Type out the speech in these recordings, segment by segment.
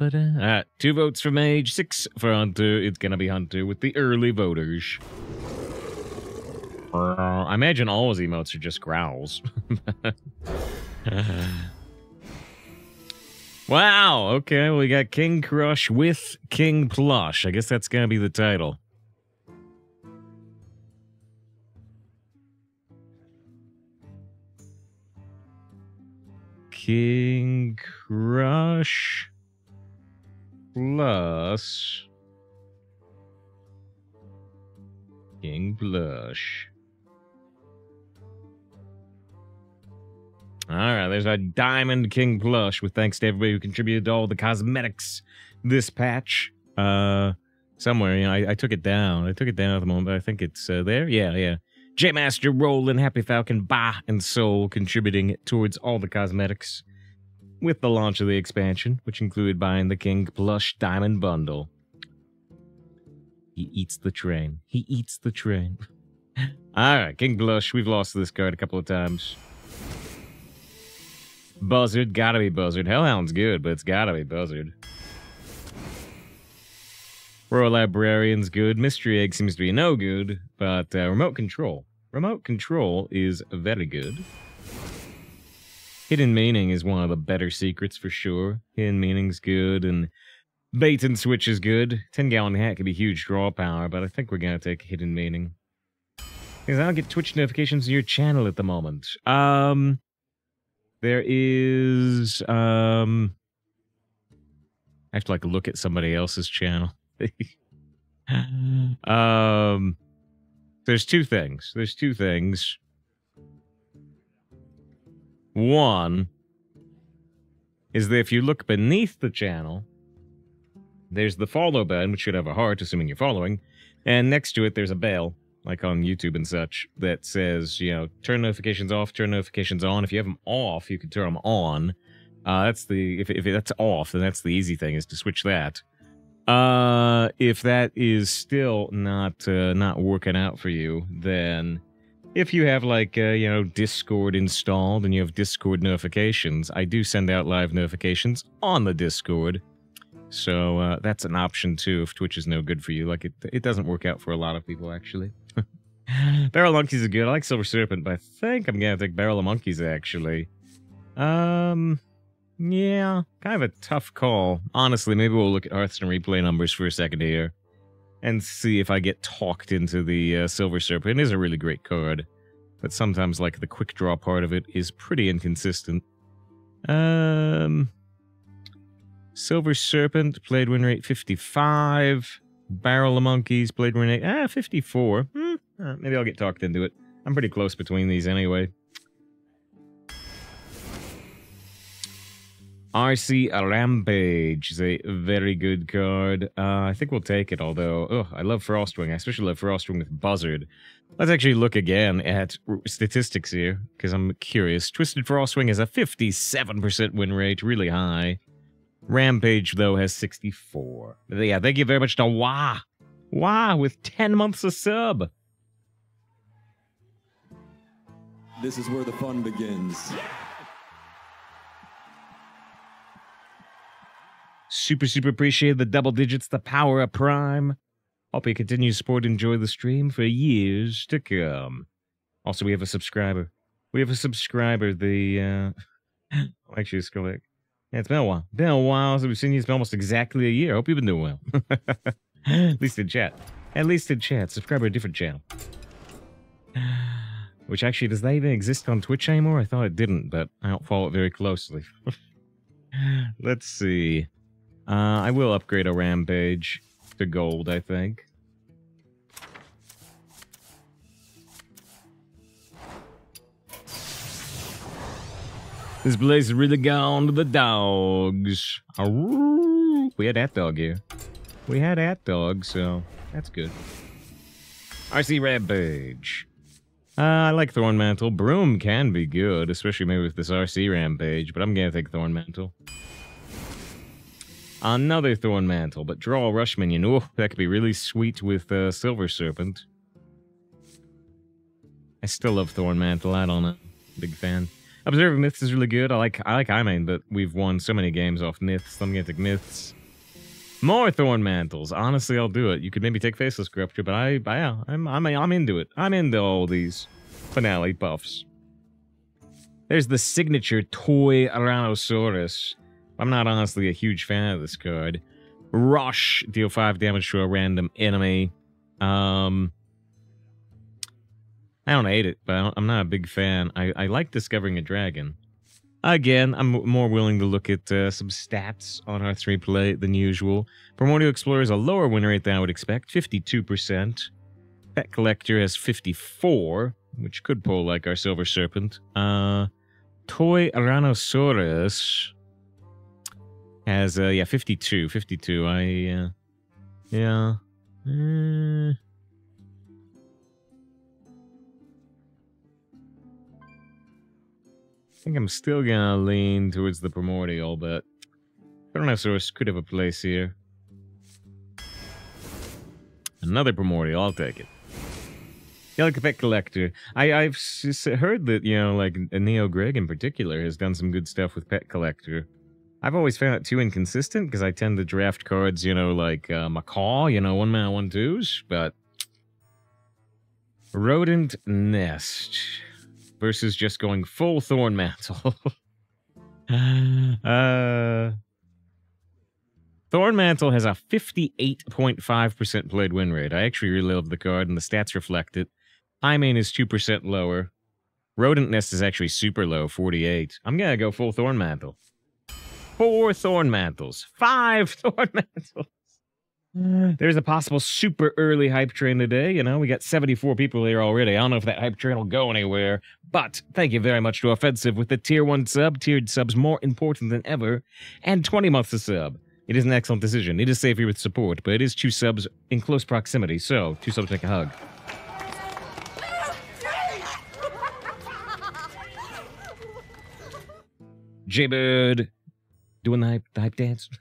Alright, uh, uh, two votes for Mage, six for Hunter. It's gonna be Hunter with the early voters. Uh, I imagine all his emotes are just growls. wow, okay, we got King Krush with King Plush. I guess that's gonna be the title. King Krush plus King Plush. All right, there's a Diamond King Plush with thanks to everybody who contributed to all the cosmetics this patch. Uh, somewhere, you know, I, I took it down. I took it down at the moment, but I think it's uh, there. Yeah, yeah. J Master, Roland, Happy Falcon, Ba, and Soul contributing towards all the cosmetics with the launch of the expansion, which included buying the King Plush Diamond Bundle. He eats the train. He eats the train. All right, King Plush. We've lost this card a couple of times. Buzzard, gotta be Buzzard. Hellhound's good, but it's gotta be Buzzard. Royal Librarian's good. Mystery Egg seems to be no good, but uh, Remote Control. Remote Control is very good. Hidden Meaning is one of the better secrets for sure. Hidden Meaning's good, and Bait and Switch is good. 10 Gallon Hat could be huge draw power, but I think we're gonna take Hidden Meaning. Because I don't get Twitch notifications in your channel at the moment. Um, there is um I have to like look at somebody else's channel. um there's two things. There's two things. One is that if you look beneath the channel, there's the follow button, which should have a heart, assuming you're following, and next to it there's a bell like on YouTube and such, that says, you know, turn notifications off, turn notifications on. If you have them off, you can turn them on. Uh, that's the if if that's off, then that's the easy thing is to switch that. Uh, if that is still not uh, not working out for you, then if you have like uh, you know Discord installed and you have Discord notifications, I do send out live notifications on the Discord. So uh, that's an option too if Twitch is no good for you. Like it, it doesn't work out for a lot of people actually. Barrel Monkeys is good. I like Silver Serpent, but I think I'm gonna take Barrel of Monkeys actually. Um, yeah, kind of a tough call. Honestly, maybe we'll look at Hearthstone replay numbers for a second here and see if I get talked into the uh, Silver Serpent. It is a really great card, but sometimes like the quick draw part of it is pretty inconsistent. Um, Silver Serpent played win rate 55. Barrel of Monkeys played win rate ah 54. Hmm. Uh, maybe I'll get talked into it. I'm pretty close between these anyway. RC Rampage is a very good card. Uh, I think we'll take it, although, oh, I love Frostwing. I especially love Frostwing with Buzzard. Let's actually look again at statistics here, because I'm curious. Twisted Frostwing has a 57% win rate, really high. Rampage, though, has 64. Yeah, thank you very much to Wah. Wah with 10 months of sub. This is where the fun begins. Super, super appreciate the double digits, the power of Prime. Hope you continue to support and enjoy the stream for years to come. Also, we have a subscriber. We have a subscriber, the, uh... Actually, it's correct. Yeah, it's been a while. Been a while since we've seen you. It's been almost exactly a year. Hope you've been doing well. At least in chat. At least in chat. Subscribe to a different channel. Which actually, does that even exist on Twitch anymore? I thought it didn't, but I don't follow it very closely. Let's see. Uh, I will upgrade a Rampage to gold, I think. This place is really gone to the dogs. We had that dog here. We had that dog, so that's good. RC Rampage. Uh, I like Thorn Mantle. Broom can be good, especially maybe with this RC Rampage, but I'm gonna take Thorn Mantle. Another Thorn Mantle, but draw a Rush Minion. Oh, that could be really sweet with uh, Silver Serpent. I still love Thorn Mantle. I don't know. Big fan. Observer Myths is really good. I like I like Imane, but we've won so many games off Myths. I'm gonna Myths. More Thorn Mantles. Honestly, I'll do it. You could maybe take Faceless Corruptor, but I, I yeah, I'm, I'm, I'm into it. I'm into all these finale buffs. There's the signature Toyrannosaurus. I'm not honestly a huge fan of this card. Rush, deal 5 damage to a random enemy. Um, I don't hate it, but I'm not a big fan. I, I like discovering a dragon. Again, I'm more willing to look at uh, some stats on our three play than usual. Primordial Explorer is a lower win rate than I would expect, 52%. Pet Collector has 54, which could pull like our Silver Serpent. Uh, Toyrannosaurus has, uh, yeah, 52. 52. I, uh, yeah. Uh, I think I'm still gonna lean towards the Primordial, but Tyrannosaurus could have a place here. Another Primordial, I'll take it. Pet collector. I, I've heard that, you know, like Neo Greg in particular has done some good stuff with pet collector. I've always found it too inconsistent because I tend to draft cards, you know, like uh, Macaw, you know, one man, one twos, but Rodent Nest versus just going full Thorn Mantle. uh, Thorn Mantle has a 58.5% played win rate. I actually love the card, and the stats reflect it. Imane is 2% lower. Rodent Nest is actually super low, 48. I'm gonna go full Thorn Mantle. Four Thorn Mantles. Five Thorn Mantles. Mm. There's a possible super early hype train today. You know, we got 74 people here already. I don't know if that hype train will go anywhere. But thank you very much to Offensive with the tier 1 sub. Tiered subs more important than ever. And 20 months of sub. It is an excellent decision. It is safer with support, but it is two subs in close proximity. So, two subs make a hug. Jaybird doing the hype, the hype dance.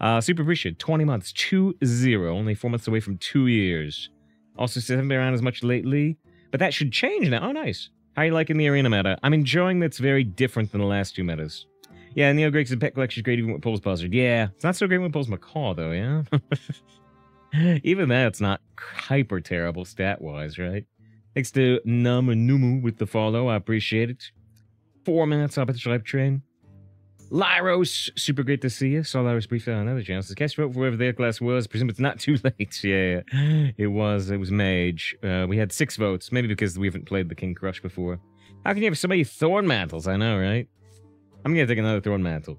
Uh, super appreciated. 20 months, 2 0. Only four months away from two years. Also, says haven't been around as much lately, but that should change now. Oh, nice. How you liking the arena meta? I'm enjoying that's very different than the last two metas. Yeah, Neo Greg's pet collection is great even with Pulse Buzzard. Yeah, it's not so great with Pulse Macaw, though, yeah? even that's not hyper terrible stat wise, right? Thanks to Num Numu with the follow. I appreciate it. Four minutes up at the Stripe Train. Lyros, super great to see you. Saw Lyros briefly on another channel. Says, cast vote for whoever their class was. Presume it's not too late. yeah, it was. It was Mage. Uh, we had six votes, maybe because we haven't played the King Krush before. How can you have so many Thorn Mantles? I know, right? I'm gonna take another Thorn Mantle.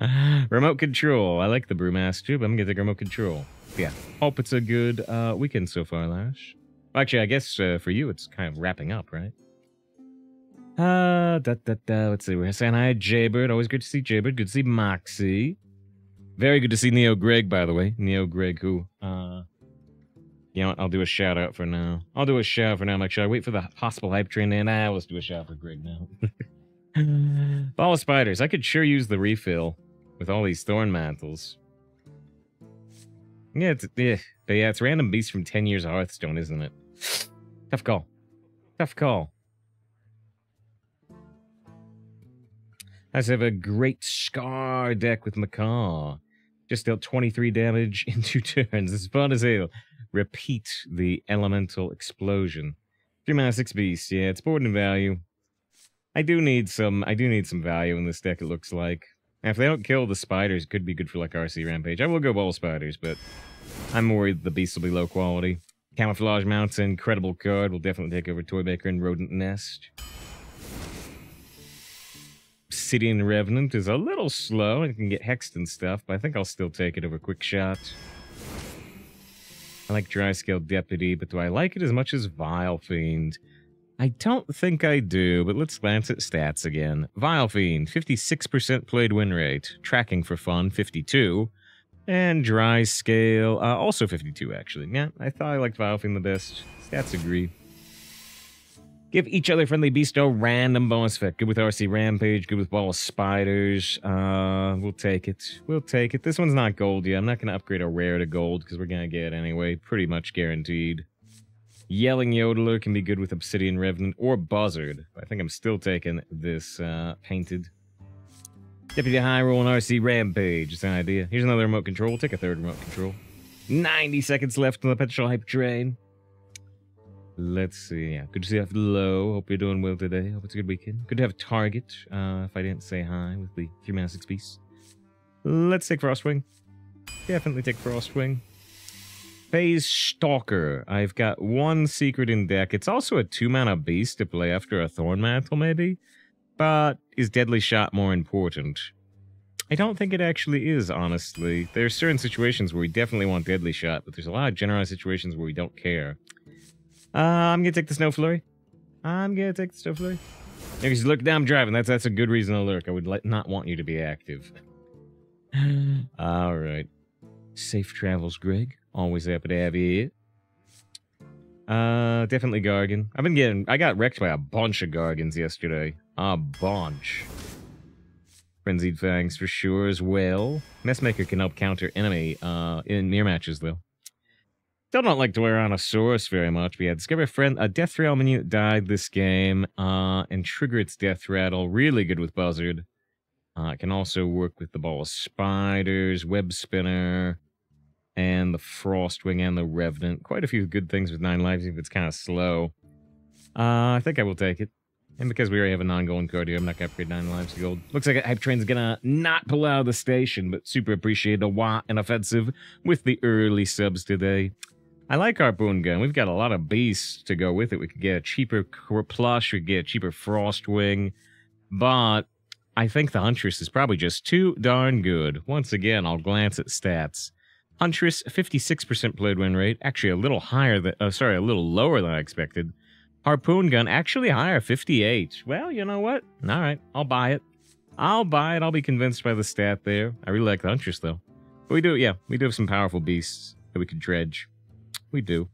remote control. I like the Brewmaster, but I'm gonna take remote control. Yeah. Hope it's a good uh, weekend so far, Lash. Actually, I guess uh, for you, it's kind of wrapping up, right? Uh, da, da, da. Let's see. We're saying hi, Jaybird. Always good to see Jaybird. Good to see Moxie. Very good to see Neo Greg, by the way. Neo Greg, who, uh, you know what? I'll do a shout out for now. I'll do a shout out for now. Like, should I wait for the hospital hype train? And I let's do a shout out for Greg now. Ball of spiders. I could sure use the refill with all these thorn mantles. Yeah, it's, yeah, but yeah, it's random beast from 10 years of Hearthstone, isn't it? Tough call. Tough call. I have a great Scar deck with Macaw. Just dealt 23 damage in two turns. It's fun as hell. Repeat the elemental explosion. Three mana, six Beast. Yeah, it's board and value. I do need some. I do need some value in this deck. It looks like. Now, if they don't kill the spiders, could be good for like RC Rampage. I will go ball spiders, but I'm worried the beasts will be low quality. Camouflage Mount's an incredible card. Will definitely take over Toy Baker and Rodent Nest. Obsidian Revenant is a little slow. and can get hexed and stuff, but I think I'll still take it over a Quick Shot. I like Dry Scale Deputy, but do I like it as much as Vile Fiend? I don't think I do, but let's glance at stats again. Vile Fiend, 56% played win rate. Tracking for fun, 52. And Dry Scale, uh, also 52, actually. Yeah, I thought I liked Vile Fiend the best. Stats agree. Give each other friendly beasto random bonus effect. Good with RC Rampage, good with Ball of Spiders. Uh, we'll take it. We'll take it. This one's not gold yet. I'm not going to upgrade a rare to gold because we're going to get it anyway. Pretty much guaranteed. Yelling Yodeler can be good with Obsidian Revenant or Buzzard. I think I'm still taking this uh, painted. Deputy High Roll and RC Rampage. It's an idea. Here's another remote control. We'll take a third remote control. 90 seconds left on the Petrol Hype Train. Let's see. Yeah, good to see you low. Hope you're doing well today. Hope it's a good weekend. Good to have Target. Uh, if I didn't say hi with the three mana six piece. Let's take Frostwing. Definitely take Frostwing. Phase Stalker. I've got one secret in deck. It's also a two mana beast to play after a Thorn Mantle, maybe. But is Deadly Shot more important? I don't think it actually is, honestly. There are certain situations where we definitely want Deadly Shot, but there's a lot of general situations where we don't care. Uh, I'm gonna take the Snow Flurry. I'm gonna take the Snow Flurry. Because look, now I'm driving. That's that's a good reason to lurk. I would like, not want you to be active. All right. Safe travels, Greg. Always happy to have you here. Uh, definitely Gargon. I've been getting... I got wrecked by a bunch of Gargons yesterday. A bunch. Frenzied Fangs for sure as well. Messmaker can help counter enemy uh, in near matches, though. Still don't like to wear Tyrannosaurus very much, but yeah, discover a friend. A Death Rattle minion died this game, uh, and trigger its Death Rattle. Really good with Buzzard. Uh, it can also work with the Ball of Spiders, Web Spinner, and the Frostwing and the Revenant. Quite a few good things with 9 lives, even if it's kind of slow. Uh, I think I will take it. And because we already have a non-gold card here, I'm not going to upgrade 9 lives to gold. Looks like Hype Train's going to not pull out of the station, but super appreciate a Watt and Offensive with the early subs today. I like our Harpoon Gun. We've got a lot of beasts to go with it. We could get a cheaper plush, we could get a cheaper frost wing, but I think the Huntress is probably just too darn good. Once again, I'll glance at stats. Huntress, 56% played win rate, actually a little higher than, uh, sorry, a little lower than I expected. Harpoon Gun, actually higher, 58. Well, you know what? All right, I'll buy it. I'll buy it. I'll be convinced by the stat there. I really like the Huntress, though. But we do, yeah, we do have some powerful beasts that we could dredge. We do.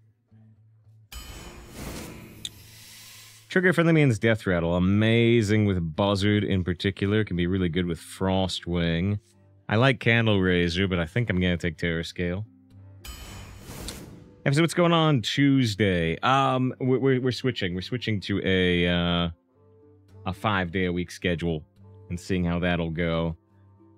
Trigger friendly means Death Rattle. Amazing with Buzzard in particular. Can be really good with Frostwing. I like Candle Razor, but I think I'm going to take Terror Scale. And so what's going on Tuesday? Um, we're, we're switching. We're switching to a, uh, a five-day-a-week schedule and seeing how that'll go.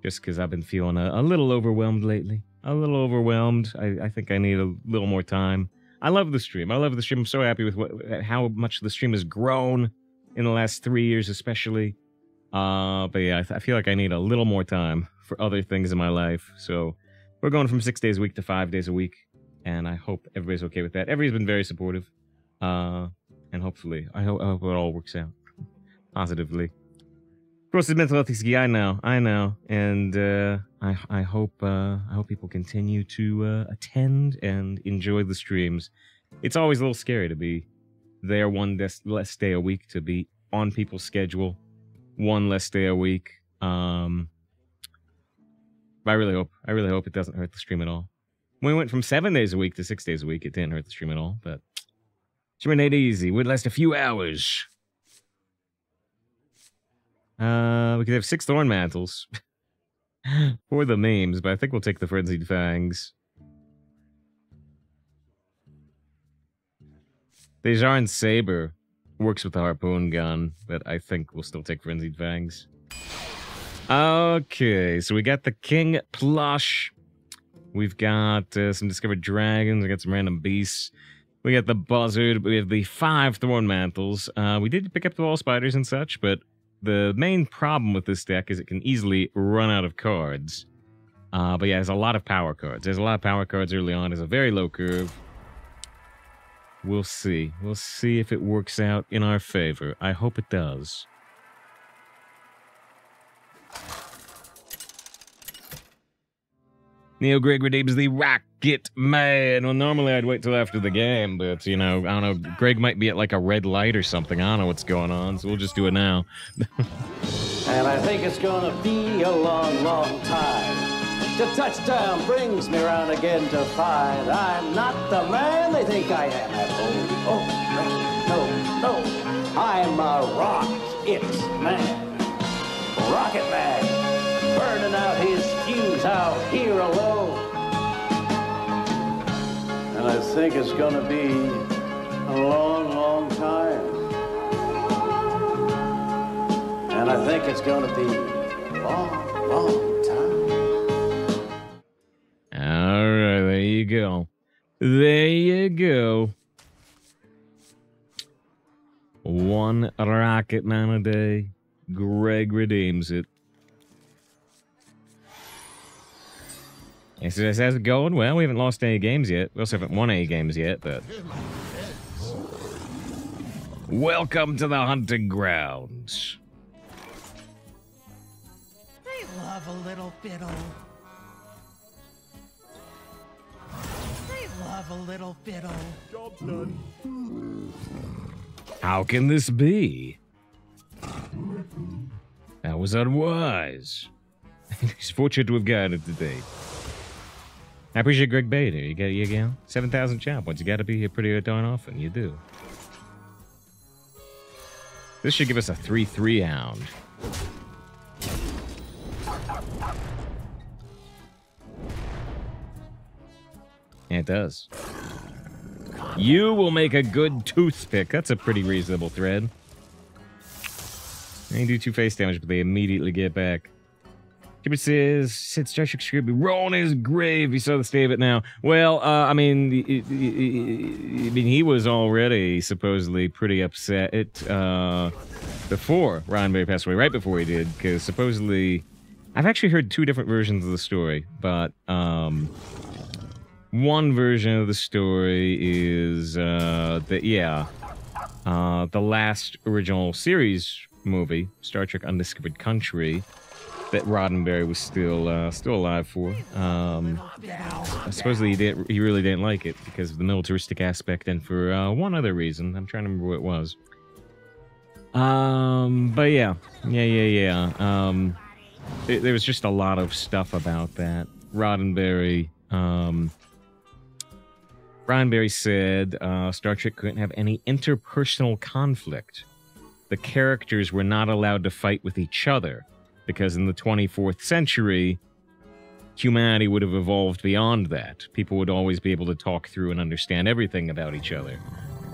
Just because I've been feeling a, a little overwhelmed lately a little overwhelmed. I, I think I need a little more time. I love the stream. I love the stream. I'm so happy with what, how much the stream has grown in the last three years, especially. Uh, but yeah, I, I, feel like I need a little more time for other things in my life. So we're going from six days a week to five days a week, and I hope everybody's okay with that. Everybody's been very supportive, uh, and hopefully, I I hope it all works out positively. Of course, it's mental health is. I know, I know, and uh, I I hope uh, I hope people continue to uh, attend and enjoy the streams. It's always a little scary to be there one des- less day a week, to be on people's schedule one less day a week. Um, I really hope I really hope it doesn't hurt the stream at all. When we went from seven days a week to six days a week, it didn't hurt the stream at all. But streaming ain't easy. We'd last a few hours. Uh, we could have six thorn mantles for the memes, but I think we'll take the frenzied fangs. Dejarn Saber works with the harpoon gun, but I think we'll still take frenzied fangs. Okay, so we got the king plush. We've got uh, some discovered dragons. We got some random beasts. We got the buzzard. We have the five thorn mantles. Uh, we did pick up the wall spiders and such, but the main problem with this deck is it can easily run out of cards. Uh, but yeah, there's a lot of power cards. There's a lot of power cards early on. There's a very low curve. We'll see. We'll see if it works out in our favor. I hope it does. Neil Greg redeems the Rocket Man. Well, normally I'd wait till after the game, but, you know, I don't know. Greg might be at like a red light or something. I don't know what's going on, so we'll just do it now. and I think it's going to be a long, long time. The touchdown brings me around again to find I'm not the man they think I am at home. Oh, no, no. I'm a rock, it's man. Rocket Man burning out his out here alone. And I think it's gonna be a long, long time. And I think it's gonna be a long, long time. All right, there you go. There you go. One rocket man a day. Greg redeems it. And so how's it going? Well, we haven't lost any games yet. We also haven't won any games yet, but. Welcome to the hunting grounds. They love a little fiddle. They love a little fiddle. How can this be? That was unwise. He's fortunate to have gotten it today. I appreciate Greg Bader. You got you again? 7,000 champ points. You got to be here pretty darn often. You do. This should give us a 3 3 hound. Yeah, it does. You will make a good toothpick. That's a pretty reasonable thread. They do two face damage, but they immediately get back. Cupid says, said Star Trek be rolling his grave. You saw the state of it now. Well, uh, I mean, I mean, he was already supposedly pretty upset uh, before Roddenberry passed away, right before he did, because supposedly, I've actually heard two different versions of the story, but um, one version of the story is uh, that yeah, uh, the last original series movie, Star Trek: Undiscovered Country, that Roddenberry was still uh, still alive for. Um, supposedly he did he really didn't like it because of the militaristic aspect and for uh, one other reason. I'm trying to remember what it was. Um, but yeah, yeah, yeah, yeah. Um, it, there was just a lot of stuff about that. Roddenberry. Um, Roddenberry said uh, Star Trek couldn't have any interpersonal conflict. The characters were not allowed to fight with each other because in the 24th century, humanity would have evolved beyond that. People would always be able to talk through and understand everything about each other,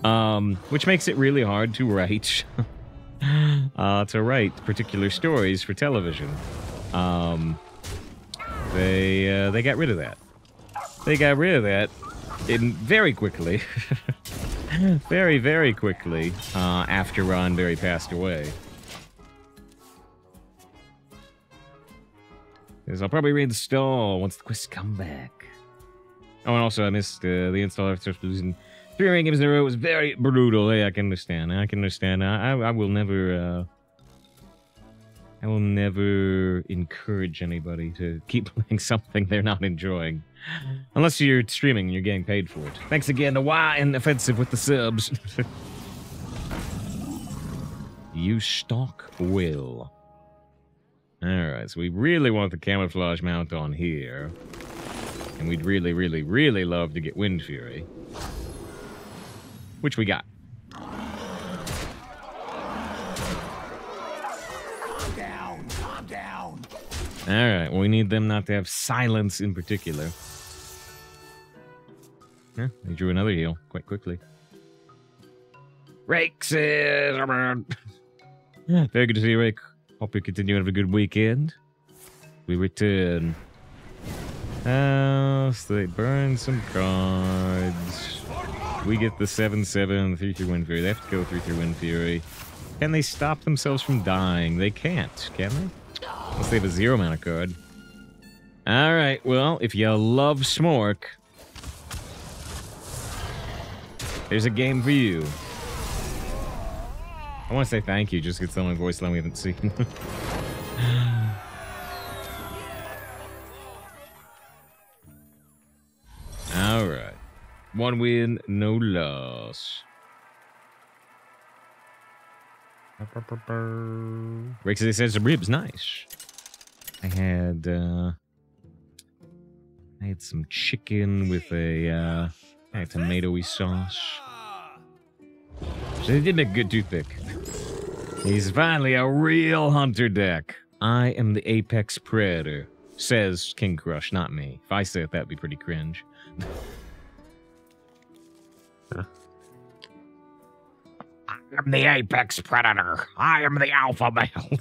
um, which makes it really hard to write. uh, to write particular stories for television. Um, they uh, they got rid of that. They got rid of that in very quickly, very very quickly uh, after Roddenberry passed away. Because I'll probably reinstall once the quests come back. Oh, and also I missed uh, the install after losing three rain games in a row. It was very brutal. I can understand. I can understand. I, I, I will never. Uh, I will never encourage anybody to keep playing something they're not enjoying. Unless you're streaming and you're getting paid for it. Thanks again to Y and Offensive with the subs. you stalk Will. Alright, so we really want the camouflage mount on here. And we'd really, really, really love to get Wind Fury. Which we got. Calm down, calm down. Alright, well, we need them not to have silence in particular. Yeah, they drew another heal quite quickly. Rake says, Very good to see you, Rake. Hope you continue to have a good weekend. We return. Uh, so they burn some cards. We get the 7 7, 3 3 Wind Fury. They have to go 3 3 Wind Fury. Can they stop themselves from dying? They can't, can they? Unless they have a zero mana card. Alright, well, if you love Smork, there's a game for you. I want to say thank you, just because the only voice line we haven't seen. Alright. One win, no loss. Rick says ribs, nice. I had uh I had some chicken with a uh tomatoey sauce. So they did make a good toothpick. He's finally a real hunter deck. I am the apex predator, says King Krush, not me. If I say it, that'd be pretty cringe. I am the apex predator. I am the alpha male.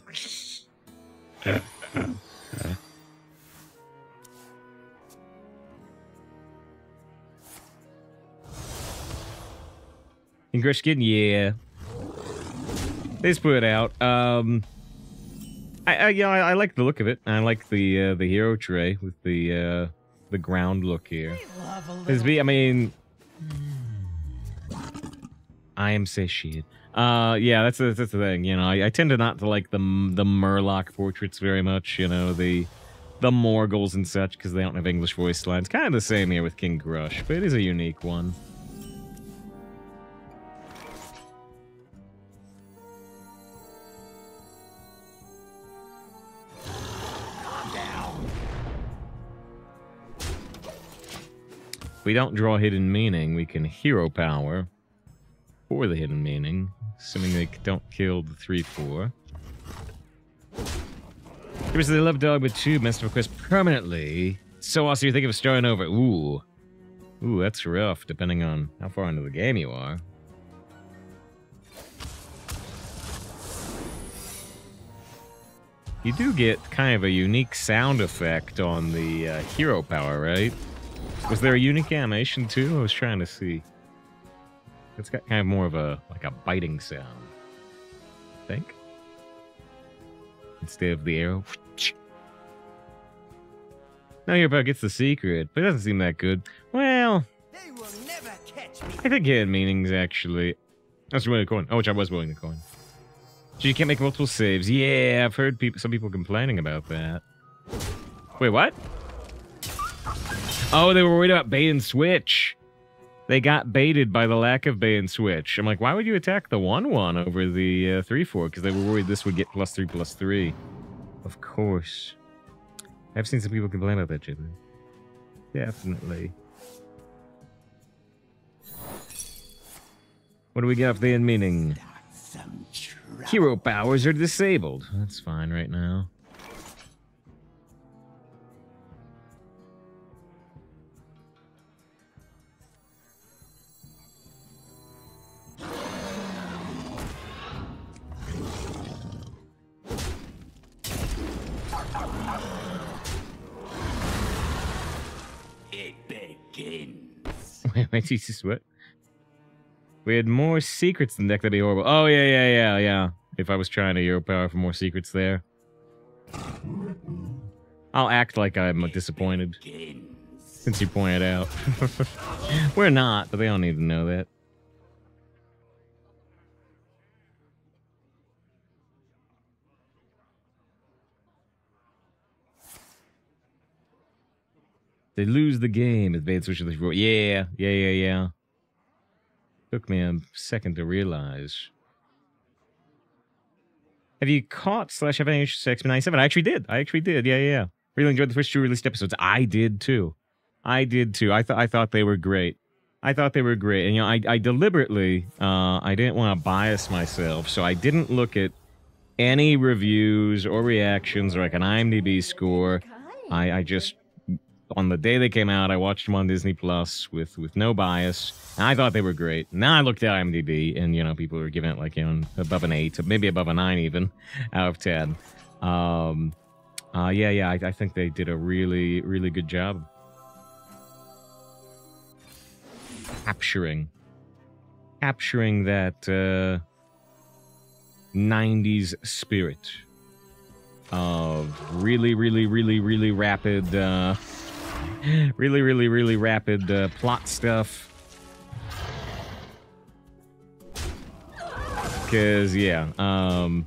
English skin, yeah. They split out. Um, I, I yeah, I, I like the look of it. I like the uh, the hero tray with the uh, the ground look here. Little be, I mean, I am satiated. Uh, yeah, that's the, that's the thing. You know, I, I tend to not to like the the Murloc portraits very much. You know, the the Morgles and such because they don't have English voice lines. Kind of the same here with King Krush, but it is a unique one. We don't draw hidden meaning, we can hero power for the hidden meaning, assuming they don't kill the 3-4. Here's the love dog with two master request permanently. So awesome you think of starting over. Ooh. Ooh, that's rough, depending on how far into the game you are. You do get kind of a unique sound effect on the uh, hero power, right? Was there a unique animation too? I was trying to see. It's got kind of more of a like a biting sound. I think. Instead of the arrow. Now Hero gets the secret, but it doesn't seem that good. Well, They will never catch me. I think it had meanings actually. That's to coin. Oh, which I was willing to coin. So you can't make multiple saves. Yeah, I've heard people, some people complaining about that. Wait, what? Oh, they were worried about bait and switch. They got baited by the lack of bait and switch. I'm like, why would you attack the 1-1 over the uh, 3-4? Because they were worried this would get plus 3, plus 3. Of course. I've seen some people complain about that, Jimmy. Definitely. What do we got for the end meaning? Hero powers are disabled. That's fine right now. Wait, wait, Jesus, what? We had more secrets than Deck That'd be horrible. Oh, yeah, yeah, yeah, yeah. If I was trying to hero power for more secrets there. I'll act like I'm disappointed, since you pointed out. We're not, but they don't need to know that. They lose the game. Advance switch to the Yeah, yeah, yeah, yeah. Took me a second to realize. Have you caught slash have any interest in X 97? I actually did. I actually did. Yeah, yeah, yeah. Really enjoyed the first two released episodes. I did too. I did too. I thought I thought they were great. I thought they were great. And you know, I, I deliberately uh I didn't want to bias myself, so I didn't look at any reviews or reactions or like an IMDb score. I, I just on the day they came out, I watched them on Disney Plus with with no bias. And I thought they were great. Now I looked at IMDb, and you know people were giving it like you know above an eight, maybe above a nine even, out of ten. Um, uh, yeah, yeah, I, I think they did a really really good job capturing capturing that uh, 90s spirit of really really really really rapid uh, really, really, really rapid uh, plot stuff. Because, yeah, um,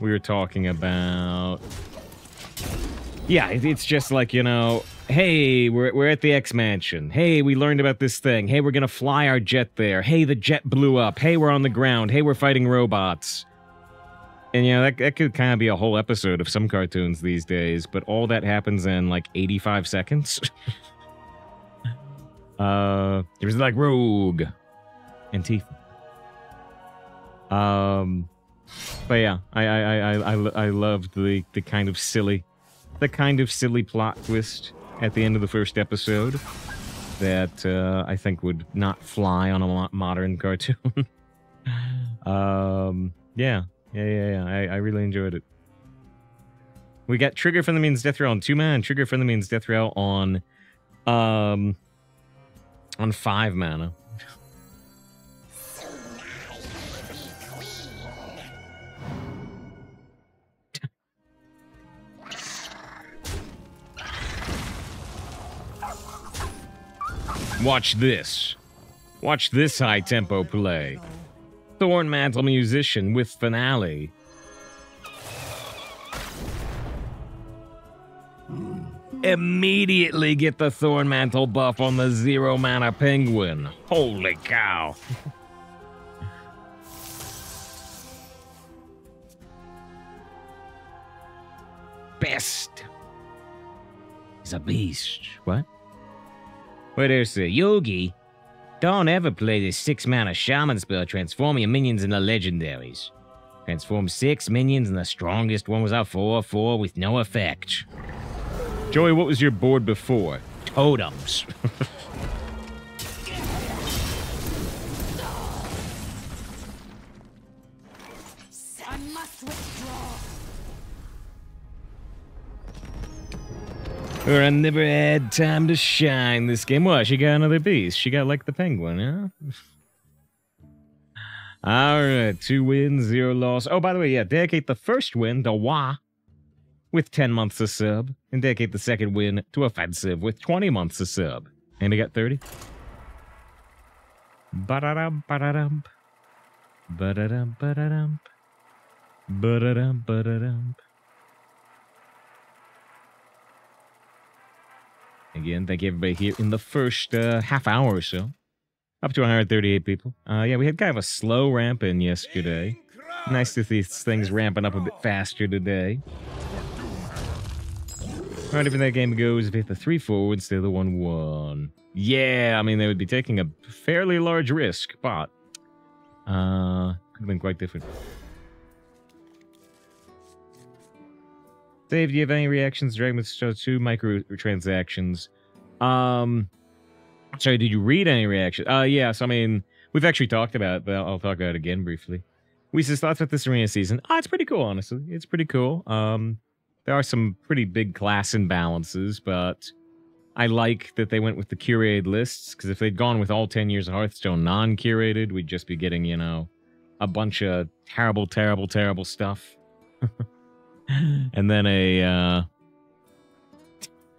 we were talking about. Yeah, it's just like, you know, hey, we're, we're at the X Mansion. Hey, we learned about this thing. Hey, we're going to fly our jet there. Hey, the jet blew up. Hey, we're on the ground. Hey, we're fighting robots. And you know that, that could kind of be a whole episode of some cartoons these days, but all that happens in like 85 seconds. uh, it was like Rogue and Teeth. Um, but yeah, I I I I, I, I loved the the kind of silly, the kind of silly plot twist at the end of the first episode that uh, I think would not fly on a modern cartoon. Um, yeah, yeah, yeah, yeah. I, I really enjoyed it. We got Trigger from the Means Death Rail on two mana, and Trigger from the Means Death Rail on, um, on five mana. Watch this. Watch this high tempo play. Thorn Mantle Musician with finale. Immediately get the Thorn Mantle buff on the zero mana penguin. Holy cow. Best. He's a beast. What? Wait, a Yogi. Don't ever play this six mana shaman spell. Transform your minions into legendaries. Transform six minions, and the strongest one was a 4 4 with no effect. Joey, what was your board before? Totems. or I never had time to shine this game. What? She got another beast. She got like the penguin, huh? All right, two wins, zero loss. Oh, by the way, yeah, dedicate the first win to Wah with 10 months of sub, and dedicate the second win to Offensive with 20 months of sub. And we got 30. Ba-da-dum, ba-da-dum. Ba-da-dum, ba-da-dum. Ba-da-dum, ba-da-dum. Again, thank you everybody here in the first uh, half hour or so. Up to 138 people. Uh, yeah, we had kind of a slow ramp in yesterday. Nice to see things ramping up a bit faster today. Alright, if that game goes, if you hit the 3 forward instead of the 1 1. Yeah, I mean, they would be taking a fairly large risk, but. Uh, could have been quite different. Dave, do you have any reactions to Dragon Show 2 microtransactions? Um, sorry, did you read any reactions? Uh, yeah, so I mean, we've actually talked about it, but I'll, talk about it again briefly. We just thoughts about this arena season. Oh, it's pretty cool, honestly. It's pretty cool. Um, there are some pretty big class imbalances, but I like that they went with the curated lists, because if they'd gone with all 10 years of Hearthstone non-curated, we'd just be getting, you know, a bunch of terrible, terrible, terrible stuff. and then a uh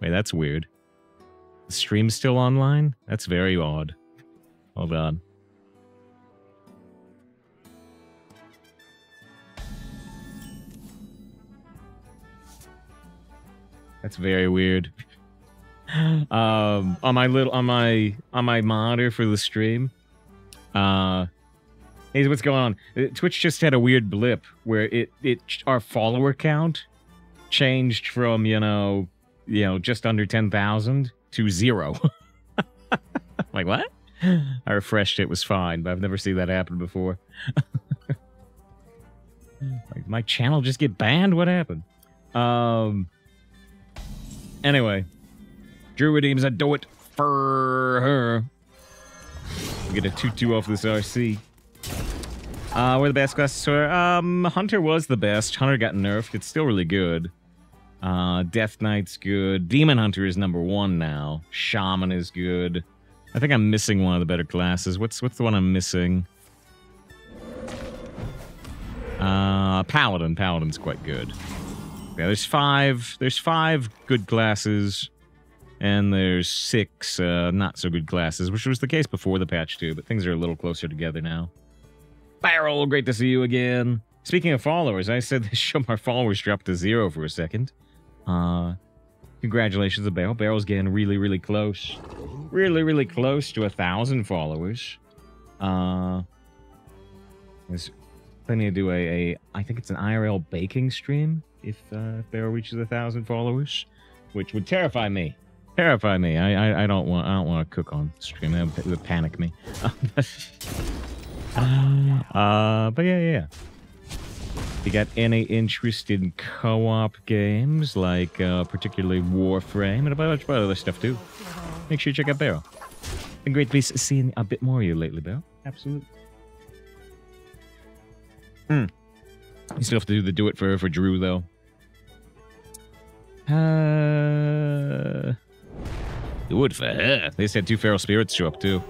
wait that's weird. The stream's still online? That's very odd. Hold on. That's very weird. Um on my little on my on my monitor for the stream uh Hey, what's going on? Uh, Twitch just had a weird blip where it it our follower count changed from you know you know just under ten thousand to zero. like what? I refreshed it was fine, but I've never seen that happen before. like my channel just get banned? What happened? Um. Anyway, Drew redeems a do it for her. We get a two two off this RC. Uh, we're the best classes were. Um, Hunter was the best. Hunter got nerfed. It's still really good. Uh, Death Knight's good. Demon Hunter is number one now. Shaman is good. I think I'm missing one of the better classes. What's what's the one I'm missing? Uh, Paladin. Paladin's quite good. Yeah, there's five. There's five good classes, and there's six uh, not so good classes, which was the case before the patch too. But things are a little closer together now. Barrel, great to see you again. Speaking of followers, I said this show my followers dropped to zero for a second. Uh, congratulations to Barrel. Barrel's getting really, really close. Really, really close to a thousand followers. Uh, there's planning to do a, a, I think it's an IRL baking stream if, uh, if Barrel reaches a thousand followers, which would terrify me. Terrify me. I, I, I don't want, I don't want to cook on stream. That would panic me. Uh, but yeah, yeah. If you got any interest in co-op games, like uh, particularly Warframe, and a bunch of other stuff too, make sure you check out Barrel. Been great to be seeing a bit more of you lately, Barrel. Absolutely. Hmm. You still have to do the do it for for Drew though. Uh, do it for her. They said two feral spirits show up too.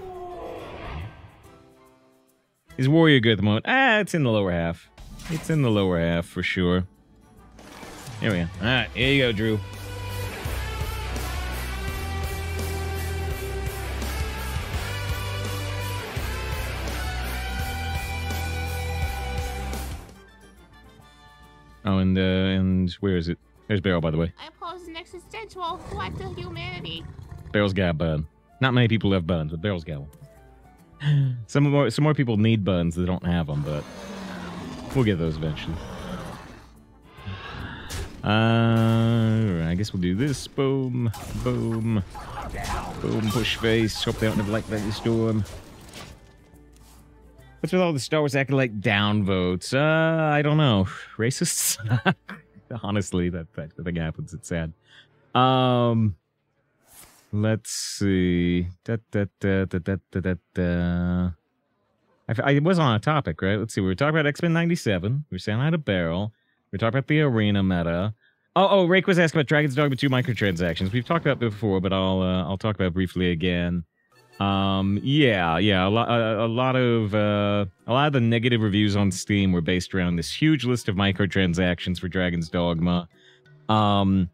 Is warrior good at the moment? Ah, it's in the lower half. It's in the lower half for sure. Here we go. All right, here you go, Drew. Oh, and uh, and where is it? There's Barrel, by the way. I pose an existential threat to humanity. Barrel's got a bun. Not many people have buns, but Barrel's got one. Some more, some more people need buns that don't have them, but we'll get those eventually. Uh, I guess we'll do this. Boom, boom, boom. Push face. Hope they don't never like that storm. What's with all the Star Wars acolyte downvotes? Uh, I don't know. Racists? Honestly, that that thing happens. It's sad. Um, let's see. Da, da, da, da, da, da, da. I, I was on a topic, right? Let's see. We were talking about X Men '97. We were saying I had a Barrel. We were talking about the arena meta. Oh, oh, Rake was asking about Dragon's Dogma 2 microtransactions. We've talked about before, but I'll uh, I'll talk about briefly again. Um, yeah, yeah, a lot, a, a lot of uh, a lot of the negative reviews on Steam were based around this huge list of microtransactions for Dragon's Dogma. Um,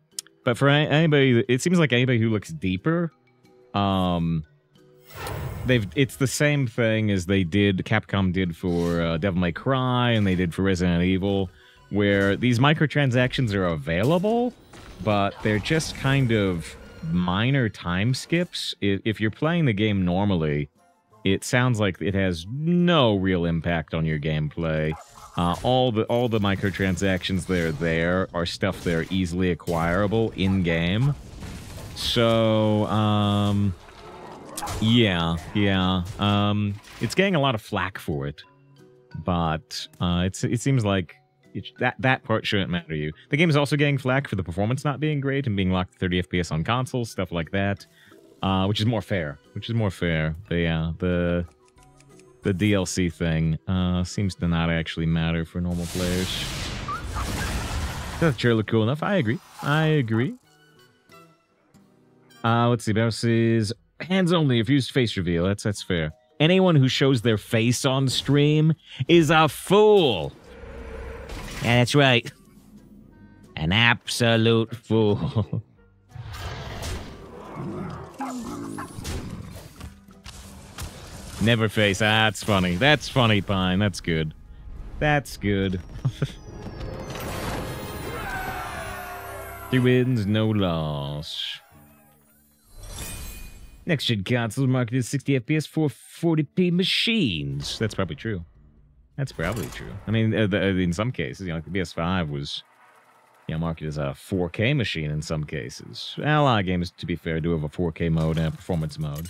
but for anybody, it seems like anybody who looks deeper, um, they've it's the same thing as they did Capcom did for uh, Devil May Cry and they did for Resident Evil, where these microtransactions are available, but they're just kind of minor time skips. If you're playing the game normally, it sounds like it has no real impact on your gameplay. Uh, all the all the microtransactions that are there are stuff that are easily acquirable in game. So, um, yeah, yeah, um, it's getting a lot of flack for it, but uh, it's it seems like that that part shouldn't matter to you. The game is also getting flack for the performance not being great and being locked to 30 FPS on consoles, stuff like that, uh, which is more fair. Which is more fair. But yeah, the the DLC thing uh, seems to not actually matter for normal players. That's sure look cool enough. I agree. I agree. Uh, let's see. Bounce is hands only. if Refused face reveal. That's that's fair. Anyone who shows their face on stream is a fool. Yeah, that's right. An absolute fool. Never face. Ah, that's funny. That's funny, Pine. That's good. That's good. Three wins, no loss. Next gen consoles marketed 60 FPS for 40p machines. That's probably true. That's probably true. I mean, uh, uh, in some cases, you know, the PS5 was, you know, marketed as a 4K machine in some cases. A lot of games, to be fair, do have a 4K mode and a performance mode.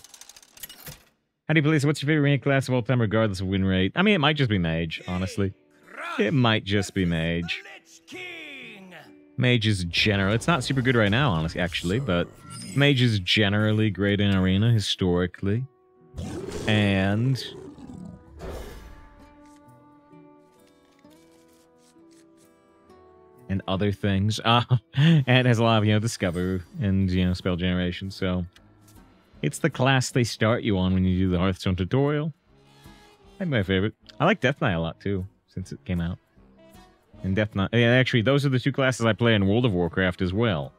How do you play? What's your favorite rank class of all time, regardless of win rate? I mean, it might just be Mage, honestly. It might just be Mage. Mage is general. It's not super good right now, honestly, actually, but Mage is generally great in Arena historically. And and other things. Uh, and has a lot of, you know, discover and, you know, spell generation. So it's the class they start you on when you do the Hearthstone tutorial. That's my favorite. I like Death Knight a lot too, since it came out. And Death Knight, yeah, actually, those are the two classes I play in World of Warcraft as well.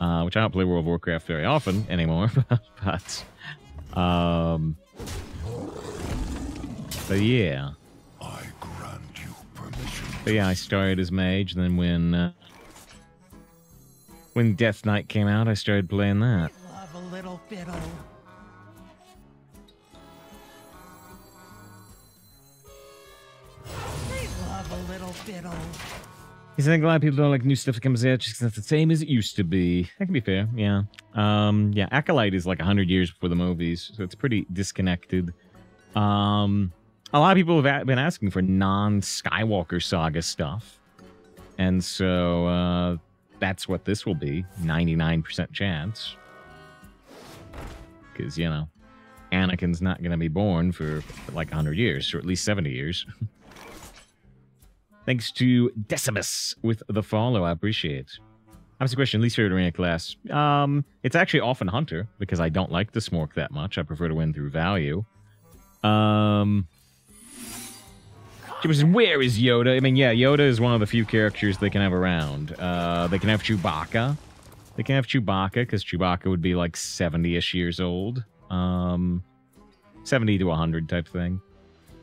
Uh, which I don't play World of Warcraft very often anymore, but, um, but yeah. I grant you permission. But yeah, I started as mage. And then when uh, when Death Knight came out, I started playing that. Little fiddle. They love a little fiddle. He's saying a lot of people don't like new stuff that comes out just because it's the same as it used to be. That can be fair, yeah. Um, yeah, Acolyte is like hundred years before the movies, so it's pretty disconnected. Um, a lot of people have been asking for non-Skywalker saga stuff, and so uh, that's what this will be. Ninety-nine percent chance, because you know, Anakin's not to be born for like hundred years, or at least seventy years. Thanks to Decimus with the follow. I appreciate it. Ask a question. Least favorite arena class. Um, it's actually often Hunter because I don't like the SMOrc that much. I prefer to win through value. Um, where is Yoda? I mean, yeah, Yoda is one of the few characters they can have around. Uh, they can have Chewbacca. They can have Chewbacca because Chewbacca would be like 70-ish years old. Um, 70 to 100 type thing.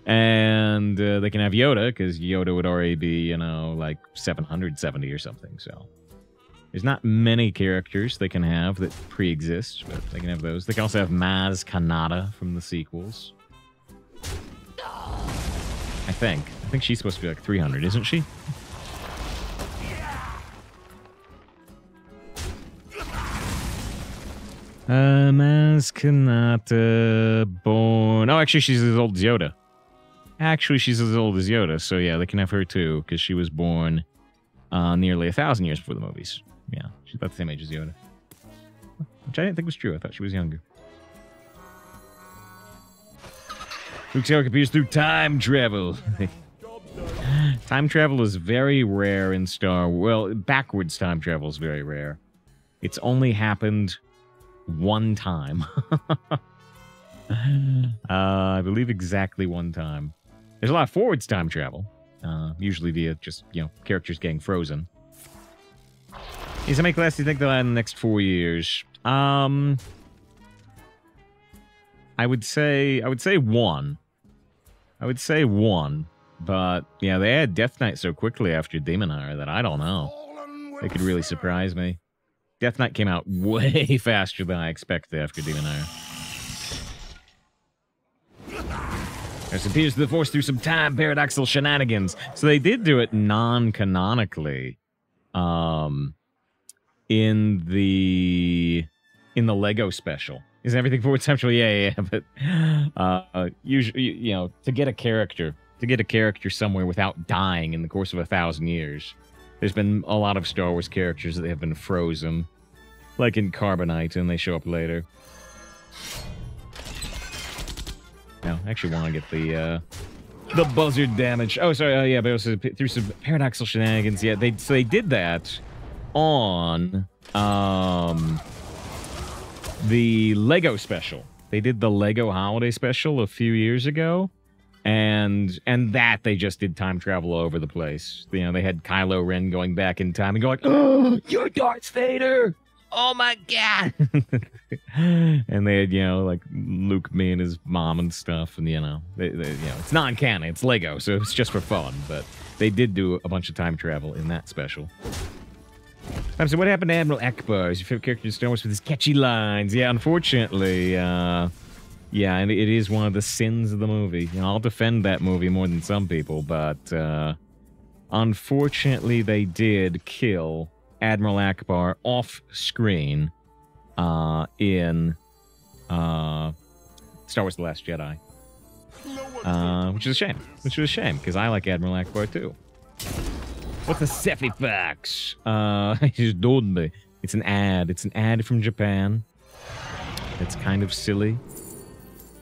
And uh, they can have Yoda because Yoda would already be, you know, like 770 or something. So there's not many characters they can have that pre-exist, but they can have those. They can also have Maz Kanata from the sequels. I think. I think she's supposed to be like 300, isn't she? Uh, Maz Kanata, born... Oh, actually, she's as old as Yoda. Actually, she's as old as Yoda, so yeah, they can have her too, because she was born uh, nearly a thousand years before the movies. Yeah, she's about the same age as Yoda. Which I didn't think was true. I thought she was younger. Luke Skywalker appears through time travel. time travel is very rare in Star Well, backwards time travel is very rare. It's only happened one time. uh, I believe exactly one time. There's a lot of forwards time travel, uh, usually via just, you know, characters getting frozen. Is how many classes do you think they'll add in the next four years? Um, I would say I would say one. I would say one, but yeah, they had Death Knight so quickly after Demon Hunter that I don't know. They could really surprise me. Death Knight came out way faster than I expected after Demon Hunter. There's appears to the Force through some time paradoxical shenanigans. So they did do it non-canonically, um, in the in the Lego special. Is everything forward central? Yeah, yeah, but uh, usually, you know, to get a character, to get a character somewhere without dying in the course of a thousand years, there's been a lot of Star Wars characters that have been frozen, like in Carbonite, and they show up later. Now, I actually want to get the uh, the buzzard damage. Oh, sorry. Oh, yeah, but also through some paradoxical shenanigans. Yeah, they so they did that on um the Lego special. They did the Lego holiday special a few years ago. And and that they just did time travel all over the place. You know, they had Kylo Ren going back in time and going, Oh, you're Darth Vader! Oh my god! and they had, you know, like Luke me and his mom and stuff, and you know, they, they, you know, it's non-canon, it's Lego, so it's just for fun. But they did do a bunch of time travel in that special. Um, so what happened to Admiral Ackbar? Is your favorite character in Star Wars with his catchy lines? Yeah, unfortunately, uh, yeah, and it is one of the sins of the movie. You know, I'll defend that movie more than some people, but uh, unfortunately, they did kill Admiral Ackbar off screen uh, in uh, Star Wars: The Last Jedi, uh, which is a shame. Which is a shame because I like Admiral Ackbar too. What's a Sephi Fox? Uh. It's an ad. It's an ad from Japan. It's kind of silly.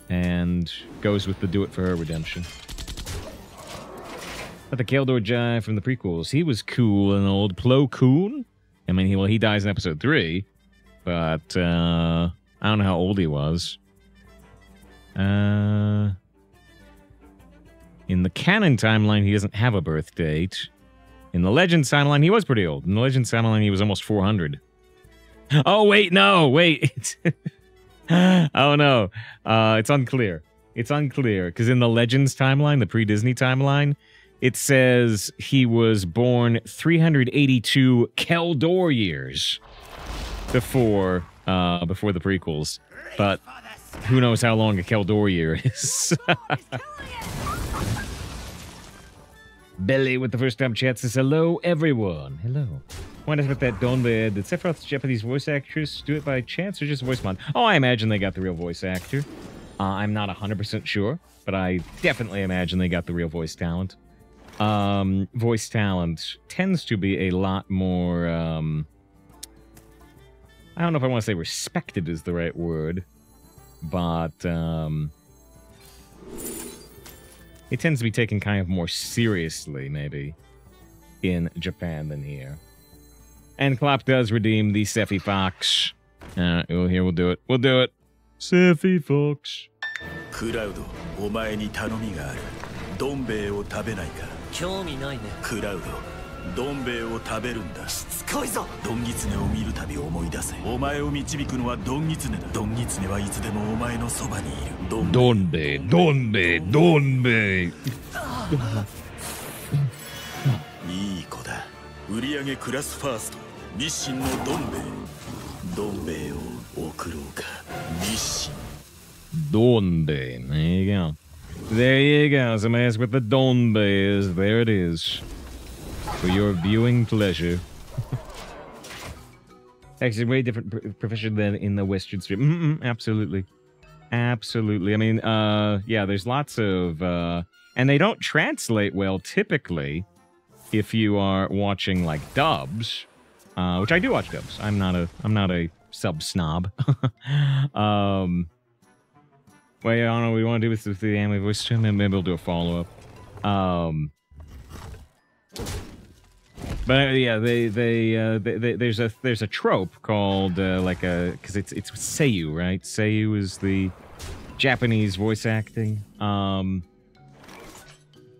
And goes with the do it for her redemption. But the Kel Dor Jai from the prequels, he was cool and old Plo Koon. I mean, he well, he dies in episode three, but uh, I don't know how old he was. Uh, in the canon timeline, he doesn't have a birth date. In the legend timeline, he was pretty old. In the legend timeline, he was almost 400. Oh, wait, no, wait. oh, no. Uh, it's unclear. It's unclear because in the Legends timeline, the pre Disney timeline, it says he was born 382 Kel Dor years before uh, before the prequels. But who knows how long a Kel Dor year is? Belly with the first time chat says, Hello, everyone. Hello. Wonder about that Dawn Did Sephiroth's Japanese voice actress do it by chance or just voice mod? Oh, I imagine they got the real voice actor. Uh, I'm not 100% sure, but I definitely imagine they got the real voice talent. Um, voice talent tends to be a lot more, um, I don't know if I want to say respected is the right word, but, um, it tends to be taken kind of more seriously, maybe. in Japan than here. And Klopp does redeem the Sephi Fox. Uh, well, here we'll do it. We'll do it. Sephi Fox. クラウドお前に頼みがあるどん兵衛を食べないか興味ないねクラウドどん兵衛を食べるんだ しつこいぞドンギツネを見るたび思い出せお前を導くのはドンギツネだドンギツネはいつでもお前のそばにいるドンどんべえ、どんべえ、どんべえ。いい子だ売り上げクラスファースト日清のどん兵衛どん兵衛を送ろうか日清 Donbe. There you go. There you go. Some ass with the Donbe is? There it is. For your viewing pleasure. Actually, way different profession than in the Western Strip. Mm-mm, absolutely. Absolutely. I mean, uh, yeah, there's lots of, uh, and they don't translate well typically if you are watching like dubs, uh, which I do watch dubs. I'm not a, I'm not a sub snob. um, well, I don't know. We want to do with, with the anime voice stream. Maybe we'll do a follow up. Um, but uh, yeah, they they, uh, they they there's a there's a trope called uh, like a because it's it's Seiyu, right? Seiyu is the Japanese voice acting. Um,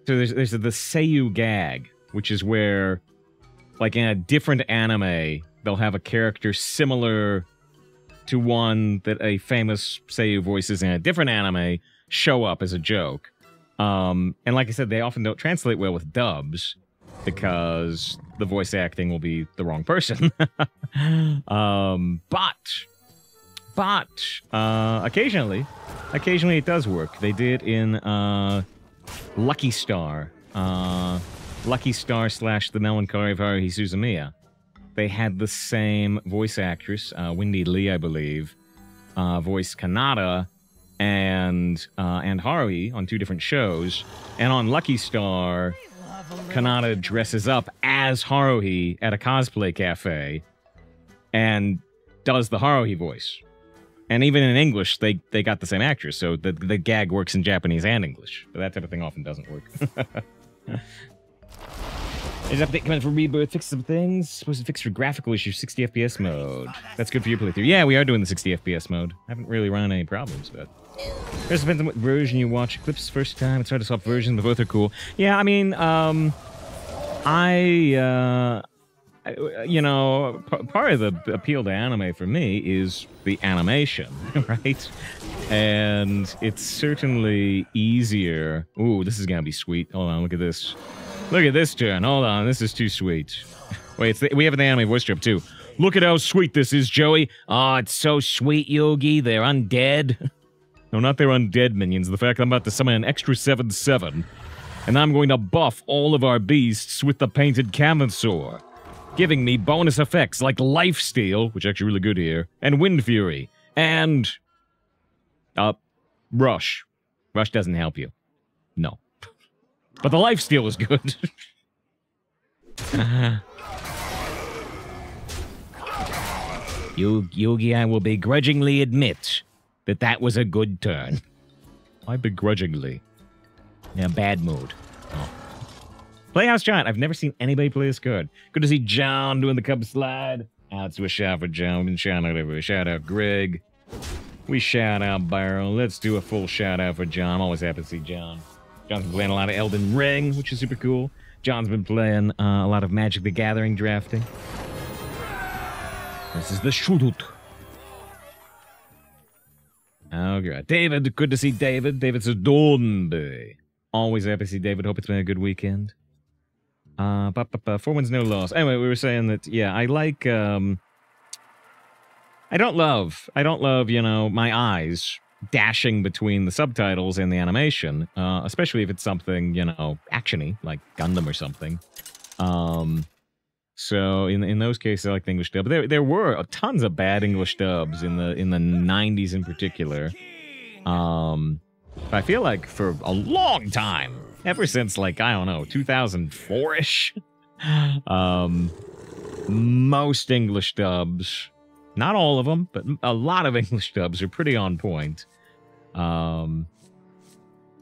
so there's there's the Seiyu gag, which is where like in a different anime they'll have a character similar to one that a famous Seiyu voices in a different anime show up as a joke. Um, and like I said, they often don't translate well with dubs because the voice acting will be the wrong person. um, but, but uh, occasionally, occasionally it does work. They did in uh, Lucky Star, uh, Lucky Star slash The Melancholy of Haruhi Suzumiya they had the same voice actress, uh, Wendee Lee, I believe, uh, voice Konata and uh, and Haruhi on two different shows. And on Lucky Star, Konata dresses up as Haruhi at a cosplay cafe and does the Haruhi voice. And even in English, they, they got the same actress, so the, the gag works in Japanese and English. But that type of thing often doesn't work. There's an update coming for Rebirth. Fix some things. Supposed to fix your graphical issues. 60 FPS mode. That's good for your playthrough. Yeah, we are doing the 60 FPS mode. I haven't really run into any problems, but. Depends on what version you watch. Eclipse first time. It's hard to swap versions, but both are cool. Yeah, I mean, um, I, uh, I- you know, part of the appeal to anime for me is the animation, right? And it's certainly easier. Ooh, this is gonna be sweet. Hold on, look at this. Look at this turn. Hold on, this is too sweet. Wait, the, we have an anime voice strip too. Look at how sweet this is, Joey. Oh, it's so sweet, Yogi. They're undead. No, not their undead minions. The fact I'm about to summon an extra 7 7. And I'm going to buff all of our beasts with the painted Canvasaur, giving me bonus effects like Life Steal, which actually really good here, and Wind Fury, and. Uh, Rush. Rush doesn't help you. No. But the Life Steal is good. Yu-Gi-I will begrudgingly admit that that was a good turn. I begrudgingly. In a bad mood. Oh. Playhouse Giant. I've never seen anybody play this card. Good to see John doing the cup slide. Let's do a shout for John. Been shouting out everybody. Shout out Greg. We shout out Barrow. Let's do a full shout out for John. I'm always happy to see John. John's been playing a lot of Elden Ring, which is super cool. John's been playing uh, a lot of Magic the Gathering drafting. This is the Shudut. Oh, God. David, good to see David. David says, Donbe. Always happy to see David. Hope it's been a good weekend. Uh, ba, ba, ba. four wins, no loss. Anyway, we were saying that, yeah, I like, um, I don't love, I don't love, you know, my eyes dashing between the subtitles and the animation, uh, especially if it's something, you know, actiony, like Gundam or something. Um, so in in those cases, I like the English dub. There there were tons of bad English dubs in the in the '90s in particular. Um, but I feel like for a long time, ever since like I don't know 2004 ish, um, most English dubs, not all of them, but a lot of English dubs are pretty on point. Um,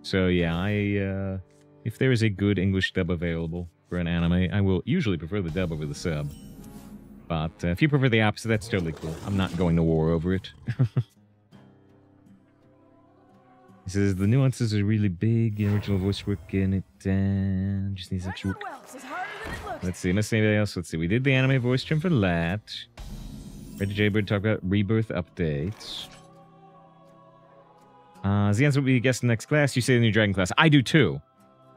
so yeah, I uh, if there is a good English dub available, for an anime. I will usually prefer the dub over the sub. But uh, if you prefer the opposite, that's totally cool. I'm not going to war over it. he says the nuances are really big. The original voice work in it uh, just needs extra work. Let's see. Miss anybody else? Let's see. We did the anime voice trim for that. Ready Jaybird talk about rebirth updates. Uh, Zian's will be guess the next class. You say the new dragon class. I do too.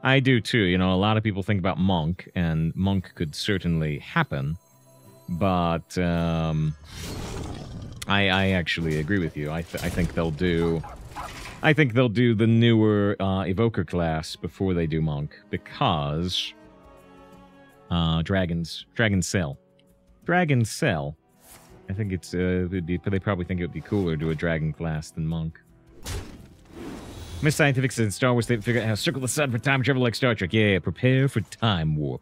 I do too. You know, a lot of people think about Monk, and Monk could certainly happen. But um, I, I actually agree with you. I, th- I think they'll do. I think they'll do the newer uh, Evoker class before they do Monk because uh, dragons, Dragon Cell, Dragon Cell. I think it's uh, be, they probably think it would be cooler to do a dragon class than Monk. Miss Scientific said Star Wars they figured out how to circle the sun for time travel like Star Trek. Yeah, prepare for time warp.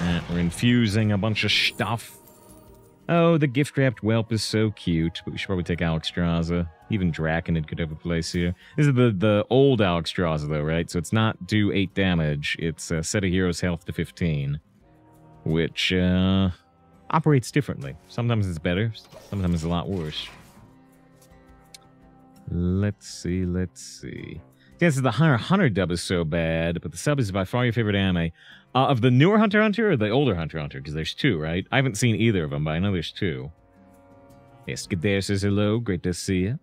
Uh, we're infusing a bunch of stuff. Oh, the gift wrapped whelp is so cute, but we should probably take Alex Alexstrasza. Even Draconid could have a place here. This is the, the old Alexstrasza, though, right? So it's not do 8 damage, it's uh, set a hero's health to 15, which uh, operates differently. Sometimes it's better, sometimes it's a lot worse. Let's see, let's see. Chances the Hunter Hunter dub is so bad, but the sub is by far your favorite anime. Uh, of the newer Hunter Hunter or the older Hunter Hunter? Because there's two, right? I haven't seen either of them, but I know there's two. Yes, Gadare says hello. Great to see you.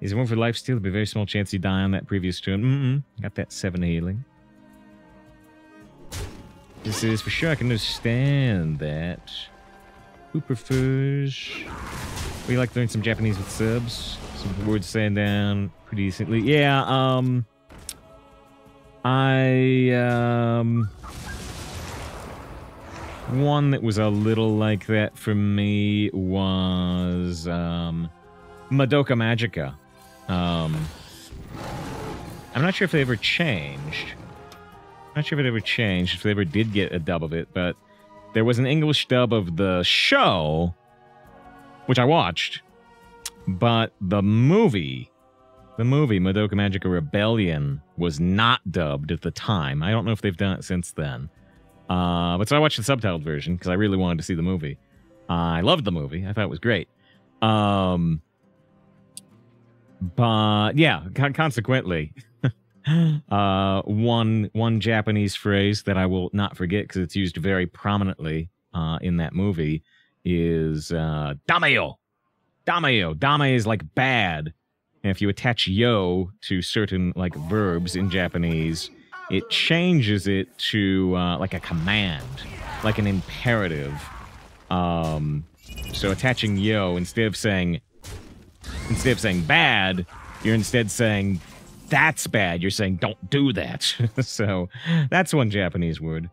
Is it one for life steal? There'll be a very small chance you die on that previous turn. Mm-mm. Got that seven healing. This is for sure. I can understand that. Who prefers? We like to learn some Japanese with subs. Some words saying down pretty decently. Yeah, um. I um one that was a little like that for me was um Madoka Magica. Um I'm not sure if they ever changed. Not sure if it ever changed, if they ever did get a dub of it, but there was an English dub of the show, which I watched, but the movie the movie Madoka Magica Rebellion was not dubbed at the time. I don't know if they've done it since then. Uh, but so I watched the subtitled version because I really wanted to see the movie. Uh, I loved the movie. I thought it was great. Um, but yeah, con- consequently, uh, one one Japanese phrase that I will not forget because it's used very prominently uh, in that movie is uh, "dameo." Dameo. Dame is like bad. And if you attach yo to certain like verbs in Japanese, it changes it to uh, like a command, like an imperative. Um, so attaching yo instead of saying instead of saying bad, you're instead saying that's bad. You're saying don't do that. so that's one Japanese word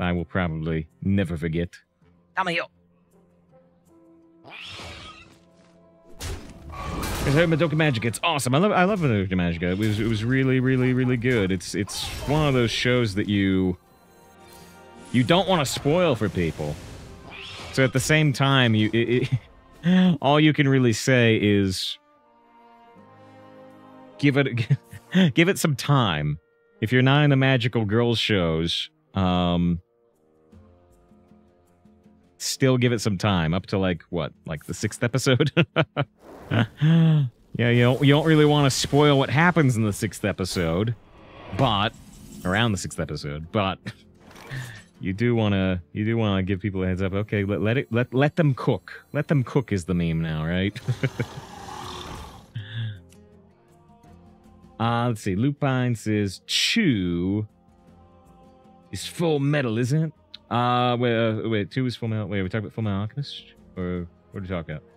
I will probably never forget. Tamayo. It's Madoka Magica. It's awesome. I love I love Madoka Magica. It was it was really really really good. It's it's one of those shows that you you don't want to spoil for people. So at the same time, you it, it, all you can really say is give it give it some time. If you're not in the magical girls shows, um still give it some time up to like what like the sixth episode yeah you don't, you don't really want to spoil what happens in the sixth episode but around the sixth episode but you do want to you do want to give people a heads up okay let, let it let let them cook let them cook is the meme now right uh let's see lupine says chew is full metal isn't it uh, wait, uh, wait, two is Full Metal. Wait, are we talking about Full Metal Alchemist? Or what are we talking about?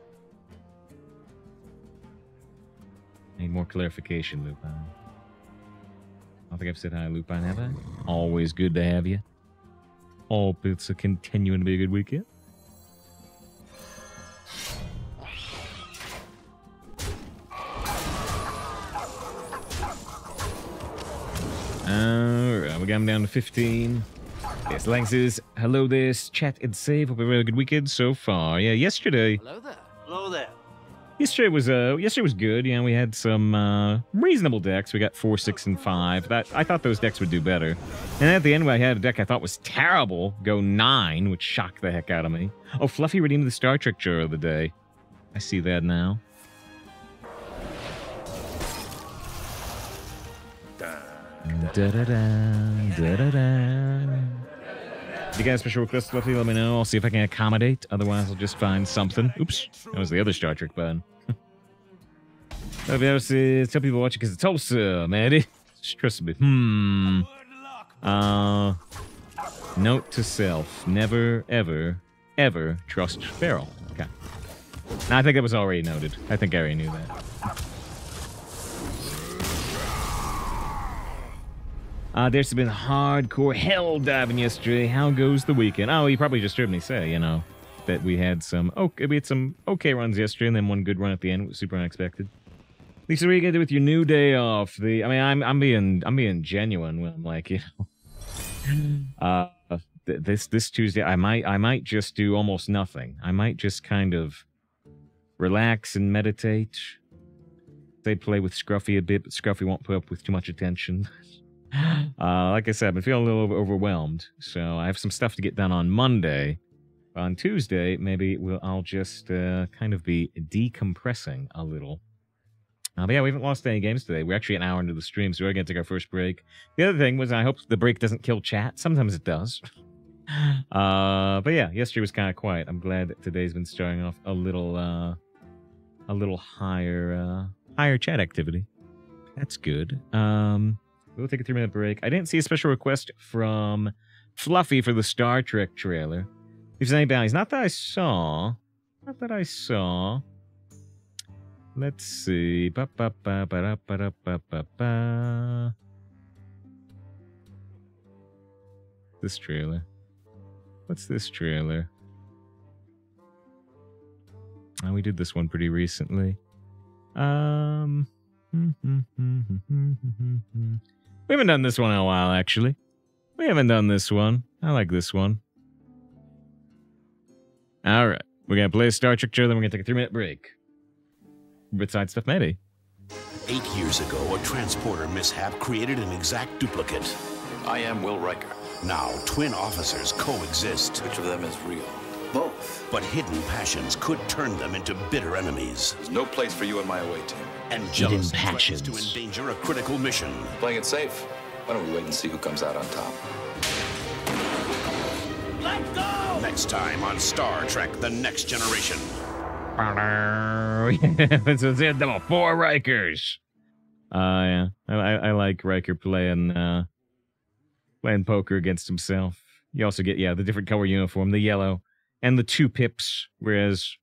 Need more clarification, Lupin. I don't think I've said hi, Lupin, have I? Always good to have you. Hope it's a continuing to be a good weekend. Alright, we got him down to 15. Yes, Lang says, hello there, chat and save. Hope you had a good weekend so far. Yeah, yesterday. Hello there. Hello there. Yesterday was uh yesterday was good. Yeah, we had some uh, reasonable decks. We got four, six, and five. That I thought those decks would do better. And at the end, I had a deck I thought was terrible go nine, which shocked the heck out of me. Oh, Fluffy redeemed the Star Trek Juror of the day. I see that now. Da-da-da, da-da-da. If you got a special request, Fluffy, let me know. I'll see if I can accommodate. Otherwise, I'll just find something. Oops, that was the other Star Trek button. I'll be able to tell people watching because it's wholesome, Eddie. Trust me. Hmm. Uh, note to self: never, ever, ever trust Feral. Okay. I think that was already noted. I think I already knew that. Uh, there's been hardcore hell diving yesterday. How goes the weekend? Oh, you probably just heard me say, you know, that we had some okay, we had some okay runs yesterday, and then one good run at the end. Was super unexpected. Lisa, what are you gonna do with your new day off? The, I mean, I'm I'm being I'm being genuine when I'm like, you know, uh, th- this this Tuesday, I might I might just do almost nothing. I might just kind of relax and meditate. They play with Scruffy a bit, but Scruffy won't put up with too much attention. Uh, like I said, I've been feeling a little over- overwhelmed, so I have some stuff to get done on Monday. On Tuesday, maybe we'll, I'll just uh, kind of be decompressing a little. Uh, but yeah, we haven't lost any games today. We're actually an hour into the stream, so we're going to take our first break. The other thing was I hope the break doesn't kill chat. Sometimes it does. Uh, but yeah, yesterday was kind of quiet. I'm glad that today's been starting off a little, uh, a little higher, uh, higher chat activity. That's good. Um, we'll take a three minute break. I didn't see a special request from Fluffy for the Star Trek trailer. If there's any bounties, not that I saw, not that I saw. Let's see. Ba, ba, ba, ba, ba, ba, ba, ba. This trailer. What's this trailer? Oh, we did this one pretty recently. Um. Hmm, hmm, hmm, We haven't done this one in a while, actually. We haven't done this one. I like this one. All right. We're going to play a Star Trek show, then we're going to take a three minute break. Besides stuff, maybe. Eight years ago, a transporter mishap created an exact duplicate. I am Will Riker. Now, twin officers coexist. Which of them is real? Both. But hidden passions could turn them into bitter enemies. There's no place for you in my away team. And jealousy passions to endanger a critical mission. Playing it safe. Why don't we wait and see who comes out on top? Let's go! Next time on Star Trek The Next Generation. this was it. There were four Rikers. Uh, yeah. I, I, I like Riker playing, uh, playing poker against himself. You also get, yeah, the different color uniform, the yellow, and the two pips, whereas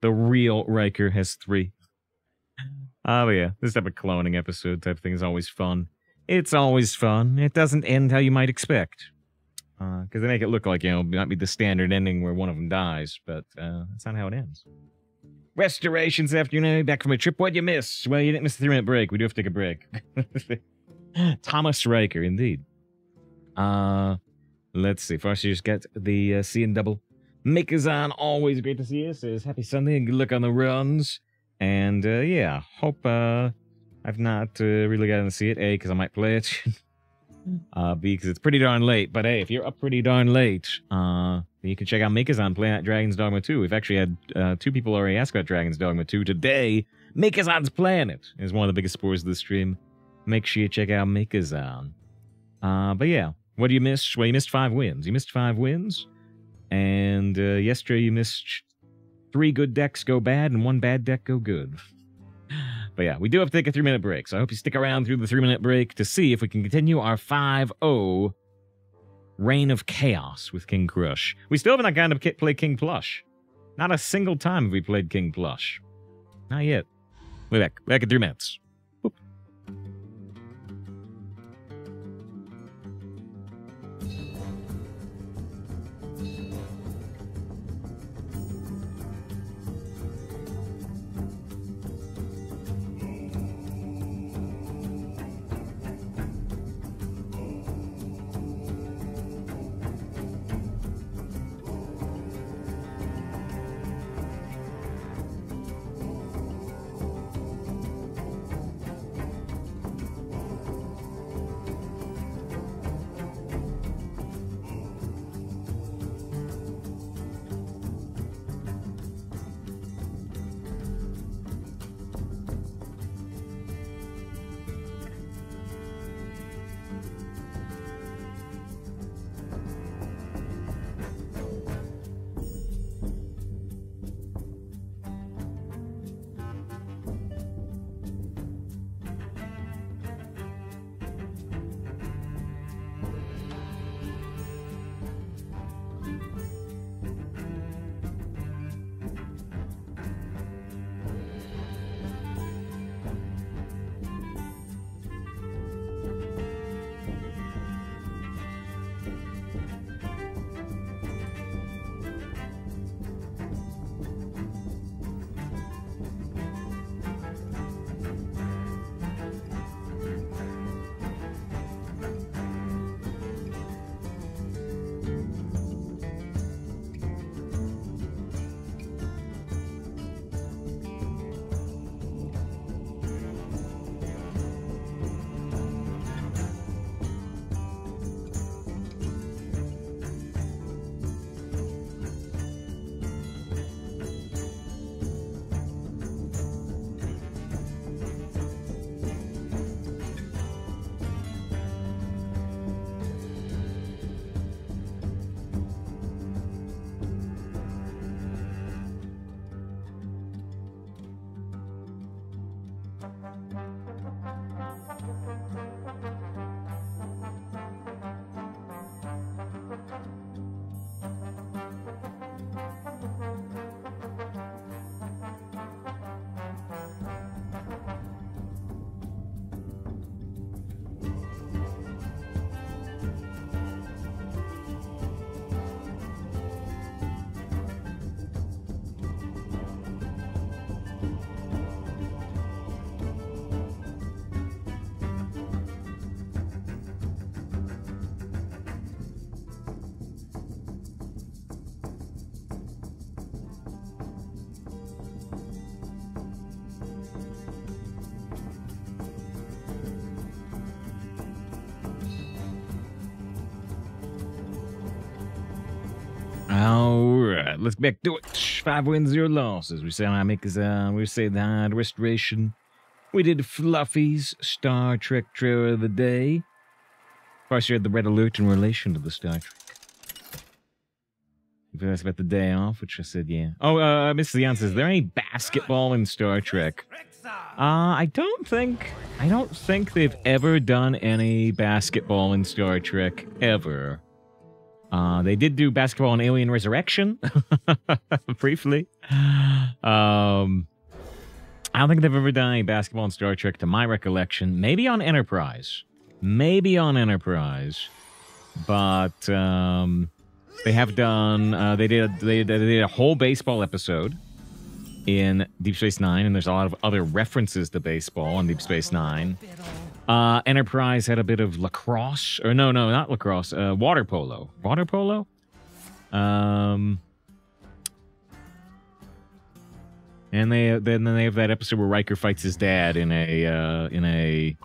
the real Riker has three. Oh, yeah. This type of cloning episode type thing is always fun. It's always fun. It doesn't end how you might expect. Because they make it look like, you know, it might be the standard ending where one of them dies, but uh, that's not how it ends. Restorations afternoon, back from a trip. What'd you miss? Well, you didn't miss the three minute break. We do have to take a break. Thomas Riker, indeed. Uh, let's see. First, you just get the uh, C and double. Mikazan, always great to see you. Says happy Sunday and good luck on the runs. And uh, yeah, hope uh, I've not uh, really gotten to see it. A, because I might play it. uh, B, because it's pretty darn late. But hey, if you're up pretty darn late, uh, you can check out Mikazan playing at Dragon's Dogma 2. We've actually had uh, two people already ask about Dragon's Dogma 2 today. Mikazan's playing it is one of the biggest spores of the stream. Make sure you check out Mikazan. Uh, but yeah, what do you miss? Well, you missed five wins. You missed five wins. And uh, yesterday you missed three good decks go bad and one bad deck go good. But yeah, we do have to take a three minute break. So I hope you stick around through the three minute break to see if we can continue our 5 0 reign of chaos with King Krush. We still haven't gotten to play King Plush. Not a single time have we played King Plush. Not yet. We're back. Back in three minutes. Back to it. Five wins, zero losses. We say I make uh, we say the restoration. We did Fluffy's Star Trek trailer of the day. Of course, you had the red alert in relation to the Star Trek. If you asked about the day off, which I said, yeah. Oh, uh, Mrs. Leon says, is there any basketball in Star Trek? Uh, I don't think, I don't think they've ever done any basketball in Star Trek, ever. Uh, they did do basketball in Alien Resurrection, briefly. Um, I don't think they've ever done any basketball in Star Trek, to my recollection. Maybe on Enterprise, maybe on Enterprise, but um, they have done. Uh, they did. They, they did a whole baseball episode in Deep Space Nine, and there's a lot of other references to baseball on Deep Space Nine. Uh, Enterprise had a bit of lacrosse, or no, no, not lacrosse. Uh, water polo. Water polo. Um, and they then they have that episode where Riker fights his dad in a uh, in a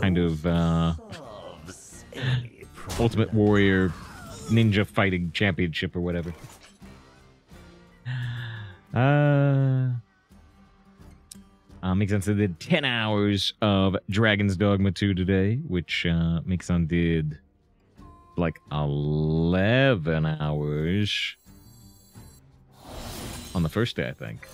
kind of uh, Ultimate Warrior Ninja Fighting Championship or whatever. Uh, uh, Mixon did 10 hours of Dragon's Dogma 2 today, which uh, Mixon did like 11 hours on the first day, I think.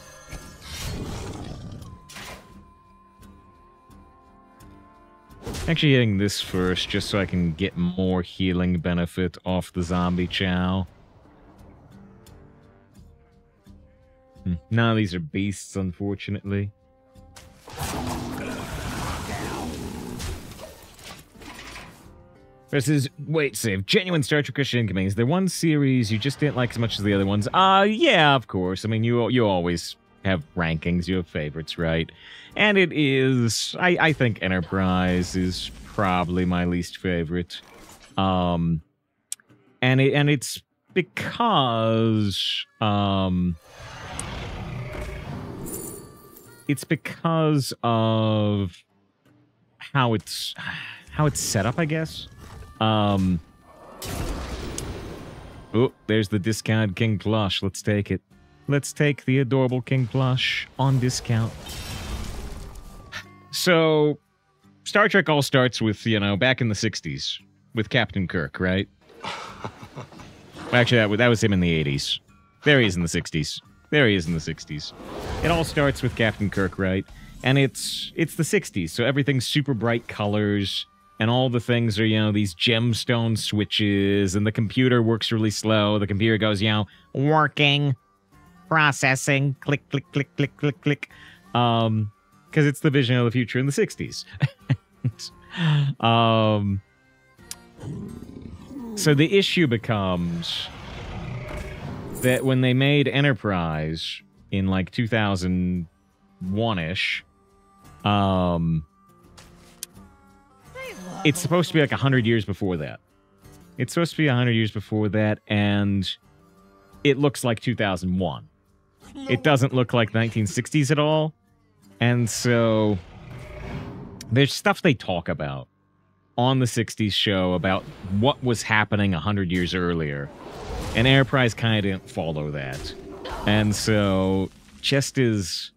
Actually hitting this first just so I can get more healing benefit off the zombie chow. Hmm. Of these are beasts, unfortunately. Versus, wait, save. Genuine Star Trek Christian Incoming. Is there one series you just didn't like as much as the other ones? Uh, yeah, of course. I mean, you you always have rankings, you have favorites, right? And it is, I, I think Enterprise is probably my least favorite. Um, and it, and it's because, um, it's because of how it's how it's set up, I guess. Um Oh, there's the discount King Plush. Let's take it. Let's take the adorable King Plush on discount. So, Star Trek all starts with, you know, back in the 60s with Captain Kirk, right? Actually, that was, that was him in the 80s. There he is in the 60s. There he is in the 60s. It all starts with Captain Kirk, right? And it's it's the 60s, so everything's super bright colors and all the things are, you know, these gemstone switches and the computer works really slow. The computer goes, you know, working, processing, click click click click click click. Um because it's the vision of the future in the 60s. um so the issue becomes that when they made Enterprise in like 2001 ish, um, it's supposed to be like 100 years before that. It's supposed to be 100 years before that, and it looks like 2001. It doesn't look like 1960s at all. And so there's stuff they talk about on the 60s show about what was happening 100 years earlier and Enterprise kind of didn't follow that. And so, just as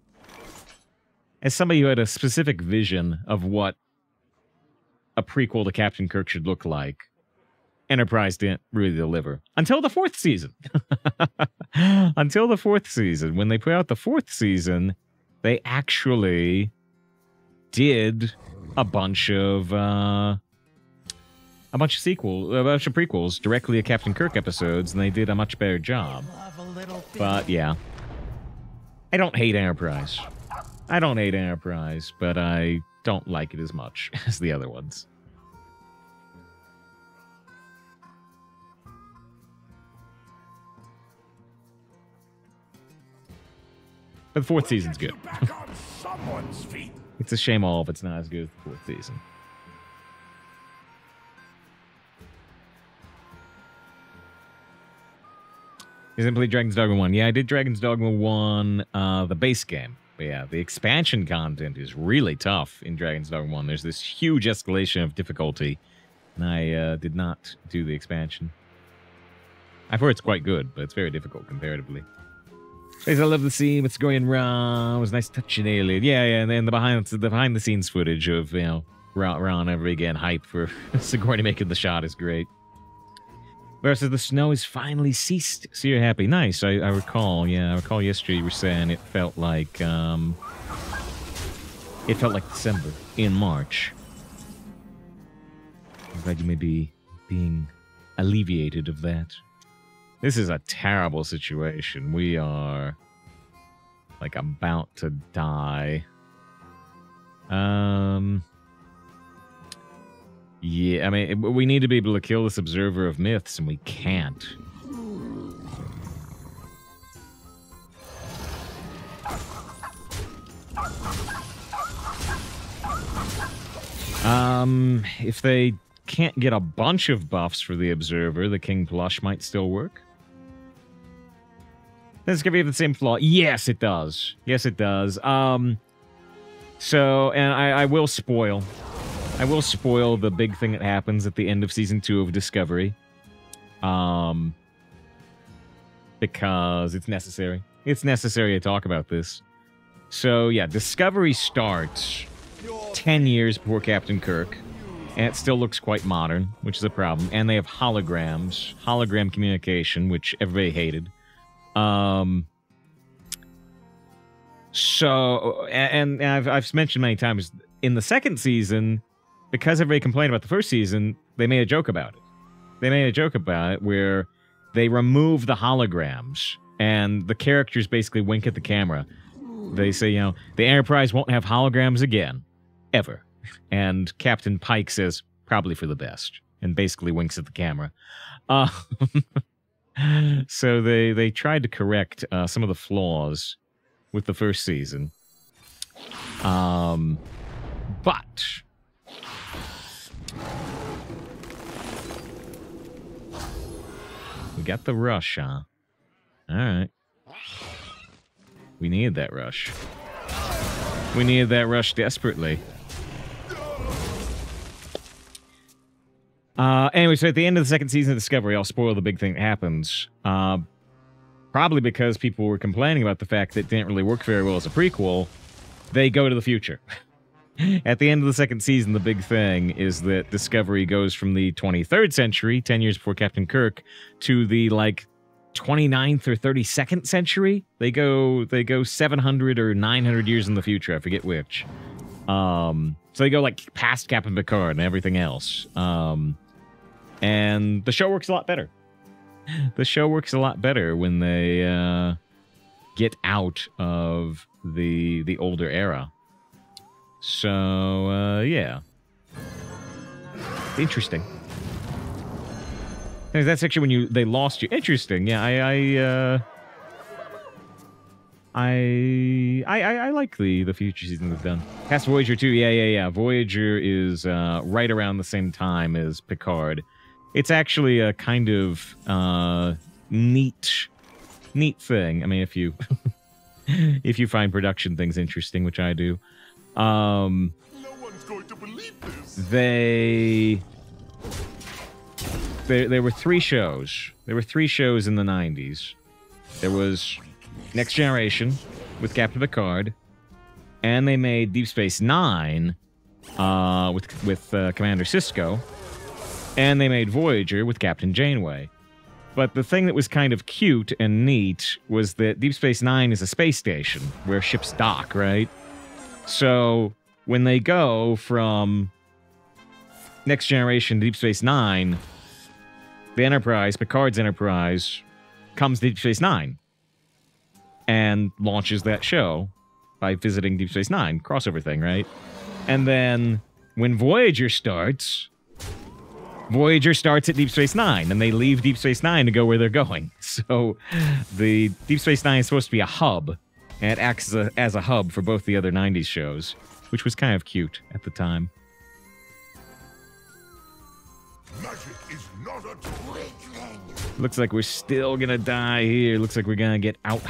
as somebody who had a specific vision of what a prequel to Captain Kirk should look like, Enterprise didn't really deliver until the fourth season. until the fourth season, when they put out the fourth season, they actually did a bunch of uh, a bunch of sequel, a bunch of prequels directly to Captain Kirk episodes, and they did a much better job. But yeah, I don't hate Enterprise. I don't hate Enterprise, but I don't like it as much as the other ones. But the fourth season's good. it's a shame all of it's not as good as the fourth season. You didn't play Dragon's Dogma 1. Yeah, I did Dragon's Dogma 1, uh, the base game. But yeah, the expansion content is really tough in Dragon's Dogma 1. There's this huge escalation of difficulty, and I uh, did not do the expansion. I've heard it's quite good, but it's very difficult comparatively. Guys, I love the scene with going wrong? It was nice touching alien. Yeah, yeah, and then the behind the behind the scenes footage of you know Ron, Ron ever again hype for Sigourney making the shot is great. Versus the snow has finally ceased, so you're happy. Nice. I, I recall. Yeah, I recall yesterday you were saying it felt like um, it felt like December in March. I'm glad you may be being alleviated of that. This is a terrible situation. We are like about to die. Um Yeah, I mean we need to be able to kill this observer of myths and we can't. Um if they can't get a bunch of buffs for the observer, the king plush might still work. Does Discovery be the same flaw? Yes, it does. Yes, it does. Um, so, and I, I will spoil. I will spoil the big thing that happens at the end of season two of Discovery. Um, because it's necessary. It's necessary to talk about this. So, yeah, Discovery starts 10 years before Captain Kirk. And it still looks quite modern, which is a problem. And they have holograms, hologram communication, which everybody hated. Um. So, and, and I've I've mentioned many times in the second season, because everybody complained about the first season, they made a joke about it. They made a joke about it where they remove the holograms and the characters basically wink at the camera. They say, you know, the Enterprise won't have holograms again, ever. And Captain Pike says, probably for the best, and basically winks at the camera. Uh, so they they tried to correct uh, some of the flaws with the first season. Um, but got the rush, huh? All right. We needed that rush. We needed that rush desperately. Uh, anyway, so at the end of the second season of Discovery, I'll spoil the big thing that happens. Uh, probably because people were complaining about the fact that it didn't really work very well as a prequel. They go to the future. at the end of the second season, the big thing is that Discovery goes from the 23rd century, 10 years before Captain Kirk, to the like 29th or 32nd century. They go they go 700 or 900 years in the future. I forget which. Um, so they go like past Captain Picard and everything else. Um, and the show works a lot better. The show works a lot better when they uh, get out of the the older era. So uh, yeah, interesting. That's actually when you they lost you. Interesting. Yeah, I I uh, I, I I like the the future season that's done. Past Voyager 2, yeah, yeah, yeah. Voyager is uh, right around the same time as Picard. It's actually a kind of uh, neat neat thing. I mean, if you if you find production things interesting, which I do. Um, No this. they there were three shows. There were three shows in the 90s. There was Next Generation with Captain Picard, and they made Deep Space 9 uh, with with uh, Commander Sisko, and they made Voyager with Captain Janeway. But the thing that was kind of cute and neat was that Deep Space Nine is a space station where ships dock, right? So when they go from Next Generation Deep Space Nine, the Enterprise, Picard's Enterprise, comes to Deep Space Nine and launches that show by visiting Deep Space Nine, crossover thing, right? And then when Voyager starts, Voyager starts at Deep Space Nine, and they leave Deep Space Nine to go where they're going. So the Deep Space Nine is supposed to be a hub, and it acts as a, as a hub for both the other 90s shows, which was kind of cute at the time. Magic is not a. Looks like we're still gonna die here. Looks like we're gonna get out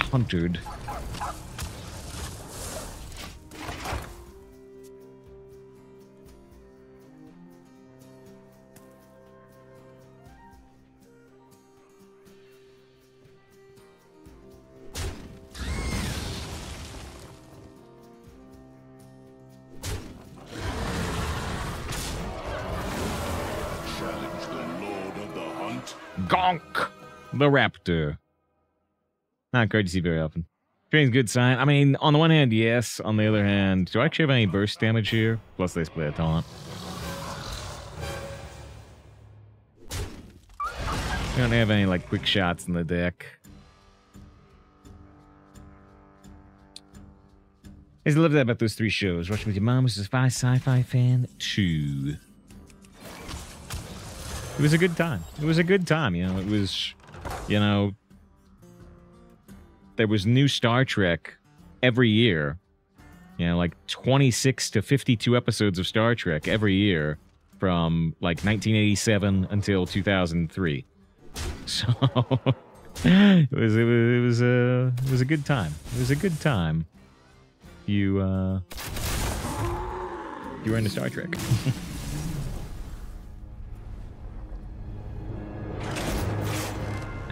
Gonk, the raptor. Not great to see very often. Train's good sign. I mean, on the one hand, yes. On the other hand, do I actually have any burst damage here? Plus, they split a taunt. We don't have any like quick shots in the deck. I love that about those three shows. Watching with your mom, which is a fi- sci-fi fan too. It was a good time. It was a good time. You know, it was, you know, there was new Star Trek every year. You know, like 26 to 52 episodes of Star Trek every year from like 1987 until 2003. So it was it was it was a it was a good time. It was a good time. You uh you were into Star Trek.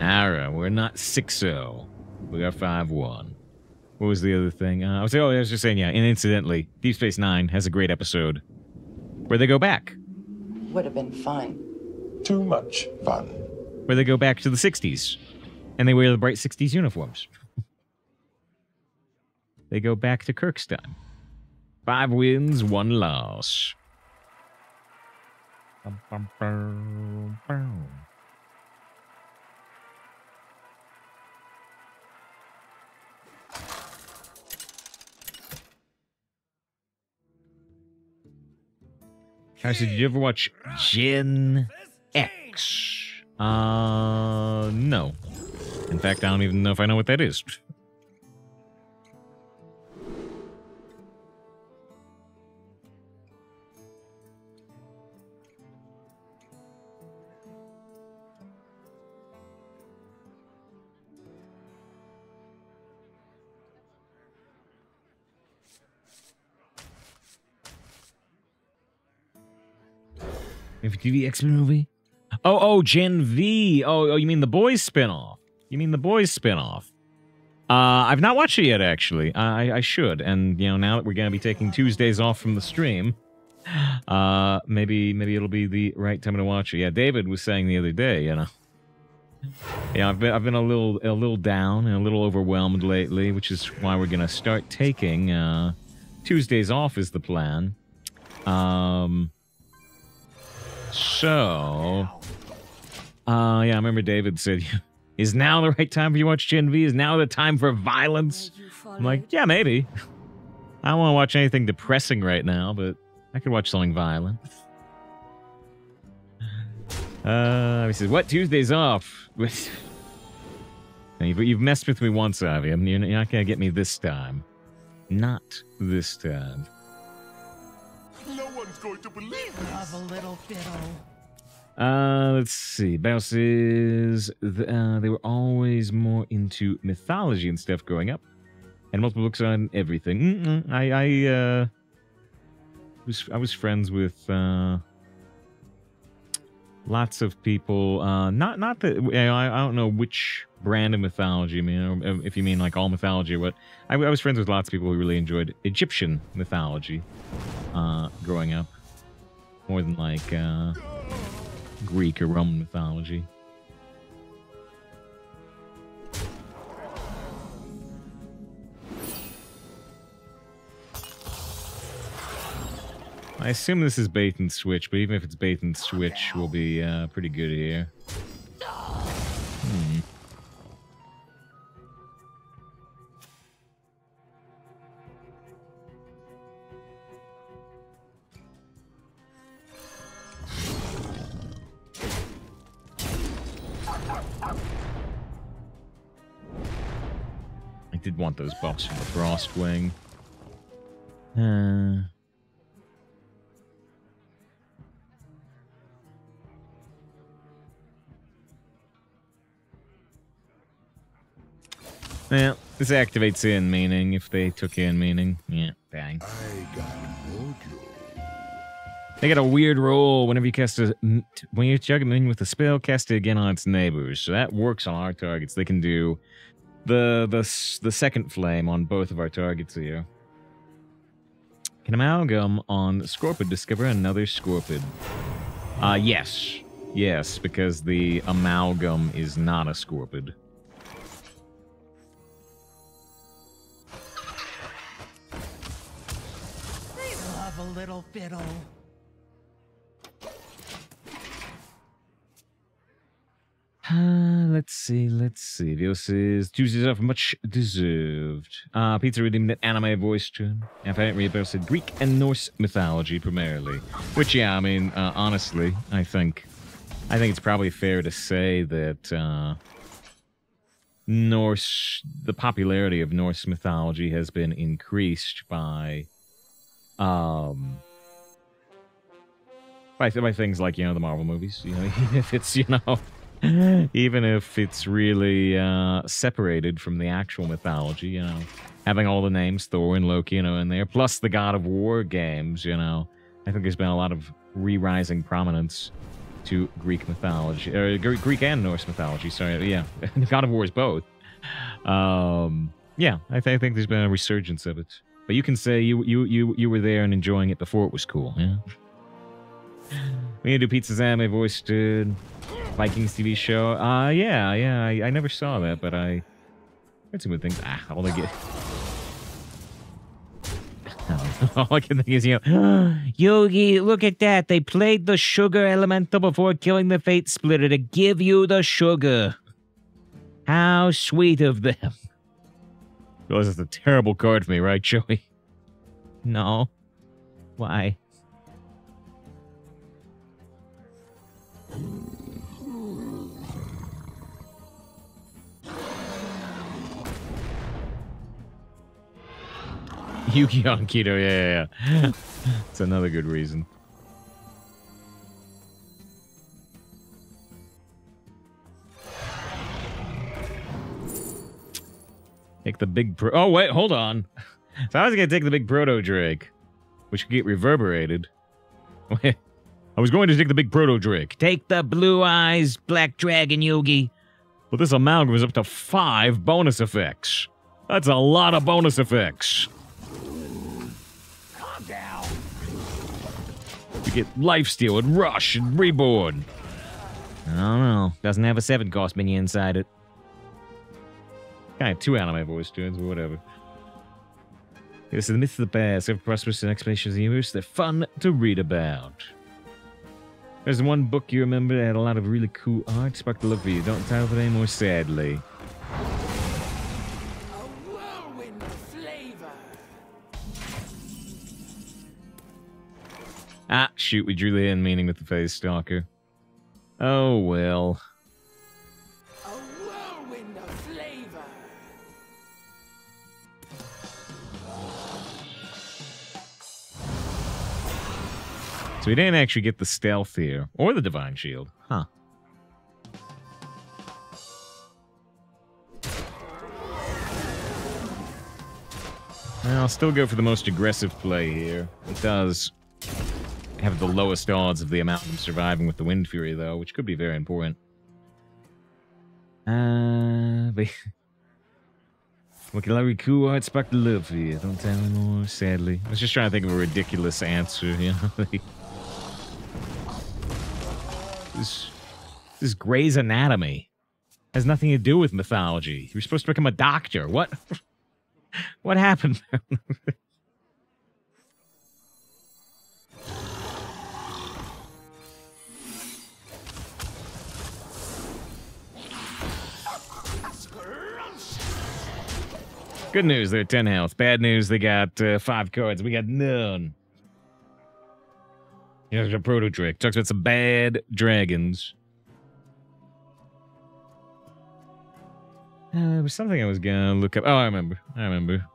Alright, we're not 6-0. We are 5-1. What was the other thing? Uh, I was oh, I was just saying, yeah, and incidentally, Deep Space Nine has a great episode where they go back. Would have been fun. Too much fun. Where they go back to the 60s. And they wear the bright 60s uniforms. they go back to Kirk's time. Five wins, one loss. Bum, bum, bum, bum. Guys, did you ever watch Gen X? Uh, no. In fact, I don't even know if I know what that is. TV X Men movie? Oh, oh, Gen V. Oh, oh, you mean the Boys spinoff? You mean the Boys spinoff? Uh, I've not watched it yet, actually. I, I should. And you know, now that we're gonna be taking Tuesdays off from the stream, uh, maybe maybe it'll be the right time to watch it. Yeah, David was saying the other day, you know. Yeah, I've been I've been a little a little down and a little overwhelmed lately, which is why we're gonna start taking uh, Tuesdays off is the plan. Um. So, uh, yeah, I remember David said, "Is now the right time for you to watch Gen V? Is now the time for violence?" I'm like, "Yeah, maybe." I don't want to watch anything depressing right now, but I could watch something violent. Uh, he says, "What Tuesdays off?" you've, you've messed with me once, you? You're not gonna get me this time. Not this time. No one's going to believe A little fiddle. Uh, let's see. Bouses. th- Uh, they were always more into mythology and stuff growing up, and multiple books on everything. Mm-mm, I, I, uh, was I was friends with uh, lots of people. Uh, not not that I, I don't know which brand of mythology. I mean, if you mean like all mythology, or what I, I was friends with lots of people who really enjoyed Egyptian mythology. Uh, growing up, more than like uh. Greek or Roman mythology. I assume this is bait and switch, but even if it's bait and switch, we'll be uh, pretty good here. Did want those buffs from the Frostwing. Uh, yeah, this activates in meaning if they took in meaning. Yeah, bang. I got. They got a weird roll whenever you cast a when you chug a minion with a spell, cast it again on its neighbors. So that works on our targets. They can do the the the second flame on both of our targets here. Can amalgam on Scorpid discover another Scorpid? Uh yes. Yes, because the amalgam is not a scorpid. They love a little fiddle. Uh, let's see, let's see. This is Tuesdays off much deserved. Uh, Pizza redeemed an anime voice tune. And I didn't said Greek and Norse mythology primarily. Which, yeah, I mean, uh, honestly, I think, I think it's probably fair to say that uh, Norse, the popularity of Norse mythology has been increased by, um, by, by things like you know the Marvel movies. You know, if it's you know even if it's really uh, separated from the actual mythology, you know, having all the names Thor and Loki, you know, in there, plus the God of War games, you know, I think there's been a lot of re-rising prominence to Greek mythology, or Greek and Norse mythology. Sorry, yeah, God of War is both. Um, yeah, I, th- I think there's been a resurgence of it. But you can say you you you you were there and enjoying it before it was cool. Yeah. We need to do Pizza Zam, voice, uh, Vikings TV show. Uh, yeah, yeah. I, I never saw that, but I heard some good things. Ah, all I get. all I can think is, you know, Yogi, look at that. They played the sugar elemental before killing the fate splitter to give you the sugar. How sweet of them. This is a terrible card for me, right, Joey? No. Why? Yuki on keto, yeah, yeah, yeah. It's another good reason. Take the big pro- Oh, wait, hold on. So I was gonna take the big proto Drake, which could get reverberated. Wait, I was going to take the big proto Drake. Take the blue eyes, black dragon Yogi. But this amalgam is up to five bonus effects. That's a lot of bonus effects. You get lifesteal and rush and reborn. I don't know. Doesn't have a seven cost menu inside it. Kind of two anime voice tunes, but whatever. This is the myth of the bears, ever prosperous and explanations of the universe. They're fun to read about. There's one book you remember that had a lot of really cool art. Sparked the look for you. Don't title it anymore, sadly. Ah, shoot, we drew the end meaning with the face stalker. Oh well. A whirlwind of flavor. So we didn't actually get the stealth here, or the divine shield. Huh. I'll still go for the most aggressive play here. It does have the lowest odds of the amalgam surviving with the Wind Fury, though, which could be very important. Uh, but... Look at Larry cool art spark the love for you. Don't tell me more, sadly. I was just trying to think of a ridiculous answer, you know? this, this is Grey's Anatomy. Has nothing to do with mythology. You're supposed to become a doctor. What? what happened? Good news, they're 10 health. Bad news, they got uh, five cards. We got none. Here's a proto trick. Talks about some bad dragons. Uh, there was something I was gonna look up. Oh, I remember. I remember.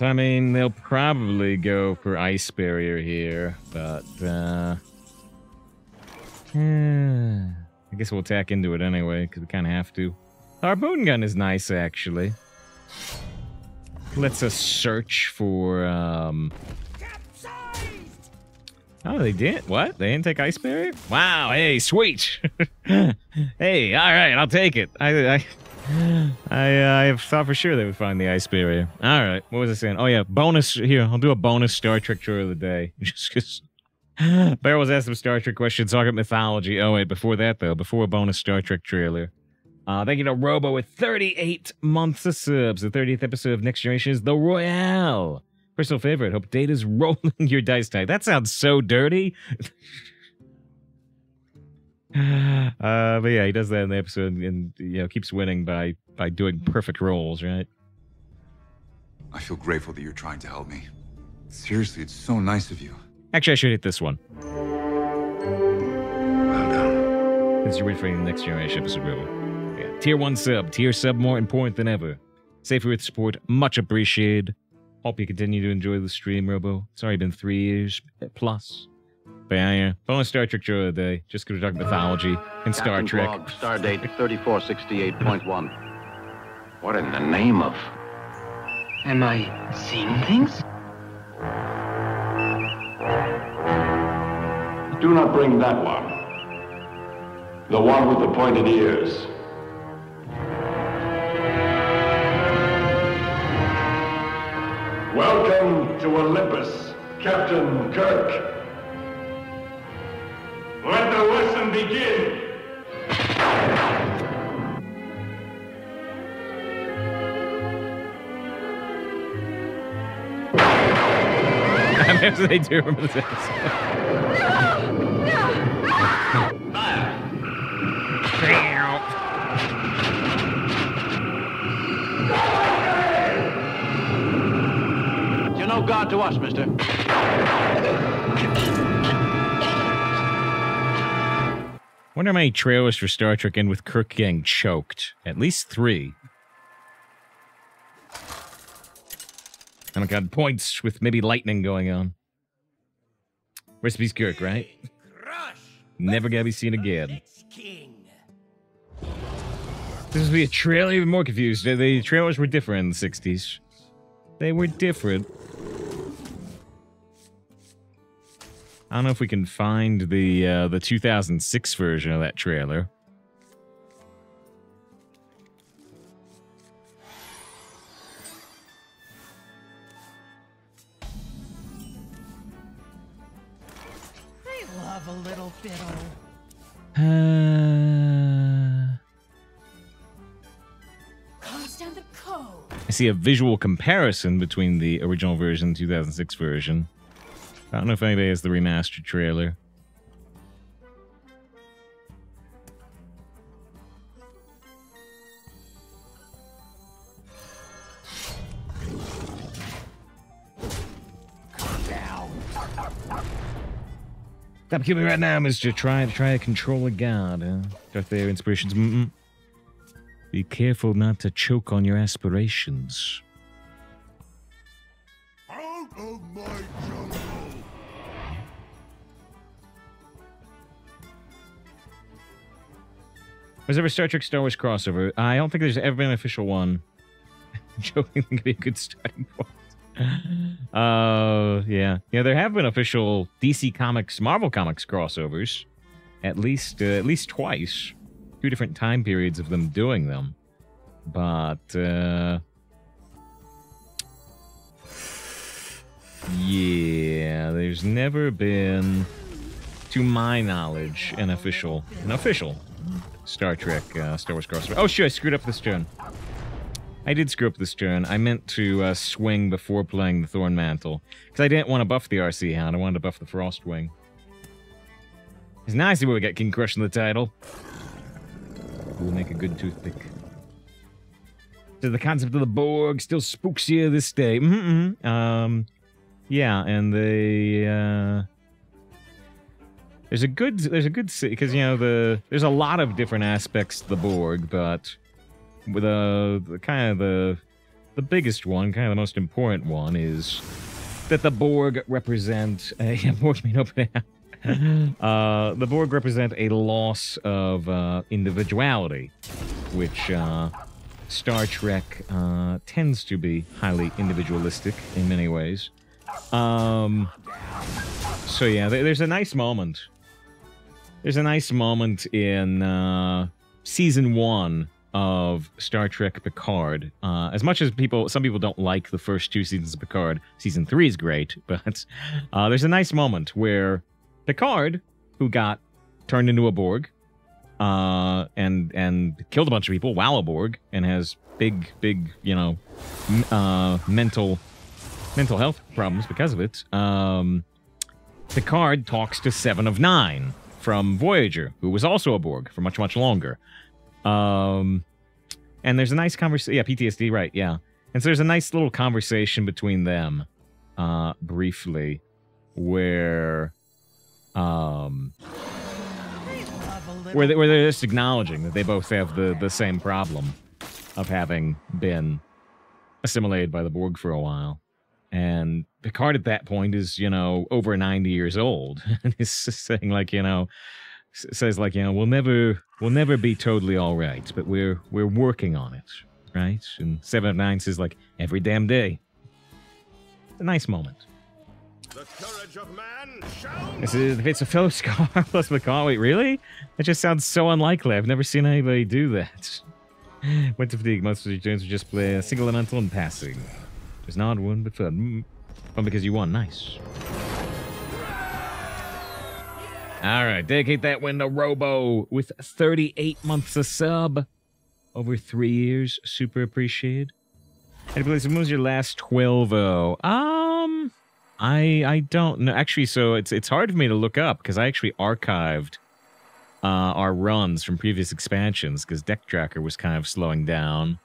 I mean, they'll probably go for ice barrier here, but uh, eh, I guess we'll tack into it anyway because we kind of have to. Harpoon gun is nice, actually. Lets us search for. um Oh, they didn't. What? They didn't take ice barrier? Wow. Hey, sweet. hey, all right, I'll take it. I, I, I, I thought for sure they would find the ice barrier. All right. What was I saying? Oh yeah, bonus here. I'll do a bonus Star Trek tour of the day. Just because. Bear was asked some Star Trek questions, talking mythology. Oh wait, before that though, before a bonus Star Trek trailer. Uh, thank you to Robo with 38 months of subs. The 30th episode of Next Generation is The Royale. Personal favorite. Hope Data's rolling your dice tag. That sounds so dirty. uh, but yeah, he does that in the episode and you know keeps winning by by doing perfect rolls, right? I feel grateful that you're trying to help me. Seriously, it's so nice of you. Actually, I should hit this one. Well done. Since you're waiting for the next generation episode, Robo. Yeah, tier one sub, tier sub more important than ever. Safer with support, much appreciated. Hope you continue to enjoy the stream, Robo. It's already been three years plus. But yeah, yeah. Bonus Star Trek show of the day. Just going to talk mythology and Star Captain Trek. Blog, Stardate 3468.1. What in the name of... Am I seeing things? Do not bring that one. The one with the pointed ears. Welcome to Olympus, Captain Kirk. Let the lesson begin. I mean, they do remember this episode. You're no god to us, mister. Wonder how many trailers for Star Trek end with Kirk getting choked. At least three. And I got points with maybe lightning going on. Recipe's Kirk, right? Never gonna be seen again. This would be a trailer even more confused. The- The trailers were different in the 60s. They were different. I don't know if we can find the uh, the 2006 version of that trailer. I love a little fiddle. Uh, Comes down the code. I see a visual comparison between the original version and 2006 version. I don't know if anybody has the remastered trailer. Stop killing me right now, Mister. Try to try to control a god. Huh? Got their inspirations. Mm-mm. Be careful not to choke on your aspirations. Was there a Star Trek Star Wars crossover? I don't think there's ever been an official one. Joking could be a good starting point. Uh, yeah, yeah. There have been official DC Comics, Marvel Comics crossovers, at least uh, at least twice. Two different time periods of them doing them, but uh, yeah, there's never been, to my knowledge, an official an official Star Trek uh, Star Wars crossover. Oh shit! I screwed up this turn. I did screw up this turn. I meant to uh, swing before playing the Thorn Mantle. Because I didn't want to buff the RC Hound. I wanted to buff the Frost Wing. It's nice that we get King Krush in the title. We'll make a good toothpick. So the concept of the Borg still spooks you this day. Mm-mm. Um, yeah, and the uh, there's a good there's a good because you know the there's a lot of different aspects to the Borg, but with uh, the kind of the the biggest one, kind of the most important one, is that the Borg represent a yeah, Borg mean open uh, the Borg represent a loss of uh, individuality, which uh, Star Trek uh, tends to be highly individualistic in many ways. Um, so yeah, there, there's a nice moment. There's a nice moment in uh, season one of Star Trek Picard. Uh, as much as people, some people don't like the first two seasons of Picard. Season three is great, but uh, there's a nice moment where Picard, who got turned into a Borg, uh, and and killed a bunch of people, wow, a Borg, and has big, big, you know, uh, mental mental health problems because of it. Um, Picard talks to Seven of Nine from Voyager, who was also a Borg for much, much longer. Um, and there's a nice conversation. Yeah, PTSD, right? Yeah. And so there's a nice little conversation between them, uh, briefly, where, um, where, they, where they're just acknowledging that they both have the, the same problem of having been assimilated by the Borg for a while. And Picard at that point is, you know, over 90 years old. and he's saying, like, you know, says like, you know, we'll never we'll never be totally all right, but we're we're working on it, right? And Seven of Nine says like every damn day. It's a nice moment. This is if it's a fellow Scar plus McCall. Wait, really? That just sounds so unlikely. I've never seen anybody do that. Went to fatigue. Most of the Jones would just play a single elemental and passing. There's not one but fun. Mm, Fun because you won. Nice. All right, dedicate that win to Robo with 38 months of sub over three years. Super appreciated. Hey, please, when was your last 12 Um, I I don't know. Actually, so it's it's hard for me to look up because I actually archived uh, our runs from previous expansions because Deck Tracker was kind of slowing down.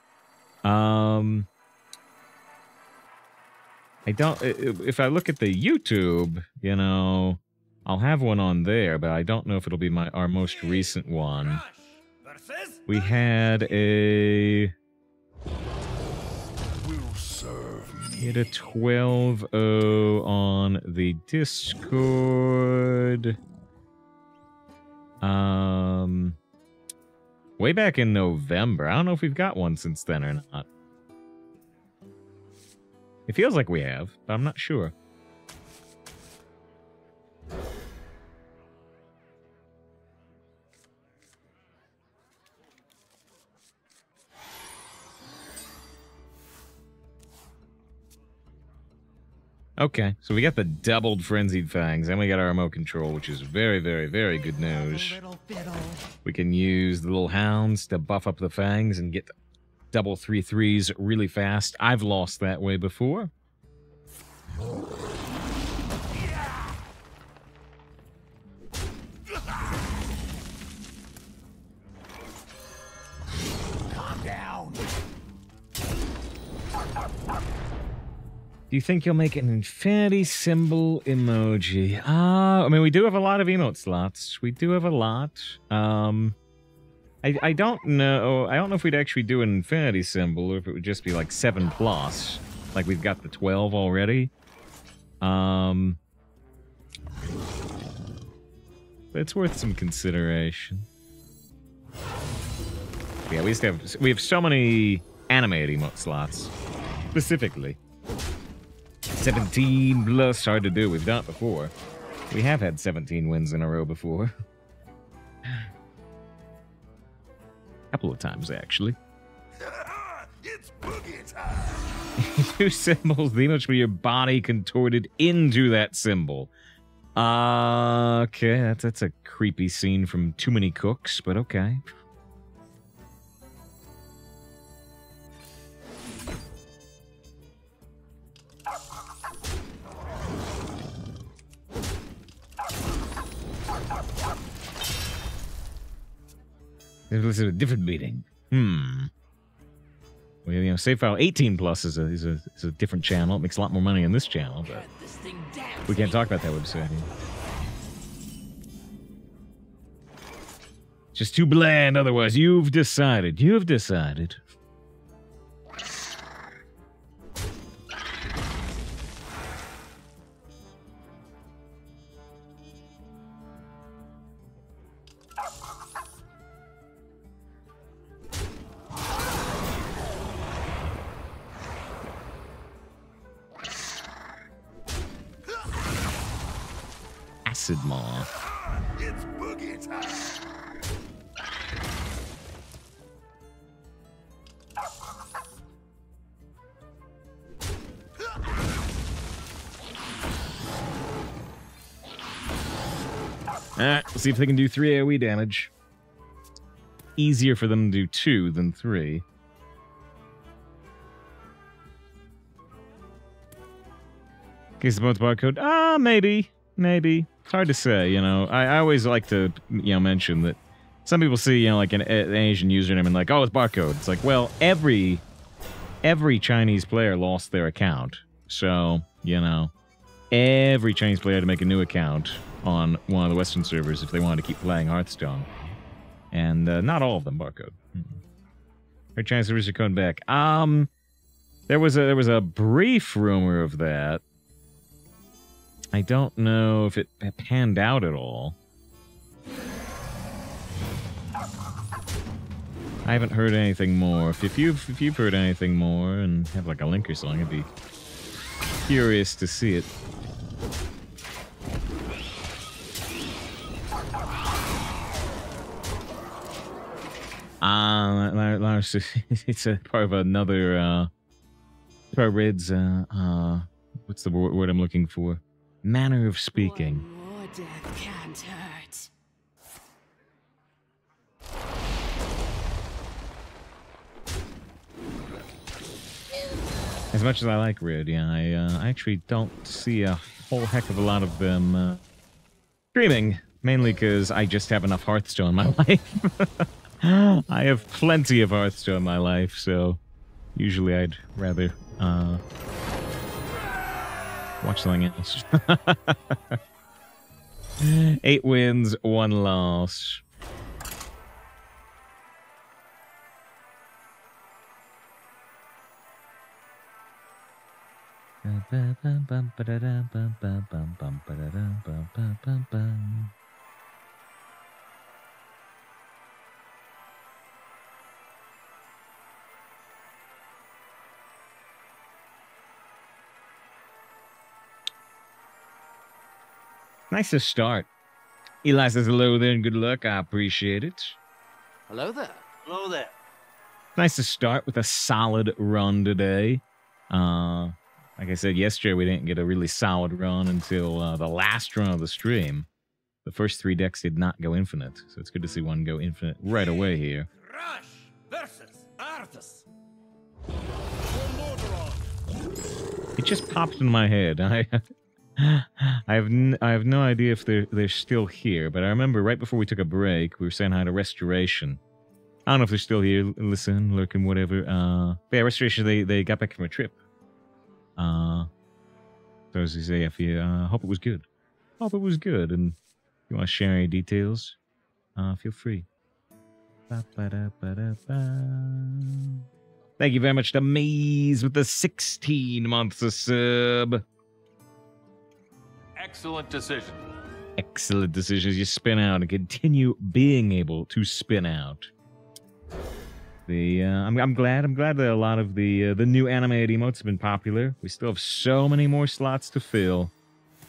Um, I don't. If I look at the YouTube, you know, I'll have one on there, but I don't know if it'll be my our most recent one. We had a. We had a 12-0 on the Discord. Um, way back in November. I don't know if we've got one since then or not. It feels like we have, but I'm not sure. Okay, so we got the doubled frenzied fangs, and we got our remote control, which is very, very, very good news. We can use the little hounds to buff up the fangs and get double three threes really fast. I've lost that way before. Do you think you'll make an infinity symbol emoji? Ah, I mean, we do have a lot of emote slots. We do have a lot. Um, I I don't know. I don't know if we'd actually do an infinity symbol or if it would just be like seven plus, like we've got the twelve already. Um, it's worth some consideration. Yeah, we have we have so many animated emote slots, specifically. 17 plus hard to do. We've done it before. We have had 17 wins in a row before. couple of times, actually. Two symbols, the image for your body contorted into that symbol. Uh, okay, that's, that's a creepy scene from Too Many Cooks, but okay. This is a different meeting. Hmm. Well, you know, save file 18 plus is a, is a is a different channel. It makes a lot more money on this channel, but we can't talk about that website. Just too bland. Otherwise, you've decided. You've decided. See if they can do three AoE damage. Easier for them to do two than three. Case both barcode? Ah, maybe. Maybe. It's hard to say, you know. I, I always like to, you know, mention that some people see, you know, like an, an Asian username and like, oh, it's barcode. It's like, well, every every Chinese player lost their account. So, you know, every Chinese player had to make a new account on one of the Western servers if they wanted to keep playing Hearthstone. And uh, not all of them barcode. Our Chinese servers are coming back. Um, there was a there was a brief rumor of that. I don't know if it panned out at all. I haven't heard anything more. If, if you've if you've heard anything more and have like a link or something, I'd be curious to see it. Uh, Lars, it's a part of another, uh, part of Red's, uh, uh, what's the word, I'm looking for? Manner of speaking. More death can't hurt. As much as I like Red, yeah, I, uh, I actually don't see a whole heck of a lot of them, uh, streaming. Mainly because I just have enough Hearthstone in my life. I have plenty of Hearthstone in my life, so usually I'd rather uh, watch something else. Eight wins, one loss. Nice to start. Eli says hello there and good luck. I appreciate it. Hello there. Hello there. Nice to start with a solid run today. Uh, like I said yesterday, we didn't get a really solid run until uh, the last run of the stream. The first three decks did not go infinite, so it's good to see one go infinite right away here. Rush versus Arthas. It just popped in my head. I I have n- I have no idea if they're they're still here, but I remember right before we took a break, we were saying hi to Restoration. I don't know if they're still here, listen, lurking, whatever. Uh, but yeah, Restoration they they got back from a trip. Uh, so as you say, if you uh, hope it was good, hope it was good, and if you want to share any details, uh, feel free. Ba-ba-da-ba-da-ba. Thank you very much to Maze with the 16 months of sub. Excellent decision. Excellent decisions. You spin out and continue being able to spin out. The uh, I'm I'm glad I'm glad that a lot of the uh, the new animated emotes have been popular. We still have so many more slots to fill.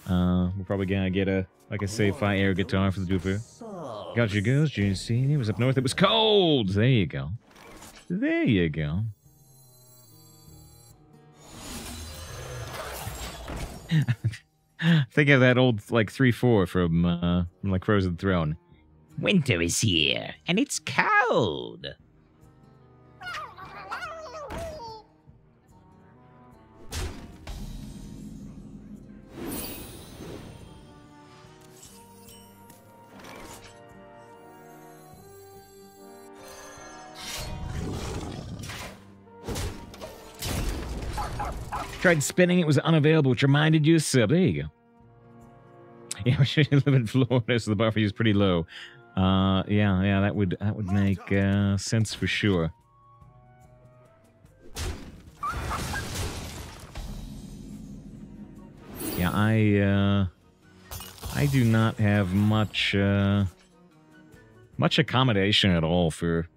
Uh, we're probably gonna get a like a sci-fi air guitar for the duper. Got your girls, JC. It was up north. It was cold. There you go. There you go. Think of that old like three four from uh from, like Frozen Throne. Winter is here and it's cold. Tried spinning, it was unavailable, which reminded you of. There you go. Yeah, we should live in Florida, so the buffer is pretty low. Uh, yeah, yeah, that would that would make uh, sense for sure. Yeah, I uh, I do not have much uh, much accommodation at all for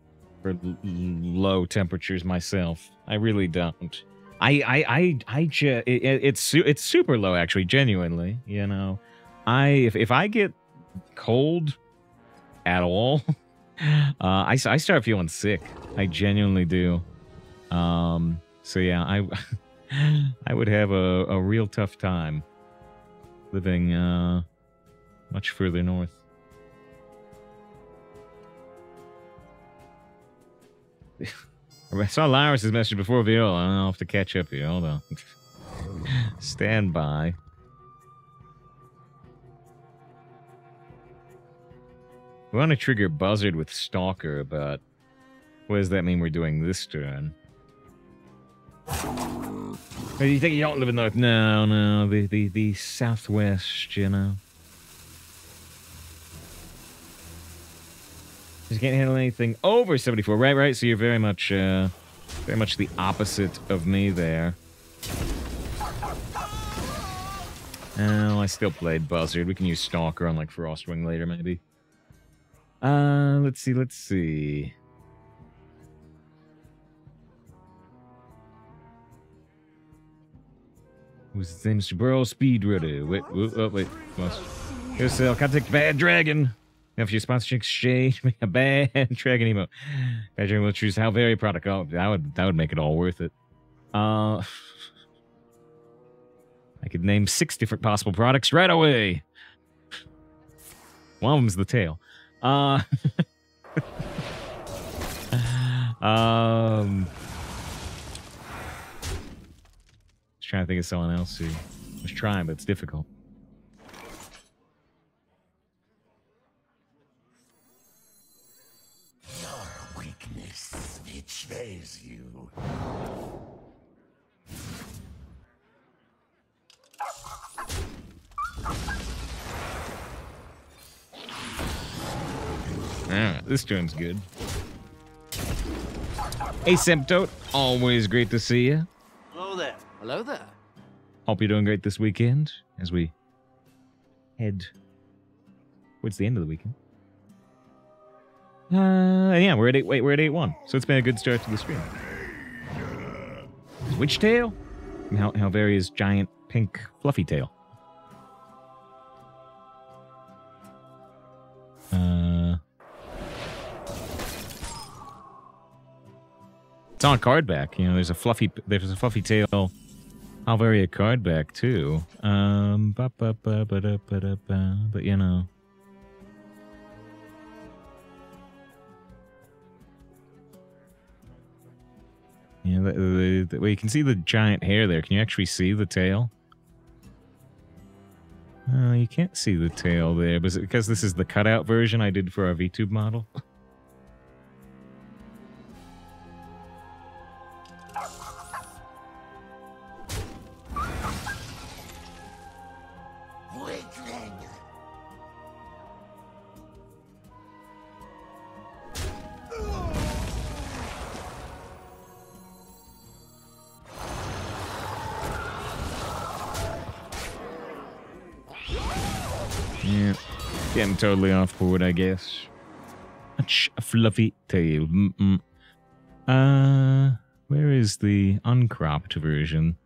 for low temperatures myself. I really don't. I I I I ju- it, it- it's it's super low actually, genuinely. You know, I if if I get cold at all, uh, I start feeling sick. I genuinely do. Um. So yeah, I I would have a a real tough time living uh much further north. I saw Lyrus's message before Viola. I'll have to catch up here. Hold on. Stand by. We want to trigger Buzzard with Stalker, but what does that mean we're doing this turn? Oh, you think you don't live in North? No, no, the, the, the Southwest, you know. Just can't handle anything over 74. Right, right. So you're very much, uh, very much the opposite of me there. Oh, I still played Buzzard. We can use Stalker on like Frostwing later, maybe. Uh, let's see, let's see. Who's his name? Bro Speedrunner. Wait, wait, oh, wait. Must. Sell. Contact Bad Dragon. If your sponsor exchange, make a Bad Dragon emote. Bad will choose how very product. Oh, that would that would make it all worth it. Uh, I could name six different possible products right away. One of them's the tail. Uh, um, just trying to think of someone else who was trying, but it's difficult. Alright, this turn's good. Asymptote, always great to see you. Hello there. Hello there. Hope you're doing great this weekend as we head towards the end of the weekend. Uh, yeah, we're at eight. Wait, we're at eight one. So it's been a good start to the stream. Which tail? And how very giant pink fluffy tail? Uh, it's on card back. You know, there's a fluffy there's a fluffy tail. Halveria card back too. Um. But you know. Yeah, the, the, the, well, you can see the giant hair there. Can you actually see the tail? Uh, you can't see the tail there, but because this is the cutout version I did for our VTube model? totally off board, I guess. A fluffy tail. Mm-mm. Uh, where is the uncropped version?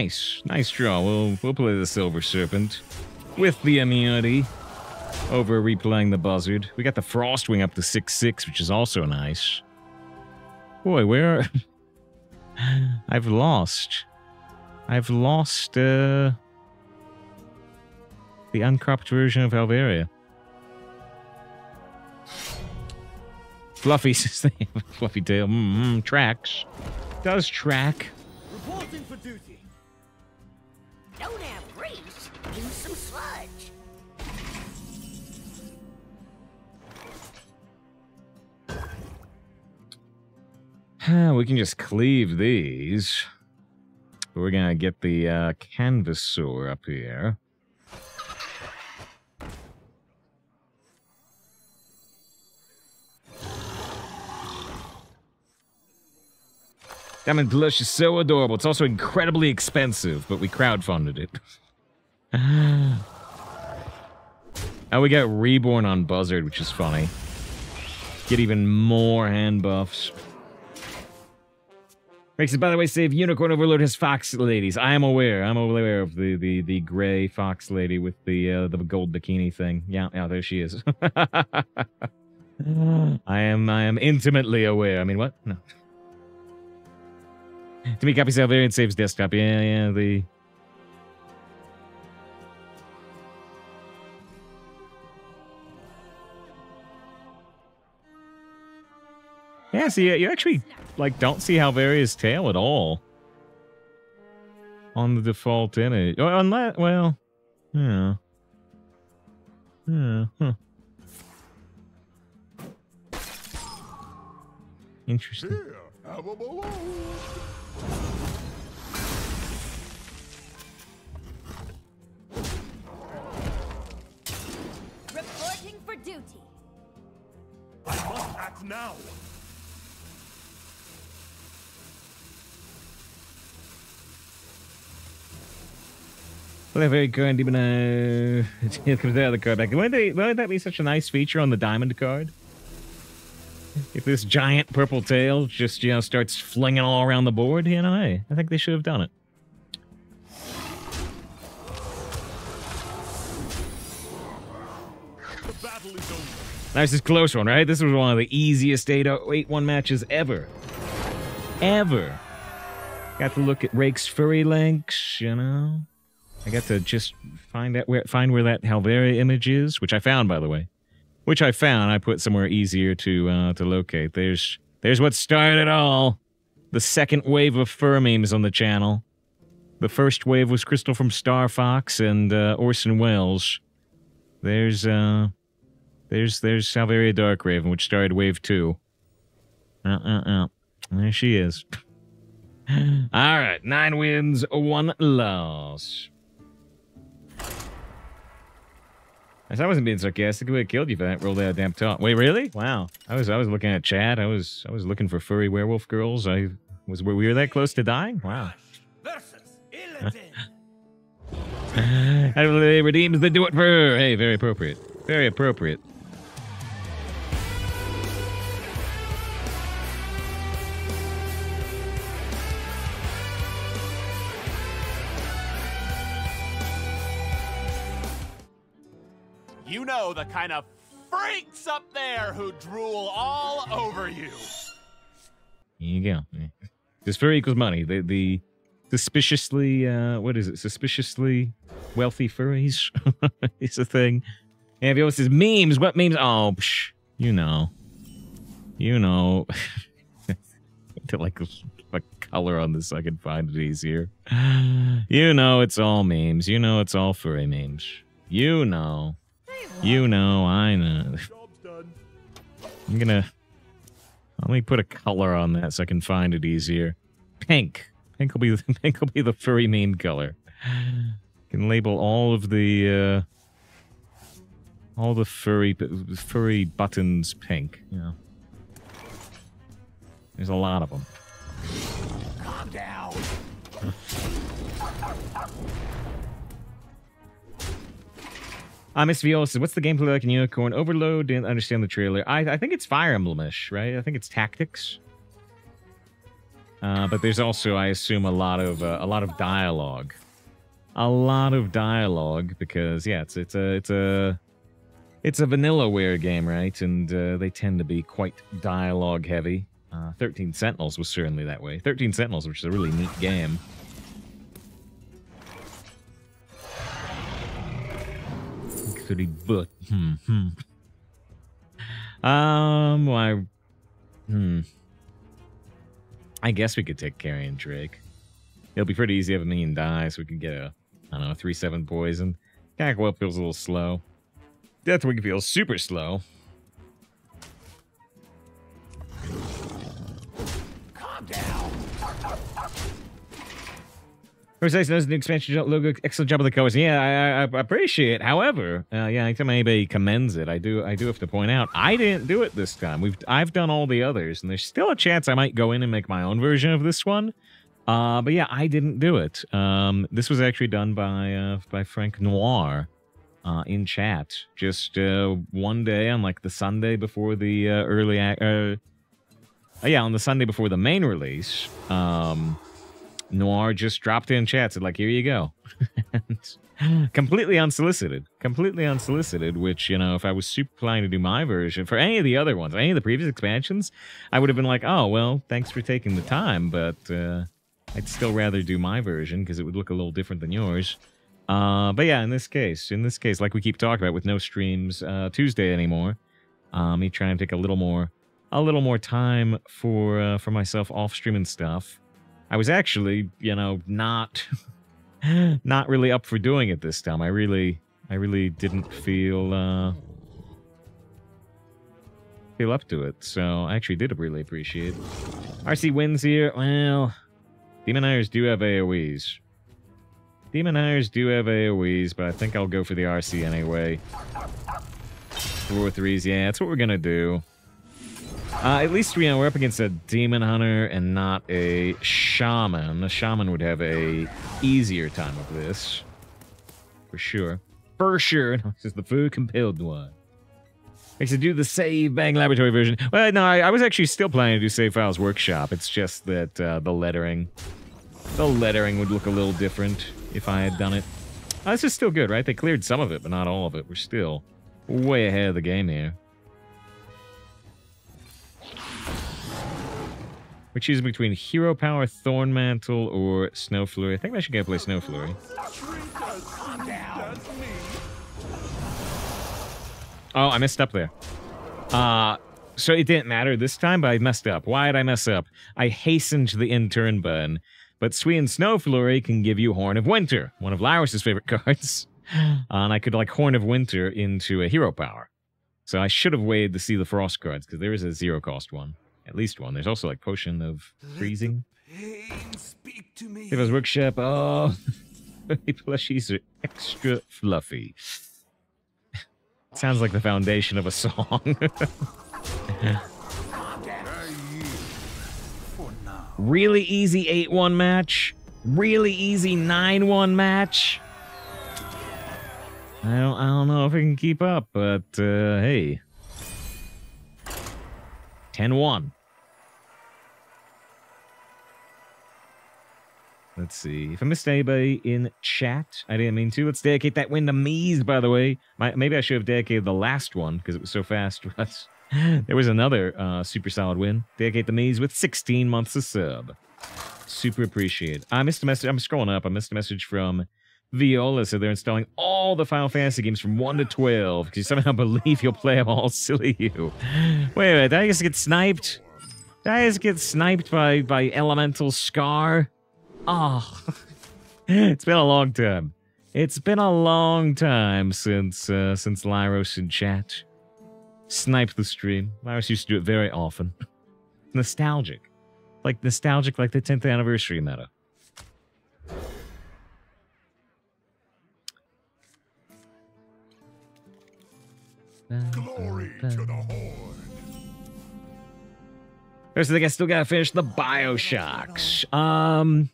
Nice, nice draw. We'll we'll play the Silver Serpent with the immunity over replaying the Buzzard. We got the Frostwing up to six six, which is also nice. Boy, where I've lost. I've lost uh the uncropped version of Halveria. Fluffy fluffy tail. Mm, tracks. Does track. Reporting for duty. Eh, we can just cleave these. We're gonna get the uh, Canvasaur up here. Diamond Plush is so adorable. It's also incredibly expensive, but we crowdfunded it. and we got Reborn on Buzzard, which is funny. Get even more hand buffs. Makes it, by the way, save Unicorn Overlord has fox ladies. I am aware. I'm aware of the the the gray fox lady with the uh, the gold bikini thing. Yeah, yeah, there she is. I am I am intimately aware. I mean, what? No. To me, copy variant saves desktop. Yeah, yeah, the Yeah, see, you actually like don't see Halveria's tail at all on the default image. Or unless, well, yeah, yeah, huh. Interesting. Reporting for duty. I must act now. Well, very good, even uh, comes the other card back. Wouldn't, they, wouldn't that be such a nice feature on the diamond card? If this giant purple tail just, you know, starts flinging all around the board, you know, hey, I think they should have done it. Nice is close one, right? This was one of the easiest 8-1 matches ever. Ever. Got to look at Rake's furry links, you know. I got to just find out where find where that Halveria image is, which I found by the way. Which I found. I put somewhere easier to uh, to locate. There's there's what started it all. The second wave of fur memes on the channel. The first wave was Krystal from Star Fox and uh, Orson Welles. There's uh there's there's Halveria Darkraven, which started wave two. Uh uh uh. There she is. All right, nine wins, one loss. I wasn't being sarcastic. We would have killed you for that. Rolled that damn top. Wait, really? Wow. I was I was looking at Chad. I was I was looking for furry werewolf girls. I was we were that close to dying. Wow. I uh, redeems the do it for. Hey, very appropriate. Very appropriate. The kind of freaks up there who drool all over you. Here you go. This furry equals money. The the suspiciously uh what is it? Suspiciously wealthy furries is a thing. And you says memes, what memes? Oh, psh, you know, you know. to like a color on this, so I can find it easier. You know, it's all memes. You know, it's all furry memes. You know. You know, I know. I'm gonna let me put a color on that so I can find it easier. Pink. Pink will be the pink will be the furry meme color. Can label all of the uh, all the furry furry buttons pink. Know, there's a lot of them. Calm down. Uh, Miss Viola says, what's the gameplay like in Unicorn? Overlord, didn't understand the trailer. I, I think it's Fire Emblem-ish, right? I think it's tactics. Uh, but there's also, I assume, a lot of uh, a lot of dialogue, a lot of dialogue because yeah, it's it's a it's a it's a vanillaware game, right? And uh, they tend to be quite dialogue heavy. Uh, Thirteen Sentinels was certainly that way. Thirteen Sentinels, which is a really neat game. City, but hmm, hmm. Um, well, I, hmm. I guess we could take Carrion Drake. It'll be pretty easy if have a million die, so we can get a, I don't know, three seven poison. Cackwell feels a little slow. Deathwing feels super slow. Calm down. Precise knows the expansion logo. Excellent job of the colors. Yeah, I, I, I appreciate. However, uh, yeah, anytime anybody commends it, I do I do have to point out I didn't do it this time. We've I've done all the others, and there's still a chance I might go in and make my own version of this one. Uh, but yeah, I didn't do it. Um, this was actually done by uh, by Frank Noir uh, in chat just uh, one day on like the Sunday before the uh, early uh, uh, yeah on the Sunday before the main release. Um, Noir just dropped in chat, said like, "Here you go," completely unsolicited, completely unsolicited. Which you know, if I was super planning to do my version for any of the other ones, any of the previous expansions, I would have been like, "Oh well, thanks for taking the time," but uh, I'd still rather do my version because it would look a little different than yours. Uh, but yeah, in this case, in this case, like we keep talking about, with no streams uh, Tuesday anymore, uh, me trying to take a little more, a little more time for uh, for myself off streaming stuff. I was actually, you know, not not really up for doing it this time. I really, I really didn't feel uh, feel up to it. So I actually did really appreciate. it. RC wins here. Well, Demonires do have AoEs. Demonires do have AoEs, but I think I'll go for the RC anyway. Four threes, yeah, that's what we're gonna do. Uh, at least we know we're up against a demon hunter and not a shaman. A shaman would have a easier time of this, for sure. For sure. This is the food compelled one. Makes it do the save bang laboratory version. Well, no, I, I was actually still planning to do save files workshop. It's just that uh, the lettering, the lettering would look a little different if I had done it. Oh, this is still good, right? They cleared some of it, but not all of it. We're still way ahead of the game here. We're choosing between Hero Power, Thorn Mantle, or Snow Flurry. I think I should go play Snow Flurry. Oh, I messed up there. Uh, so it didn't matter this time, but I messed up. Why did I mess up? I hastened the in-turn burn. But Sweet and Snow Flurry can give you Horn of Winter, one of Lyrus's favorite cards. Uh, and I could like Horn of Winter into a hero power. So I should have waited to see the Frost cards, because there is a zero cost one. At least one. There's also like Potion of Freezing. Was Workshop, oh, plushies are extra fluffy. Sounds like the foundation of a song. really easy 8-1 match. Really easy 9-1 match. I don't, I don't know if I can keep up, but uh, hey. 10-1. Let's see. If I missed anybody in chat, I didn't mean to. Let's dedicate that win to Mies, by the way. My, maybe I should have dedicated the last one because it was so fast. But there was another uh, super solid win. Dedicate the Mies with 16 months of sub. Super appreciate. I missed a message. I'm scrolling up. I missed a message from Viola. So they're installing all the Final Fantasy games from 1 to 12 because you somehow believe you'll play them all. Silly you. Wait a minute. Did I just get sniped? Did I just get sniped by, by Elemental Scar? Oh, it's been a long time. It's been a long time since uh, since Lyros and chat sniped the stream. Lyros used to do it very often. nostalgic, like nostalgic, like the 10th anniversary meta. Glory to the Horde. First thing I still gotta finish the Bioshocks. Um,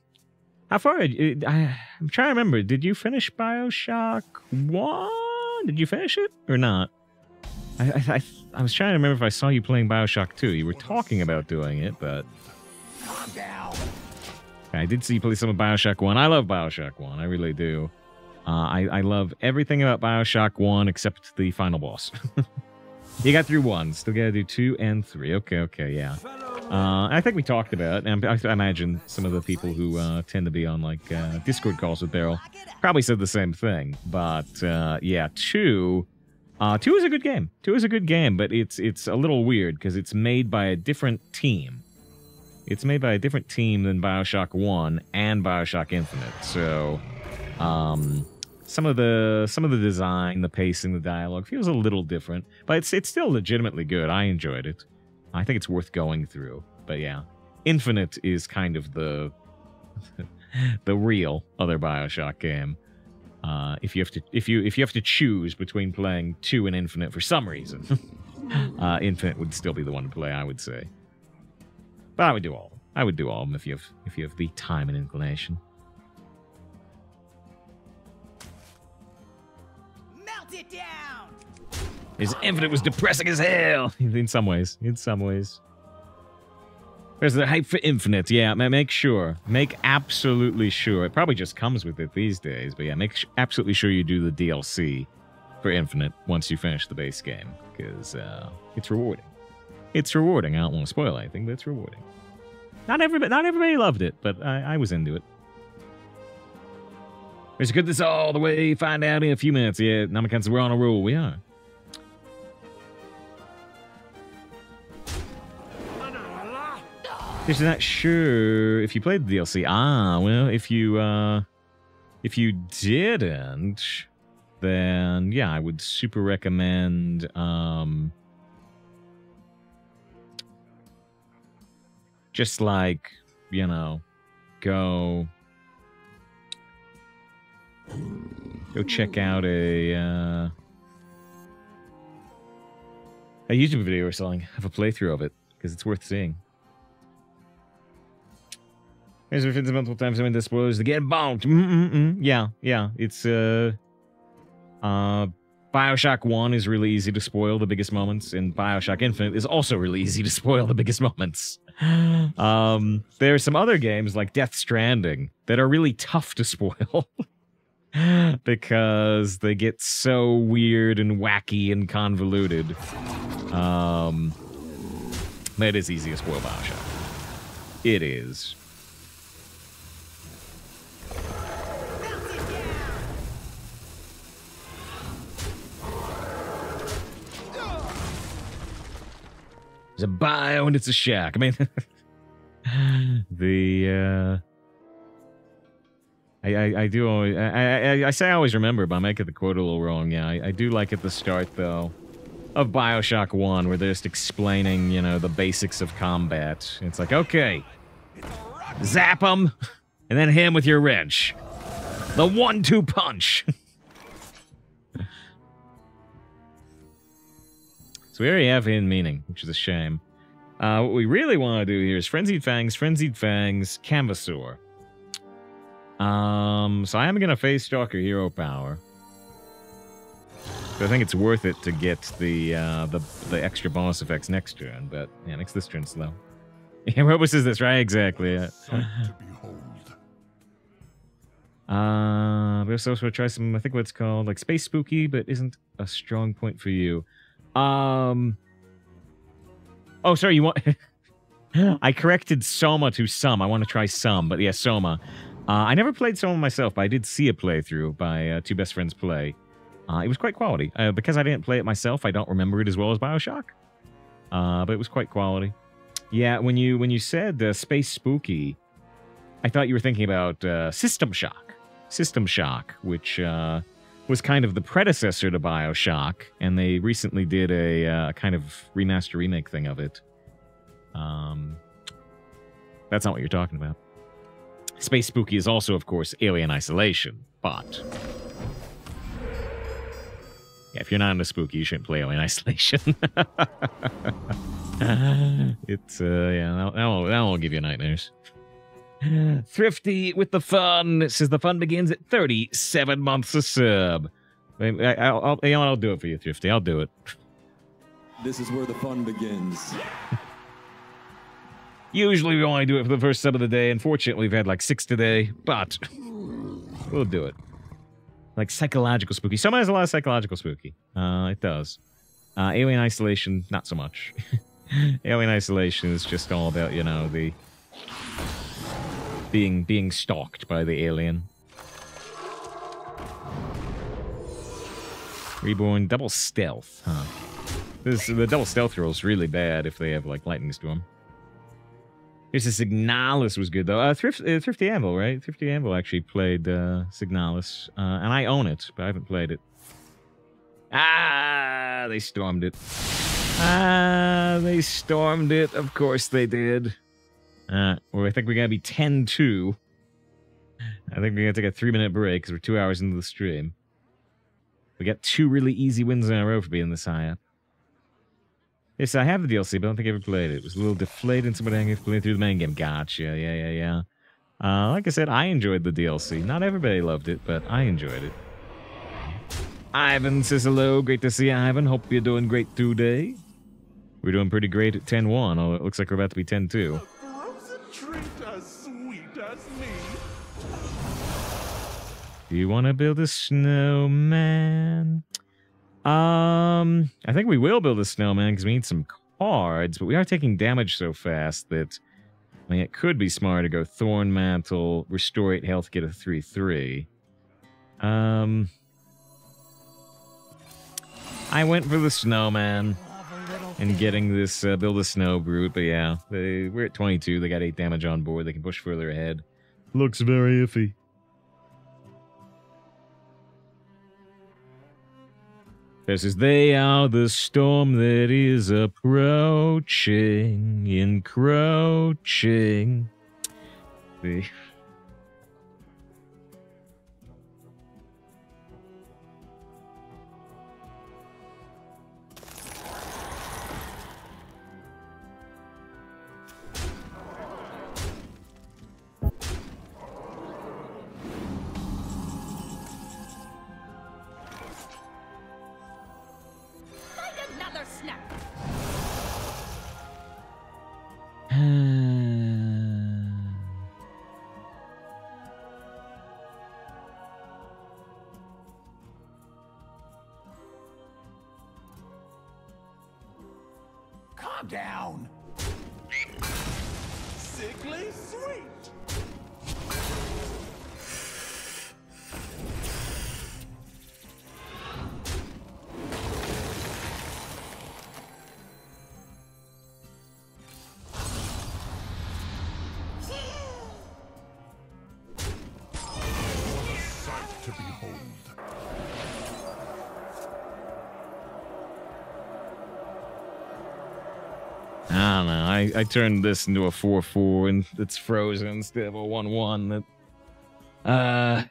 how far? I, I'm trying to remember. Did you finish Bioshock One? Did you finish it or not? I, I, I, I was trying to remember if I saw you playing Bioshock Two. You were talking about doing it, but I did see you play some of Bioshock One. I love Bioshock One. I really do. Uh, I, I love everything about Bioshock One except the final boss. you got through one. Still gotta do two and three. Okay, okay, yeah. Uh, I think we talked about, and I, imagine some of the people who uh, tend to be on like uh, Discord calls with Daryl probably said the same thing. But uh, yeah, two, uh, two is a good game. Two is a good game, but it's it's a little weird because it's made by a different team. It's made by a different team than Bioshock One and Bioshock Infinite. So, um, some of the some of the design, the pacing, the dialogue feels a little different, but it's it's still legitimately good. I enjoyed it. I think it's worth going through. But yeah, Infinite is kind of the the real other Bioshock game. Uh, if you have to, if you if you have to choose between playing two and Infinite for some reason, uh, Infinite would still be the one to play. I would say, but I would do all. I would do all of them if you have if you have the time and inclination. His Infinite was depressing as hell. In some ways, in some ways. There's the hype for Infinite. Yeah, make sure. Make absolutely sure. It probably just comes with it these days, but yeah, make absolutely sure you do the DLC for Infinite once you finish the base game, because uh, it's rewarding. It's rewarding. I don't want to spoil anything, but it's rewarding. Not everybody, not everybody loved it, but I, I was into it. Let's get this all the way. Find out in a few minutes. Yeah, Namakans, we're on a roll. We are. Just not sure if you played the DLC. Ah, well, if you uh if you didn't, then yeah, I would super recommend um just like, you know, go go check out a uh a YouTube video or something of a playthrough of it because it's worth seeing. There's been multiple times I mean the spoilers to get bonked. Mm-mm-mm. Yeah, yeah. It's uh uh Bioshock 1 is really easy to spoil the biggest moments, and Bioshock Infinite is also really easy to spoil the biggest moments. Um there are some other games like Death Stranding that are really tough to spoil. because they get so weird and wacky and convoluted. Um it is easy to spoil Bioshock. It is. There's a bio and it's a shack. I mean, the uh, I, I I do always I, I I say I always remember, but I might get the quote a little wrong. Yeah, I, I do like at the start though of Bioshock One, where they're just explaining you know the basics of combat. It's like okay, zap him, and then him with your wrench, the one-two punch. So we already have hidden meaning, which is a shame. Uh, what we really want to do here is Frenzied Fangs, Frenzied Fangs, Canvasaur. Um, so I am going to face Stalker Hero Power. But I think it's worth it to get the uh, the the extra bonus effects next turn. But yeah, next this turn slow. Yeah, what was this? Right, exactly. Uh, we also want to try some. I think what's called like Space Spooky, but isn't a strong point for you. Um. Oh, sorry. You want? I corrected Soma to some. I want to try some, but yeah, Soma. Uh, I never played Soma myself, but I did see a playthrough by uh, two best friends play. Uh, it was quite quality. Uh, because I didn't play it myself, I don't remember it as well as Bioshock. Uh, but it was quite quality. Yeah, when you when you said uh, Space Spooky, I thought you were thinking about System Shock. System Shock, which uh, was kind of the predecessor to Bioshock, and they recently did a uh, kind of remaster remake thing of it. Um, that's not what you're talking about. Space Spooky is also, of course, Alien Isolation, but yeah, if you're not into spooky, you shouldn't play Alien Isolation. it's uh, yeah, that, that will give you nightmares. Thrifty with the fun. Says the fun begins at 37 months a sub. I, I'll, I'll, I'll do it for you, Thrifty. I'll do it. This is where the fun begins. Usually we only do it for the first sub of the day. Unfortunately, we've had like six today, but we'll do it. Like psychological spooky. Some has a lot of psychological spooky. Uh, it does. Uh, Alien Isolation, not so much. Alien Isolation is just all about, you know, the being being stalked by the alien. Reborn double stealth, huh? This the double stealth roll is really bad if they have like lightning storm. Here's a Signalis was good though. Uh, Thrift, uh, Thrifty Anvil, right? Thrifty Anvil actually played uh, Signalis, uh, and I own it, but I haven't played it. Ah, they stormed it. Ah, they stormed it. Of course they did. Uh, well, I think we're gonna be 10-2 I think we're gonna take a three minute break because we're two hours into the stream. We got two really easy wins in a row for being this high up. Yes, I have the DLC, but I don't think I ever played it. It was a little deflated deflating. Somebody playing through the main game. Gotcha. Yeah, yeah, yeah. Uh, like I said, I enjoyed the DLC. Not everybody loved it, but I enjoyed it. Ivan says hello. Great to see you, Ivan. Hope you're doing great today. We're doing pretty great at 10-1. Oh, it looks like we're about to be 10-2. Treat as sweet as me. Do you want to build a snowman? Um, I think we will build a snowman because we need some cards, but we are taking damage so fast that I mean, it could be smart to go Thorn Mantle, Restore 8 health, get a 3-3. Um, I went for the snowman and getting this uh, build a snow brute, but yeah, they, we're at 22. They got 8 damage on board. They can push further ahead. Looks very iffy. This is they are the storm that is approaching, encroaching. The I, turned this into a 4-4 and it's frozen instead of a 1-1. That, uh,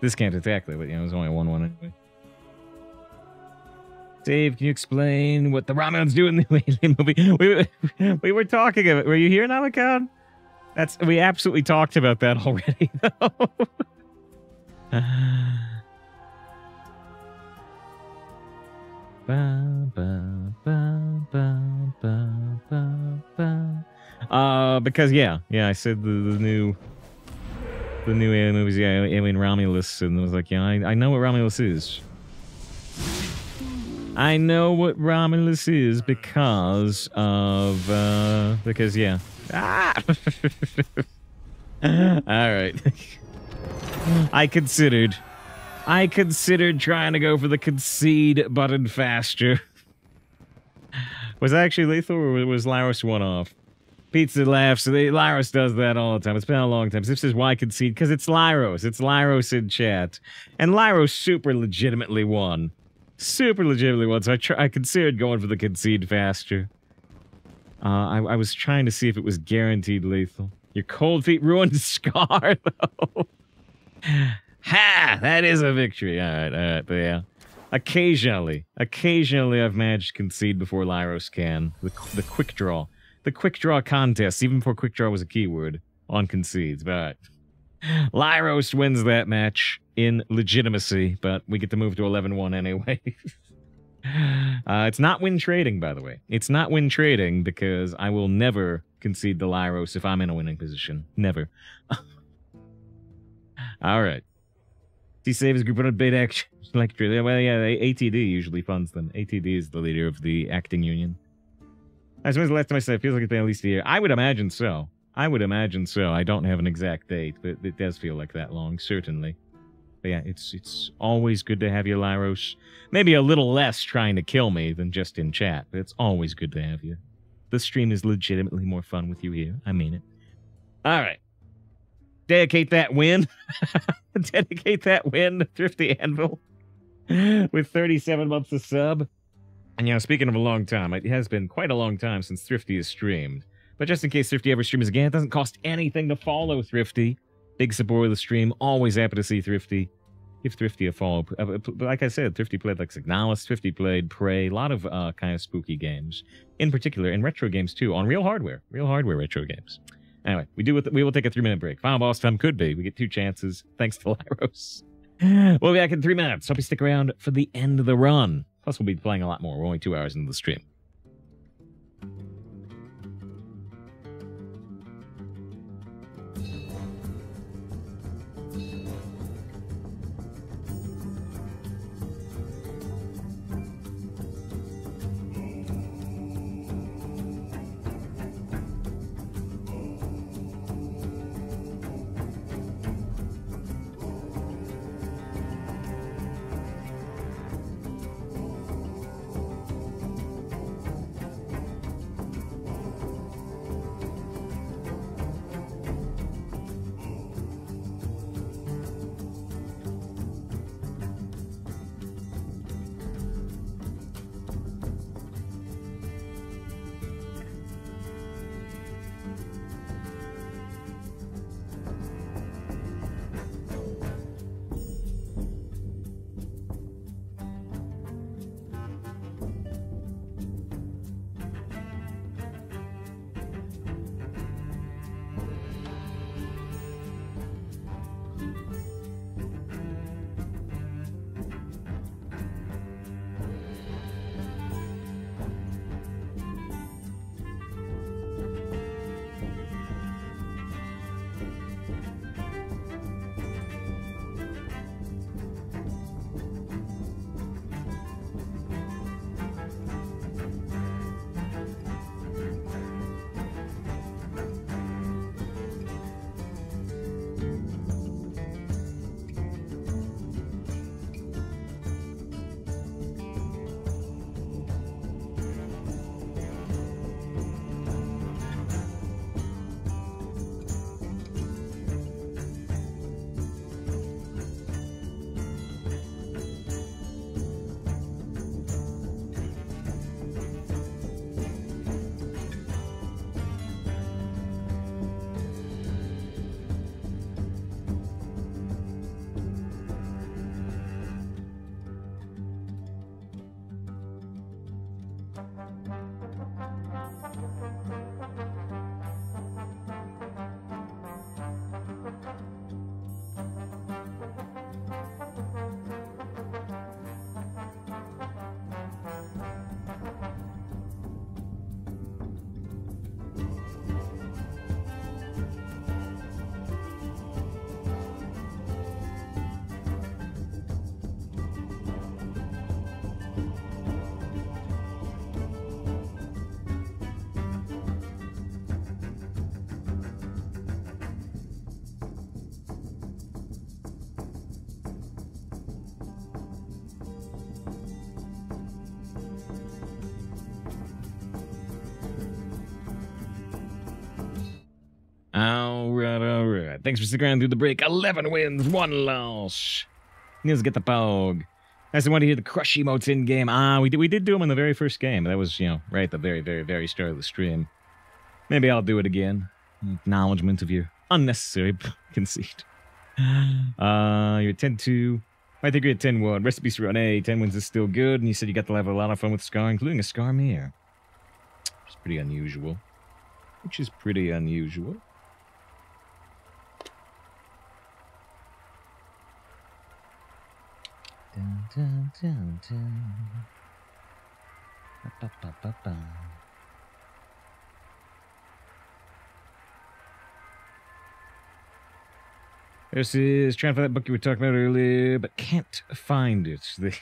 this can't attack though, but you know, it's only a 1-1 anyway. Dave, can you explain what the Romulans do in the Alien movie? We, we were talking about. It. Were you here, Namakon? That's we absolutely talked about that already, though. Ba, ba, Uh, because yeah, yeah, I said the, the new, the new alien movies, yeah, Alien Romulus, and I was like, yeah, I, I know what Romulus is. I know what Romulus is because of, uh, because yeah. Ah! All right. I considered. I considered trying to go for the concede button faster. Was actually lethal or was Laros one off? Pizza laughs. They, Lyros does that all the time. It's been a long time. This is why concede because it's Lyros. It's Lyros in chat, and Lyros super legitimately won. Super legitimately won. So I I considered going for the concede faster. Uh, I, I was trying to see if it was guaranteed lethal. Your cold feet ruined Scar though. ha! That is a victory. All right, all right, but yeah. Occasionally, occasionally I've managed to concede before Lyros can. The, the quick draw. The quick draw contest, even before quick draw was a keyword, on concedes. But. Lyros wins that match in legitimacy, but we get to move to 11-1 anyway. uh, it's not win trading, by the way. It's not win trading because I will never concede the Lyros if I'm in a winning position. Never. All right. He saves group on a bait action. Electric. Well, yeah, ATD usually funds them. ATD is the leader of the acting union. I suppose the last time I said it feels like it's been at least a year. I would imagine so. I would imagine so. I don't have an exact date, but it does feel like that long, certainly. But yeah, it's it's always good to have you, Lyros. Maybe a little less trying to kill me than just in chat, but it's always good to have you. The stream is legitimately more fun with you here. I mean it. All right. Dedicate that win. Dedicate that win to Thrifty Anvil with 37 months of sub. And you know, speaking of a long time, it has been quite a long time since Thrifty has streamed. But just in case Thrifty ever streams again, it doesn't cost anything to follow Thrifty. Big supporter of the stream. Always happy to see Thrifty. Give Thrifty a follow. Uh, uh, like I said, Thrifty played like Signalis. Thrifty played Prey. A lot of uh, kind of spooky games, in particular, and retro games too, on real hardware. Real hardware retro games. Anyway, we do. With, we will take a three minute break. Final boss time could be. We get two chances. Thanks to Lyros. We'll be back in three minutes. Hope you stick around for the end of the run. Plus, we'll be playing a lot more. We're only two hours into the stream. Thanks for sticking around through the break. 11 wins, one loss. Let's get the pog. I just want to hear the Krush emotes in game. Ah, we did, we did do them in the very first game. That was, you know, right at the very, very, very start of the stream. Maybe I'll do it again. Acknowledgement of your unnecessary conceit. Uh, you're at 10 2. I think you're at 10 1. Recipes run A. 10 wins is still good. And you said you got to have a lot of fun with Scar, including a Scar mirror. Which is pretty unusual. Which is pretty unusual. Dun, dun, dun, dun. Ba, ba, ba, ba. This is trying to find that book you were talking about earlier, but can't find it. The,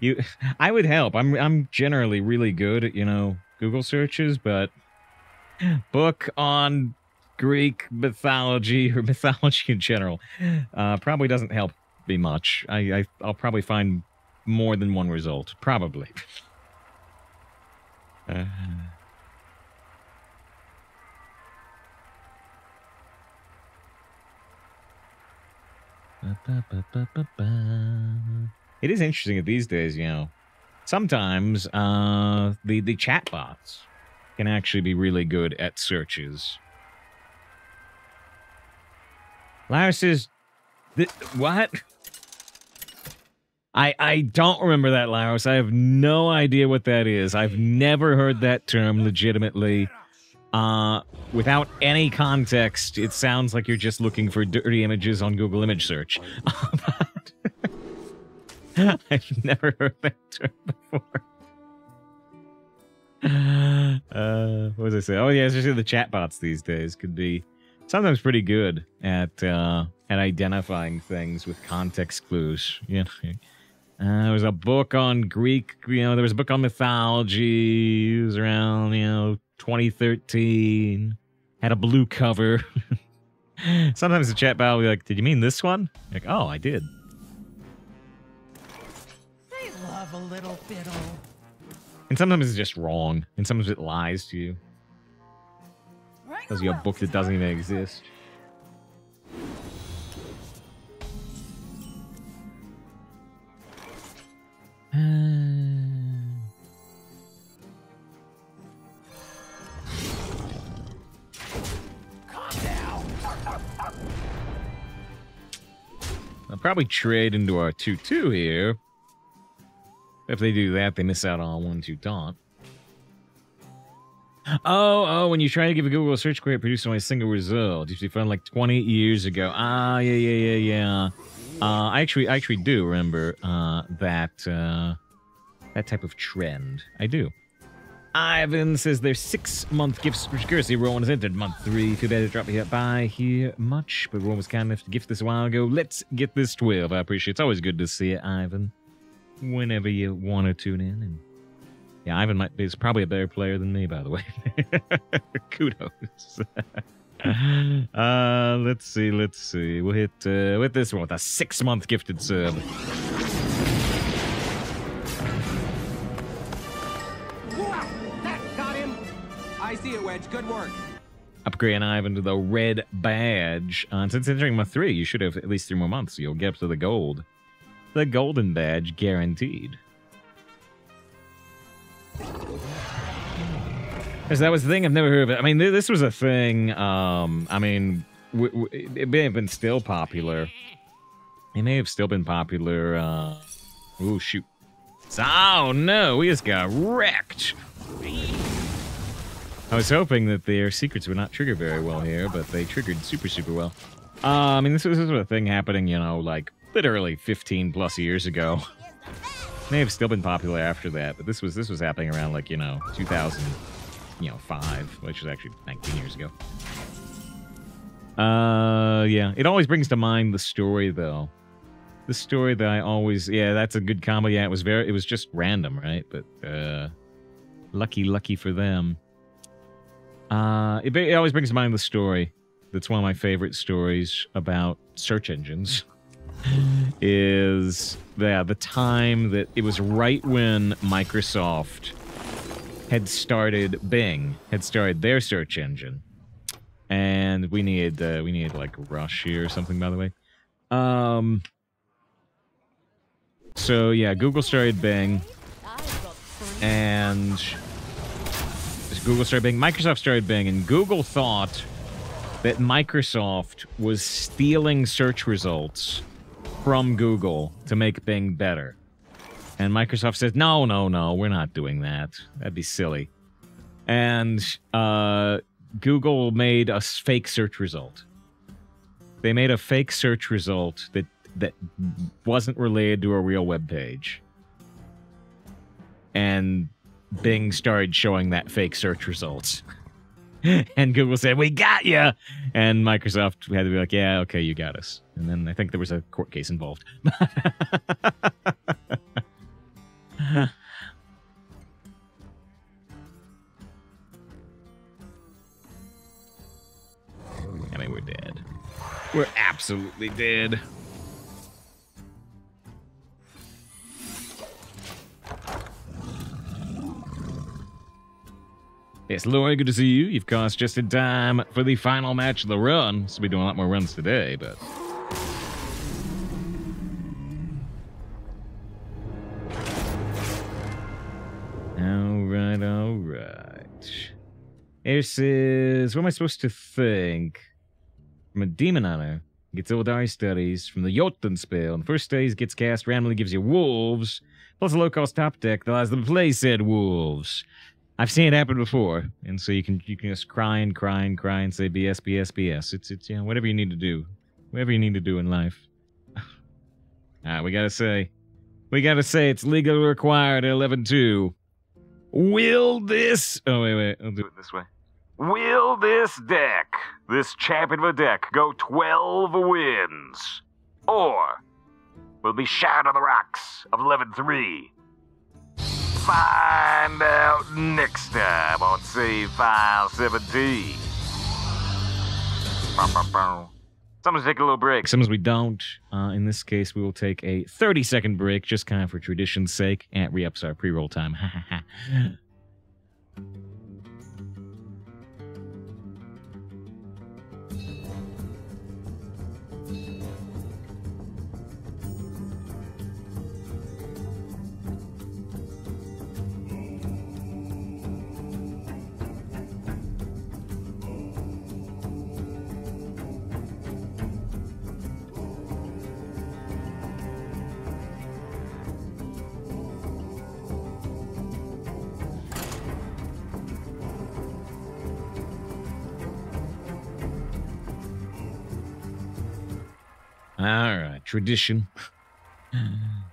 you, I would help. I'm I'm generally really good at you know Google searches, but book on Greek mythology or mythology in general uh, probably doesn't help me much. I, I I'll probably find more than one result, probably. Uh. It is interesting that these days, you know, sometimes uh, the the chat bots can actually be really good at searches. Lara says, what? I I don't remember that, Laros. I have no idea what that is. I've never heard that term legitimately. Uh, without any context, it sounds like you're just looking for dirty images on Google image search. I've never heard that term before. Uh, what was I say? Oh yeah, especially the chatbots these days could be sometimes pretty good at uh, at identifying things with context clues. You know, uh, there was a book on Greek. You know, there was a book on mythology. It was around you know 2013. Had a blue cover. sometimes the chat chatbot will be like, "Did you mean this one?" Like, "Oh, I did." They love a little fiddle. And sometimes it's just wrong, and sometimes it lies to you. Tells you a book that doesn't even exist. I'll probably trade into our 2-2 here. If they do that, they miss out on one two taunt. Oh, oh, when you try to give a Google search query, it produces only a single result. Be found like 20 years ago. Ah, yeah, yeah, yeah, yeah. Uh, I actually, I actually do remember uh, that uh, that type of trend. I do. Ivan says there's six month gift security. Rowan has entered month three. Too bad to drop me by here much, but Rowan was kind enough to gift this a while ago. Let's get this 12. I appreciate it. It's always good to see you, Ivan whenever you want to tune in. And yeah, Ivan might is probably a better player than me, by the way. Kudos. uh, let's see, let's see. We'll hit uh, with this one with a six month gifted sub. That got him. I see it, Wedge. Good work. Upgrading Ivan to the red badge. Uh, since entering month three, you should have at least three more months. So you'll get up to the gold the golden badge guaranteed. Because that was the thing, I've never heard of it. I mean, th this was a thing. Um, I mean, it may have been still popular. It may have still been popular. Uh, oh, shoot. Oh, no, we just got wrecked. I was hoping that their secrets would not trigger very well here, but they triggered super, super well. Uh, I mean, this was, this was a thing happening, you know, like literally 15 plus years ago. May have still been popular after that, but this was this was happening around like you know 2000, you know five, which was actually 19 years ago. Uh, yeah, it always brings to mind the story though. The story that I always, yeah, that's a good combo. Yeah, it was very, it was just random, right? But uh, lucky, lucky for them. Uh, it, it always brings to mind the story. That's one of my favorite stories about search engines is yeah, the time that it was right when Microsoft had started Bing, had started their search engine. And we needed uh, we needed like Rush here or something by the way. Um so yeah, Google started Bing and Google started Bing, Microsoft started Bing, and Google thought that Microsoft was stealing search results from Google to make Bing better. And Microsoft says, no, no, no, we're not doing that. That'd be silly. And uh, Google made a fake search result. They made a fake search result that that wasn't related to a real web page. And Bing started showing that fake search results. and Google said, "We got you," and Microsoft had to be like, "Yeah, okay, you got us." And then I think there was a court case involved. I mean, we're dead. We're absolutely dead. Yes, Lori, good to see you. You've cost just in time for the final match of the run. So we'll be doing a lot more runs today, but. Right, all right. This is what am I supposed to think? From a demon hunter. Gets Illidari studies from the Jotun spell. On the first stage gets cast randomly gives you wolves. Plus a low cost top deck that allows them to play said wolves. I've seen it happen before. And so you can you can just cry and cry and cry and say BS, BS, BS. It's it's you know, whatever you need to do. Whatever you need to do in life. Alright, ah, we gotta say. We gotta say it's legally required at 11.2. Will this... Oh, wait, wait. I'll do it this way. Will this deck, this champion of a deck, go 12 wins? Or will be shattered on the rocks of 11 3? Find out next time on Save File 17. Bow, bow, bow. Sometimes we take a little break. Sometimes we don't. Uh, in this case, we will take a 30 second break, just kind of for tradition's sake. And re ups our pre roll time. tradition.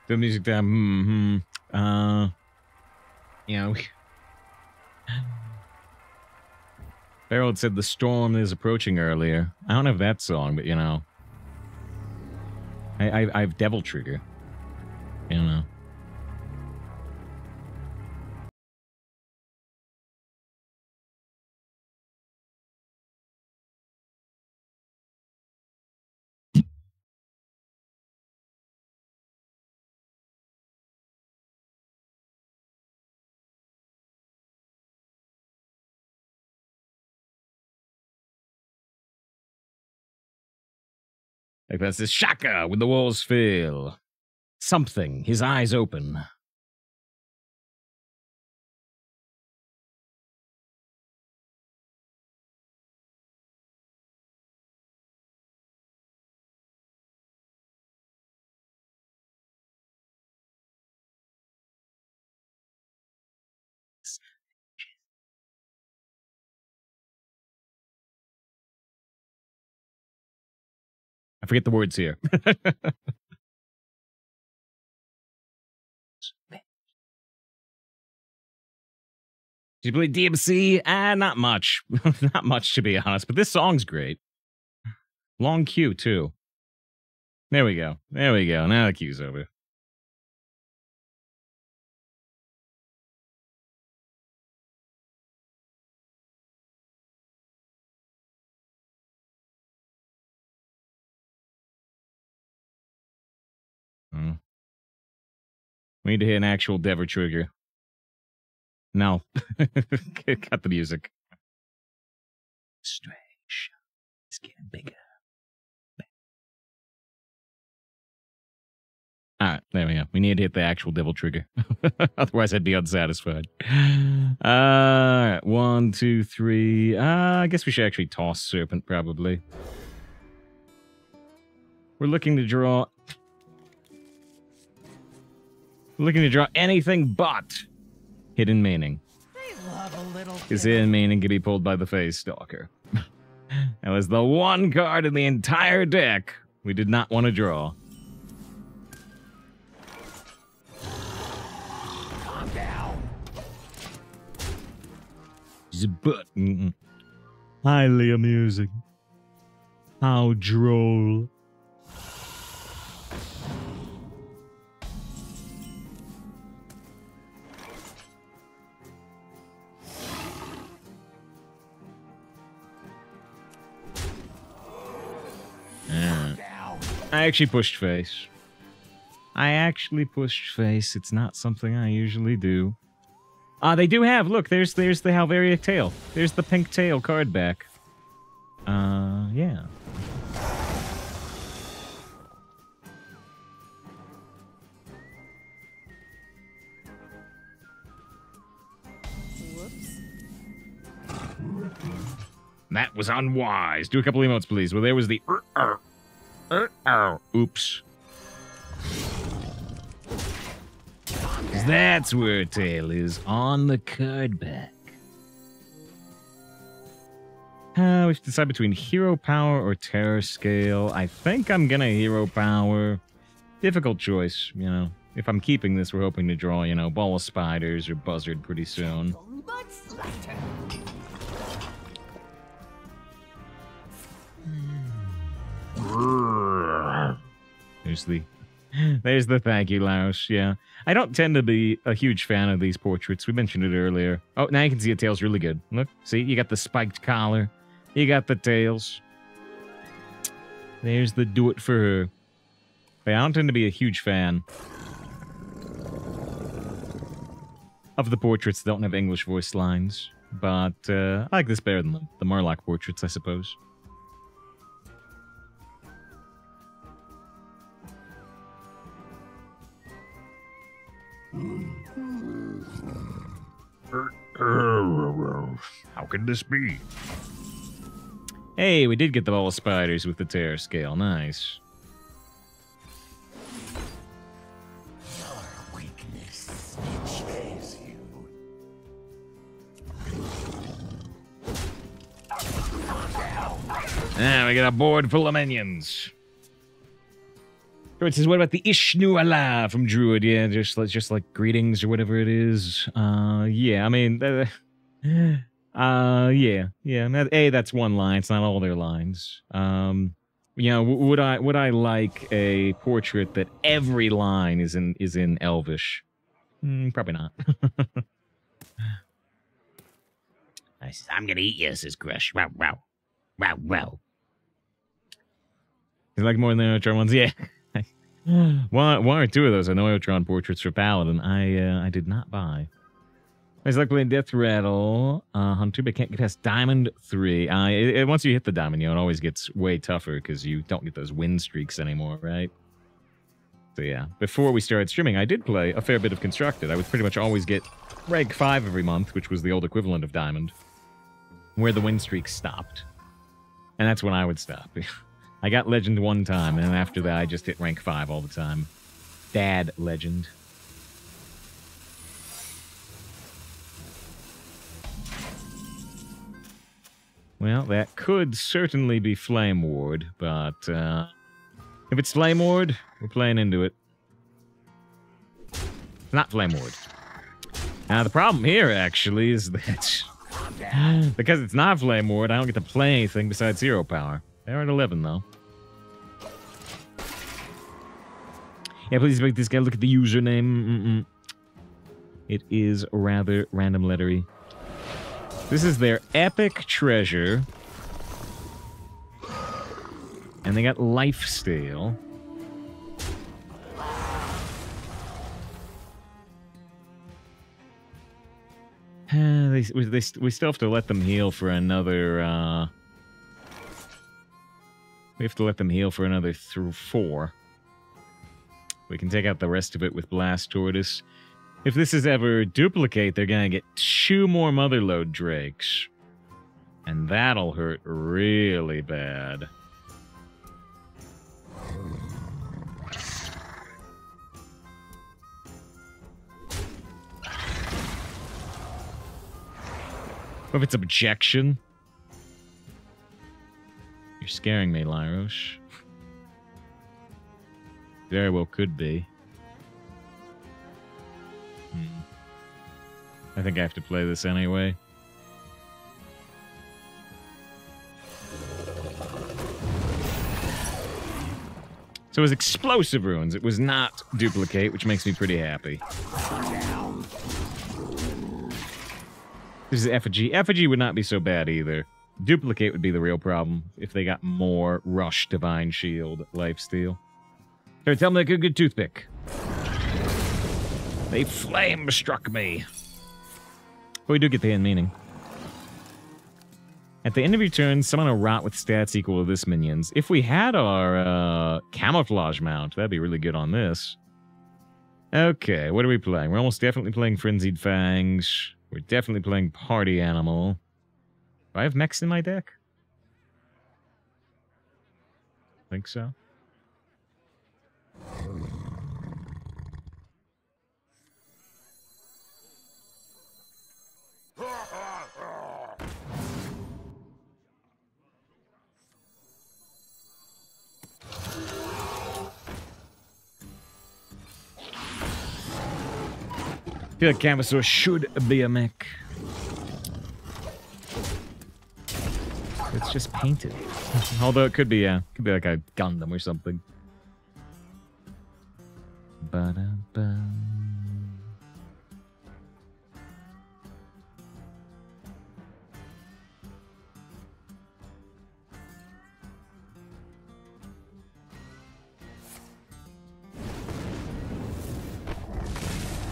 the music time. hmm Uh, you know, had said the storm is approaching earlier. I don't have that song, but you know, I I, I have Devil Trigger. You know. This Shaka when the walls fail. Something, his eyes open. I forget the words here. Did you play DMC? Ah, not much. not much, to be honest. But this song's great. Long queue, too. There we go. There we go. Now the queue's over. We need to hit an actual Dever trigger. No. Cut the music. Strange. It's getting bigger. All right, there we go. We need to hit the actual devil trigger. Otherwise, I'd be unsatisfied. All right, one, two, three. Uh, I guess we should actually toss Serpent, probably. We're looking to draw looking to draw anything but hidden meaning. His hidden meaning can be pulled by the face stalker. that was the one card in the entire deck we did not want to draw. Calm down. But highly amusing. How droll. I actually pushed face. I actually pushed face. It's not something I usually do. Ah, they do have. Look, there's there's the Halveria tail. There's the pink tail card back. Uh, yeah. Whoops. That was unwise. Do a couple emotes, please. Well, there was the. Oops. that's where tail is on the card back. Uh, we to decide between hero power or terror scale. I think I'm gonna hero power. Difficult choice, you know. If I'm keeping this, we're hoping to draw, you know, ball of spiders or buzzard pretty soon. There's the there's the thank you, Laos. Yeah. I don't tend to be a huge fan of these portraits. We mentioned it earlier. Oh, now you can see the tail's really good. Look, see, you got the spiked collar. You got the tails. There's the do it for her. But I don't tend to be a huge fan of the portraits that don't have English voice lines. But uh, I like this better than the, the Murloc portraits, I suppose. How could this be? Hey, we did get the ball of spiders with the terror scale. Nice. Ah, we got a board full of minions. Druid says, "What about the Ishnu-alah from Druid? Yeah, just like just like greetings or whatever it is. Uh, yeah. I mean, uh, uh yeah, yeah. A, that's one line. It's not all their lines. Um, you know, would I would I like a portrait that every line is in is in Elvish? Hmm, probably not. I says, I'm gonna eat you, says Krush. Wow, wow. Wow, wow. You like more than the other ones? Yeah. One, one or two of those are Neotron portraits for Paladin. I uh, I did not buy. I just like playing Death Rattle uh, on tube. I can't get past Diamond 3. Uh, it, it- once you hit the Diamond, you know, it always gets way tougher because you don't get those win streaks anymore, right? So yeah, before we started streaming, I did play a fair bit of Constructed. I would pretty much always get Rank 5 every month, which was the old equivalent of Diamond, where the win streak stopped. And that's when I would stop. I got Legend one time, and after that, I just hit rank 5 all the time. Dad Legend. Well, that could certainly be Flame Ward, but uh, if it's Flame Ward, we're playing into it. It's not Flame Ward. Now, the problem here, actually, is that because it's not Flame Ward, I don't get to play anything besides Hero Power. They're at 11, though. Yeah, please make this guy look at the username. Mm-mm. It is rather random lettery. This is their epic treasure. And they got lifesteal. they, we, they, we still have to let them heal for another. Uh, we have to let them heal for another through four. We can take out the rest of it with Blast Tortoise. If this is ever duplicate, they're gonna get two more Motherlode Drakes. And that'll hurt really bad. What if it's objection? You're scaring me, Lyrosh. Very well could be. Hmm. I think I have to play this anyway. So it was explosive runes. It was not duplicate, which makes me pretty happy. This is effigy. Effigy would not be so bad either. Duplicate would be the real problem if they got more Rush Divine Shield lifesteal. Here, tell me a good, good toothpick. They flame struck me. But we do get the end meaning. At the end of your turn, summon a rot with stats equal to this minion's. If we had our uh, camouflage mount, that'd be really good on this. Okay, what are we playing? We're almost definitely playing Frenzied Fangs. We're definitely playing Party Animal. Do I have mechs in my deck? Think so. I feel like Canvasaur should be a mech. It's just painted. Although it could be, yeah, could be like a Gundam or something.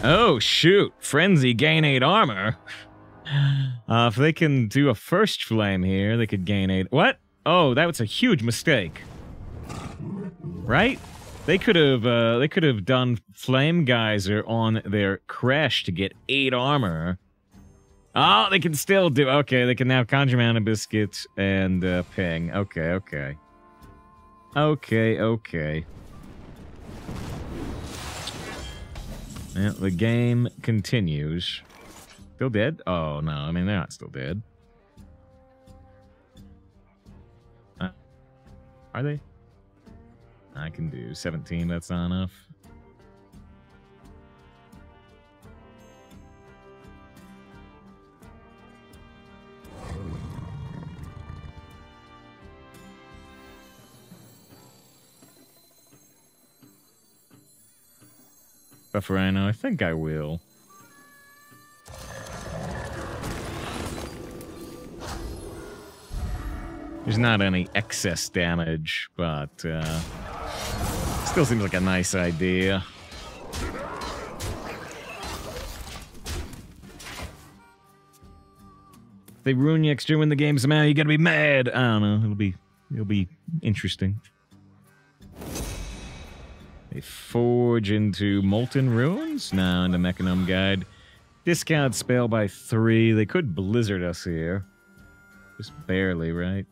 Oh, shoot. Frenzy gain 8 armor. Uh, if they can do a first flame here, they could gain 8. What? Oh, that was a huge mistake. Right? They could have uh, they could have done flame geyser on their crash to get 8 armor. Oh, they can still do. Okay, they can now conjure mana biscuit and uh, ping. Okay, okay. Okay, okay. Yeah, the game continues. Still dead? Oh, no. I mean, they're not still dead. Uh, are they? I can do 17. That's not enough. Now, I think I will. There's not any excess damage, but uh, still seems like a nice idea. If they ruin you extra when the game somehow, you gotta be mad. I don't know. It'll be it'll be interesting. They forge into Molten Ruins? No, into Mechanum Guide. Discount spell by three. They could blizzard us here. Just barely, right?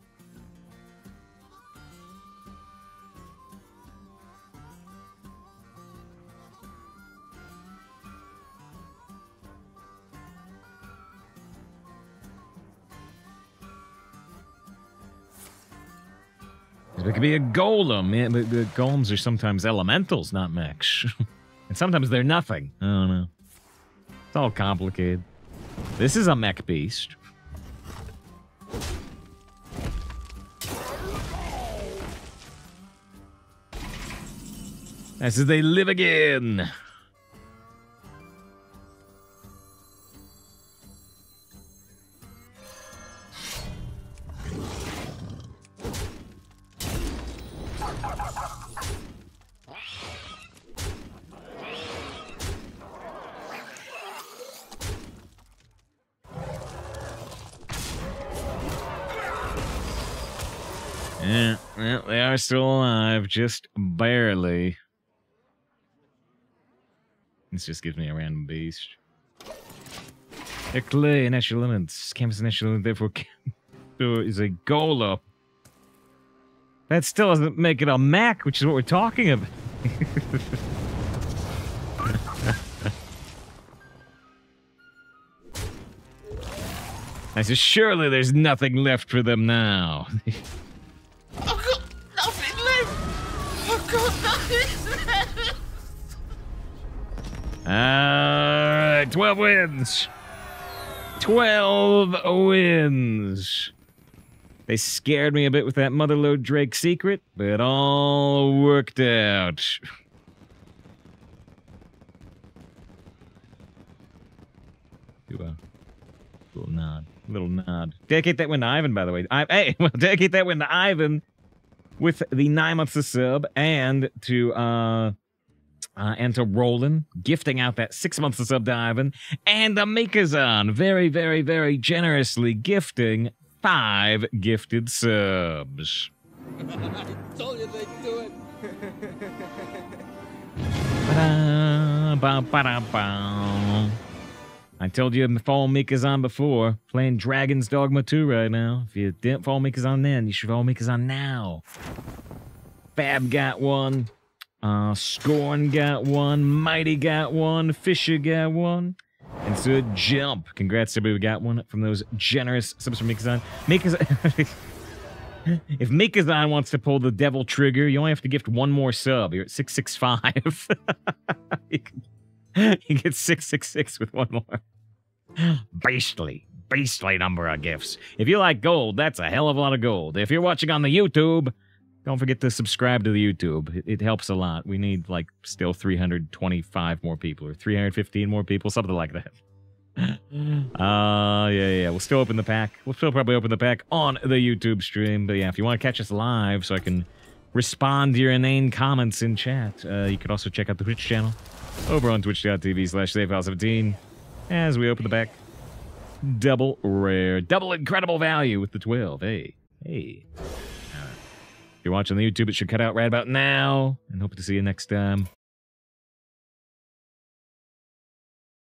It could be a golem. Yeah, but the golems are sometimes elementals, not mechs. and sometimes they're nothing. I don't know. It's all complicated. This is a mech beast. As they live again. Still alive, just barely. This just gives me a random beast. They're clay natural elements. Campus natural element, therefore, is a golem. That still doesn't make it a Mac, which is what we're talking about. I said, surely there's nothing left for them now. Alright, 12 wins. 12 wins. They scared me a bit with that Motherlode Drake secret, but it all worked out. Do a little nod. Little nod. Dedicate that win to Ivan, by the way. I, hey, well, dedicate that win to Ivan with the nine months of sub and to uh uh, and to Roland, gifting out that six months of sub Ivan, and the Mikazon, very, very, very generously gifting five gifted subs. I told you they'd do it. Ba-da, ba, ba-da, ba. I told you to follow Mikazon before. Playing Dragon's Dogma 2 right now. If you didn't follow Mikazon then, you should follow Mikazon now. Fab got one. Uh, Scorn got one. Mighty got one. Fisher got one. And so Jump. Congrats to everybody who got one from those generous subs from Mikazan. Mikazan. if Mikazan wants to pull the devil trigger, you only have to gift one more sub. You're at 665. you, you get 666 with one more. Beastly, beastly number of gifts. If you like gold, that's a hell of a lot of gold. If you're watching on the YouTube, don't forget to subscribe to the YouTube. It, it helps a lot. We need like still 325 more people or 315 more people, something like that. Uh, yeah, yeah. We'll still open the pack. We'll still probably open the pack on the YouTube stream. But yeah, if you want to catch us live so I can respond to your inane comments in chat, uh, you can also check out the Twitch channel over on twitch.tv slash savefile17 as we open the pack. Double rare, double incredible value with the 12. Hey, hey. You're watching the YouTube, it should cut out right about now. And hope to see you next time.